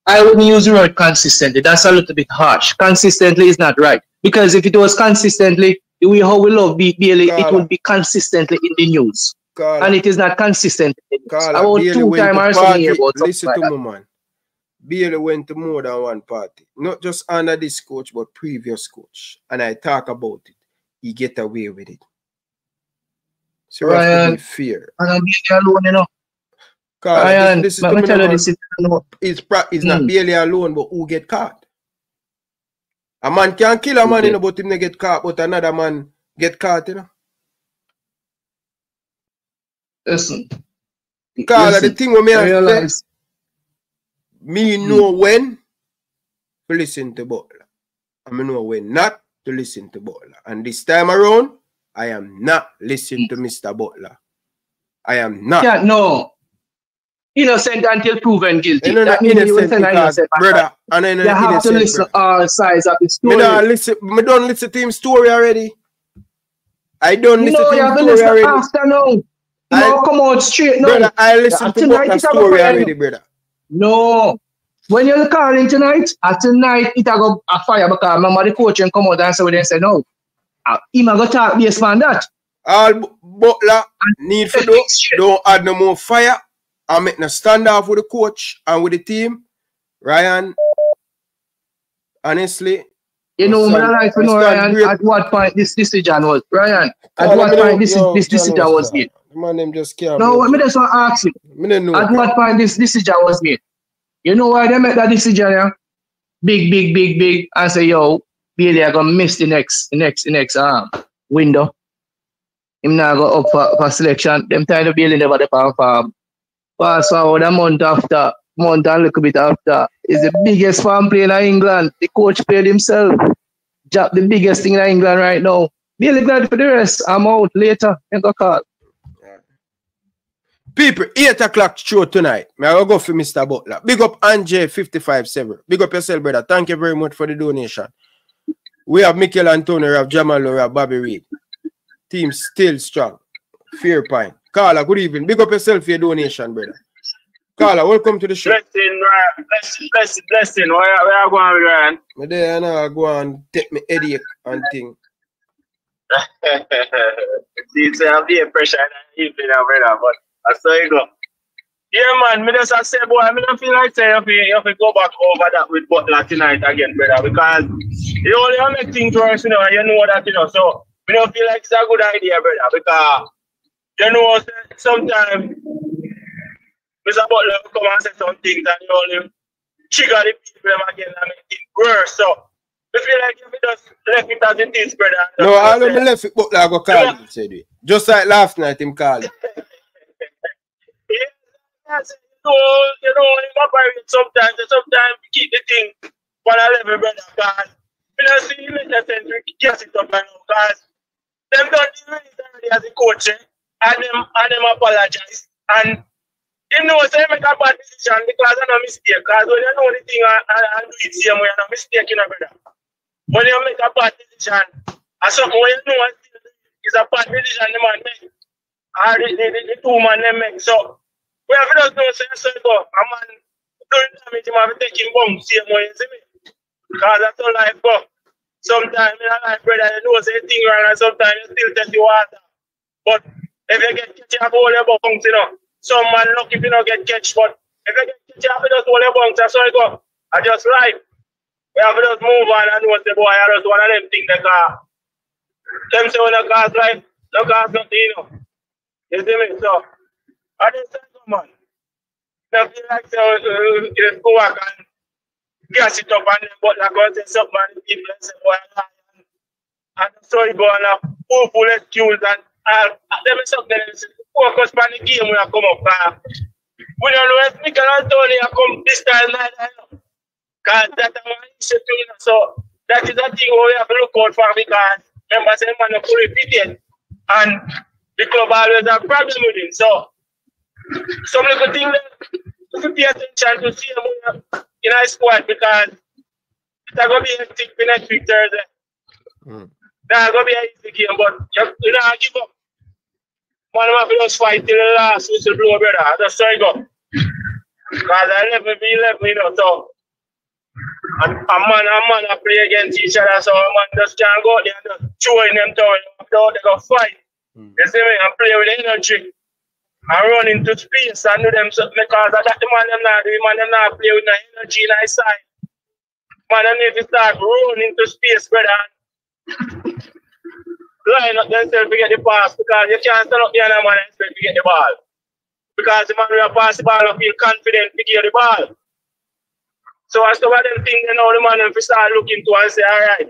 I wouldn't use the word consistently. That's a little bit harsh. Consistently is not right because if it was consistently, the way how we love Bailey, it would be consistently in the news, Carla. and it is not consistent. in the news. Carla, About two went time to or something party. here about Listen like to me, man. Bailey went to more than one party. Not just under this coach, but previous coach. And I talk about it. He get away with it. So we have to Ryan, be and I'm Bailey alone, you know. Carla, Ryan, this, this is tell you this. is- It's, it's not Mm. Bailey alone, but who get caught. A man can kill a man, you know, but him not get caught, but another man get caught, you know. Listen. Because the thing with me, I I realize- me hmm. know when to listen to Butler. I know when not to listen to Butler. And this time around, I am not listening to Mr. Butler. I am not. Yeah, no. innocent until proven guilty. You know, that means innocent innocent innocent. brother, and I know you have to innocent, listen brother. all sides of the Me story. don't listen. Me don't listen to him story already. I don't listen no, to him to story already. after now. I- No, come out straight now. Brother, I listen Uh, to tonight a story already, brother. No. When you're calling tonight, at tonight it a go a fire because remember the coach and come out and say what they say no. Uh, him a go talk based on that. All Butler need for do don't add no more fire and make no standoff with the coach and with the team. Ryan, honestly, You know, my man, I like to know, Ryan, great. at what point this decision was. Ryan, at Call what point yo, this, yo, this decision was made. The man them just can't. No, let me just want to ask you. Me don't know. At what point this decision was made? You know why they make that decision, yeah? Big, big, big, big, and say, yo, Bailey are gonna miss the next, the next, the next um window. Him now go up for, for selection. Them time the Bailey never depend farm. farm. Fast forward a month after, month and a little bit after, is the biggest farm player in England. The coach played himself. Job the biggest thing in England right now. Bailey glad for the rest. I'm out later. Ain't go call. People, 8 o'clock show tonight. Me I go for Mr. Butler. Big up Anjay 557. Big up yourself, brother. Thank you very much for the donation. We have Michail Antonio, we have Jamal, we have Bobby Reid. Team still strong. Fear Pine. Carla, good evening. Big up yourself for your donation, brother. Carla, welcome to the show. Blessing, Ryan. Blessing, blessing, blessing. Where, where you going, Ryan? Me there and I go and take me headache and thing. See, say I'm being pressure in the evening brother, but I saw you go. Yeah, man, me just a say, boy, I don't feel like say you have to, you go back over that with Butler tonight again, brother, because you only make things worse, you know, and you know that, you know, so me don't feel like it's a good idea, brother, because you know, say, sometimes Mr. Butler will come and say some things and you only trigger the people them again and make it worse, so I feel like if you just left it as it is, brother. No, just all say- of me left it Butler go call him, said we. Just like last night him call him. Yes, you know, you know, in my parents sometimes, and sometimes we keep the thing on a level, brother, because we don't see make sense to gas it up now, because them don't deal with as a coach, eh? and them, and them apologize, and you know, say make a bad decision because I no mistake, because when you know the thing and do it same way, you no mistake, you know, brother. When you make a bad decision, and something when you know do a bad decision the man make, or the, the, the, the two man them make, so we have just know say so go. A man doing damage, him have to take him bum same way, you see me? Because that's how life go. Sometimes in life, brother, you know say thing wrong and sometimes you still test the water. But if you get catch, you to hold your bunks, you know. Some man lucky if you don't get catch, but if you get catch, you have to just hold your bunks, that's how it go. I just life. We have to just move on and know say boy, I just one of them things that uh, them say when a cause life, no cause nothing, you know. You see me? So I just on. Now feel like just go back and gas it up and then like I say something and the people say and so you go on a and something. Focus on the game when I come up. We don't know if Michail Antonio come this time. Because that's issue. So that is a thing we have to look out for because remember say man fitted and the club always have with him. So some little thing that we should pay attention to see him in our squad because it's gonna be hectic for next week Thursday. Mm. Now gonna be an easy game, but you, you know give up. Man, I'm have to fight till the last whistle blow, brother. That's how it go. Because I never be left, you know, so and a man and man a play against each other, so a man just can't go out there and just throwing them down. They go fight. Mm. You see me? And play with energy. And run into space and do them something because of that the man them not do, the man them not play with no energy in his side. Man them need to start running into space, brother. Line up themselves to get the pass because you can't stand up there and a man expect to get the ball. Because the man will pass the ball and feel confident to get the ball. So as to what them think, you know, the man them start looking to and say, all right,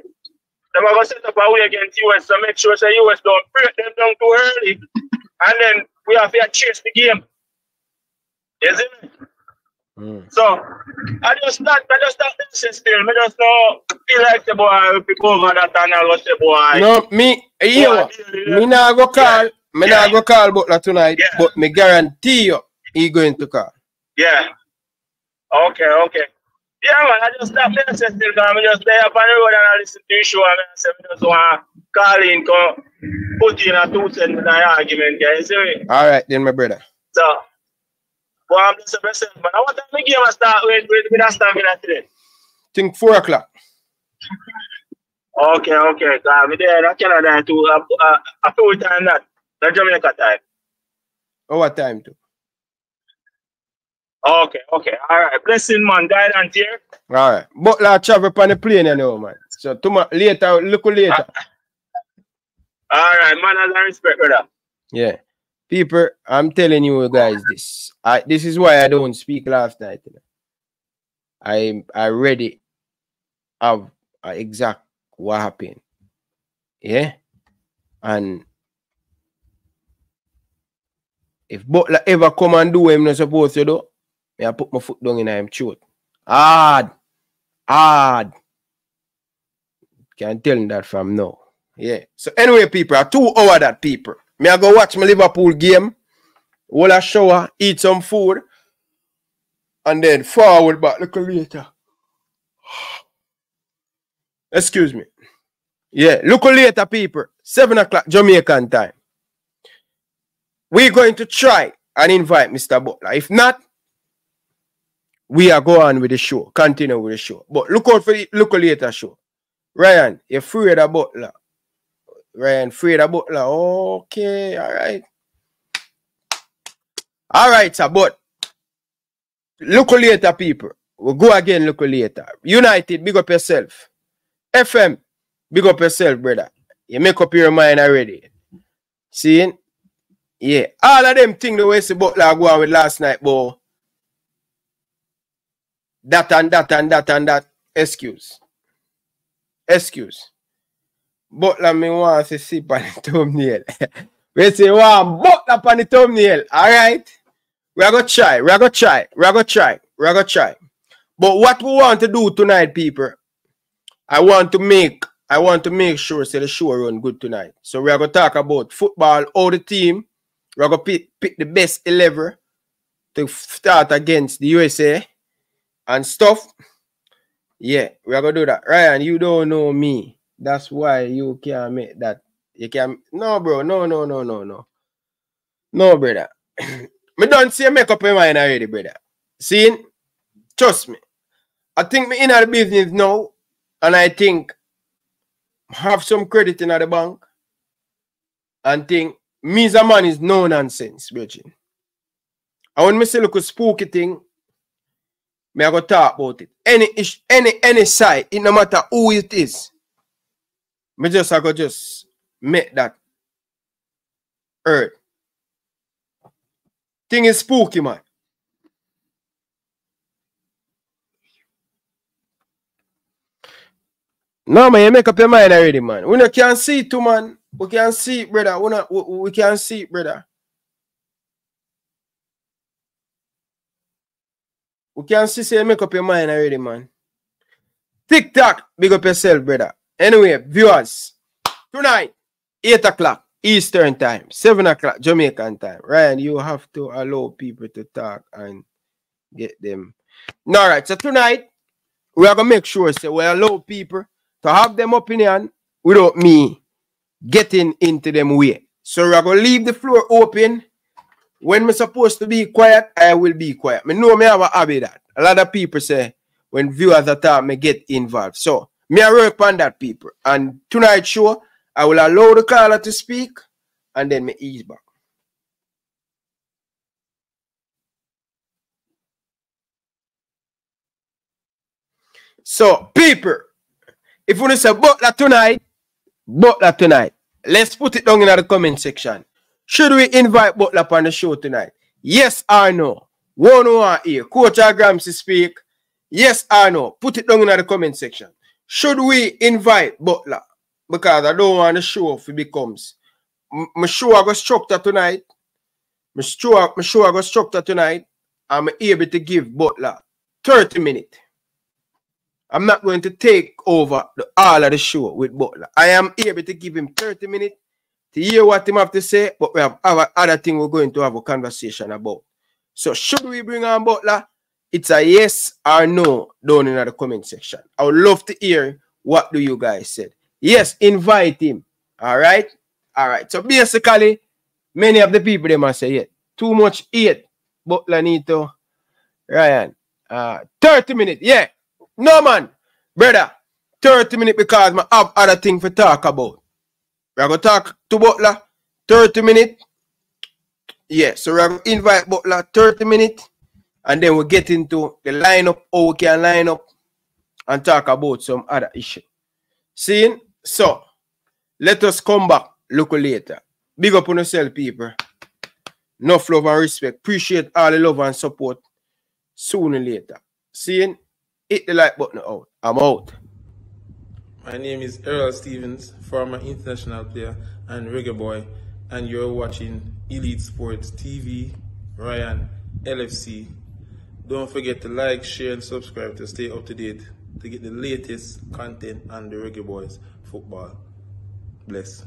them are going to set up a way against US, so make sure say US don't break them down too early. And then we have to chase the game. You see me? So I just start, I just start dancing still. I just know feel like the boy will pick over that and I go say boy. No, me, you, me nah go call, me nah go call Butler tonight, but me guarantee you, he going to call. Yeah. Okay, okay. Yeah, man, I just stop there still because I'm just there up on the road and I listen to your show and I say, I just want to call in, come put in a two cents in the argument, guys. See me? All right, then, my brother. So, well, I'm just a but I want to make game I start with, with, with that stamina today. Think four o'clock. Okay, okay. So I'm there in Canada too. A, a, a full time that. The Jamaica time. Oh, what time too? Okay, okay. All right. Blessing, man. Guidance here. All right. But like travel on the plane, you know, man. So tomorrow later, look later. All right, man. I respect, brother. Yeah. People, I'm telling you guys this. I this is why I don't speak last night. I I already have uh, exact what happened. Yeah. And if Butler ever come and do what I'm not supposed to do, me I put my foot down in him throat. Hard. Hard. Can't tell him that from now. Yeah. So anyway, people, I two hour that people. Me I go watch my Liverpool game. Will a shower, eat some food, and then forward back look later. Excuse me. Yeah, look later, people. Seven o'clock Jamaican time. We're going to try and invite Mr. Butler. If not, we are going with the show. Continue with the show. But look out for the look later show. Ryan, you're afraid of Butler. Ryan, afraid of Butler. Okay, all right. All right, sir, but look later, people. We'll go again, look later. United, big up yourself. FM, big up yourself, brother. You make up your mind already. Seeing? Yeah. All of them things the way see Butler go on with last night, boy. That and that and that and that. Excuse. Excuse. Butler me want to see on the thumbnail. we say one Butler on the thumbnail. Alright. We are gonna try. We are gonna try. We are gonna try. We are gonna try. But what we want to do tonight, people, I want to make I want to make sure say the show run good tonight. So we are gonna talk about football, all the team. We're gonna pick, pick the best 11 to start against the USA and stuff. Yeah, we are gonna do that. Ryan, you don't know me. That's why you can't make that. You can't no bro, no, no, no, no, no. No, brother. me don't see make up your mind already, brother. See? Trust me. I think me in the business now, and I think have some credit in the bank, and think me as a man is no nonsense, Virgin. And when me say look a spooky thing, me I go talk about it. Any ish, any any side, it no matter who it is. Me just I go just make that earth. Thing is spooky, man. No, man, you make up your mind already, man. We no can see it too, man. We can see it, brother. We, not, we, we can see it, brother. We can see, say, make up your mind already, man. TikTok, big up yourself, brother. Anyway, viewers, tonight, 8 o'clock Eastern time, 7 o'clock Jamaican time. Ryan, you have to allow people to talk and get them. All right, so tonight, we are going to make sure say, we allow people to have them opinion without me getting into them way. So we're going to leave the floor open. When we're supposed to be quiet, I will be quiet. Me know me have a habit that. A lot of people say when viewers are talk, me get involved. So me I work on that people. And tonight show, I will allow the caller to speak and then me ease back. So people, if you want to say Butler tonight, Butler tonight. Let's put it down in the comment section. Should we invite Butler on the show tonight? Yes or no? One one here. Coach to speak. Yes or no? Put it down in the comment section. Should we invite Butler? Because I don't want the show if it becomes. My show I got structure tonight. My show, my show I got structure tonight. I'm able to give Butler 30 minutes. I'm not going to take over the, all of the show with Butler. I am able to give him 30 minutes to hear what him have to say, but we have other, thing we're going to have a conversation about. So should we bring on Butler? It's a yes or no down in the comment section. I would love to hear what do you guys said. Yes, invite him. All right. All right. So basically, many of the people they must say, yeah, too much eat. Butler need to Ryan. Uh 30 minutes. Yeah. No man. Brother. 30 minutes because I have other thing to talk about. We're gonna talk to Butler 30 minutes. Yeah, so we're gonna invite Butler 30 minutes and then we get into the lineup, how we can line up and talk about some other issue. Seeing? So let us come back look later. Big up on yourself, people. Enough love and respect. Appreciate all the love and support. Sooner later. Seeing? Hit the like button out. I'm out. My name is Errol Stevens, former international player and reggae boy, and you're watching Elite Sports TV, Ryan, LFC. Don't forget to like, share, and subscribe to stay up to date to get the latest content on the Reggae Boyz football. Bless.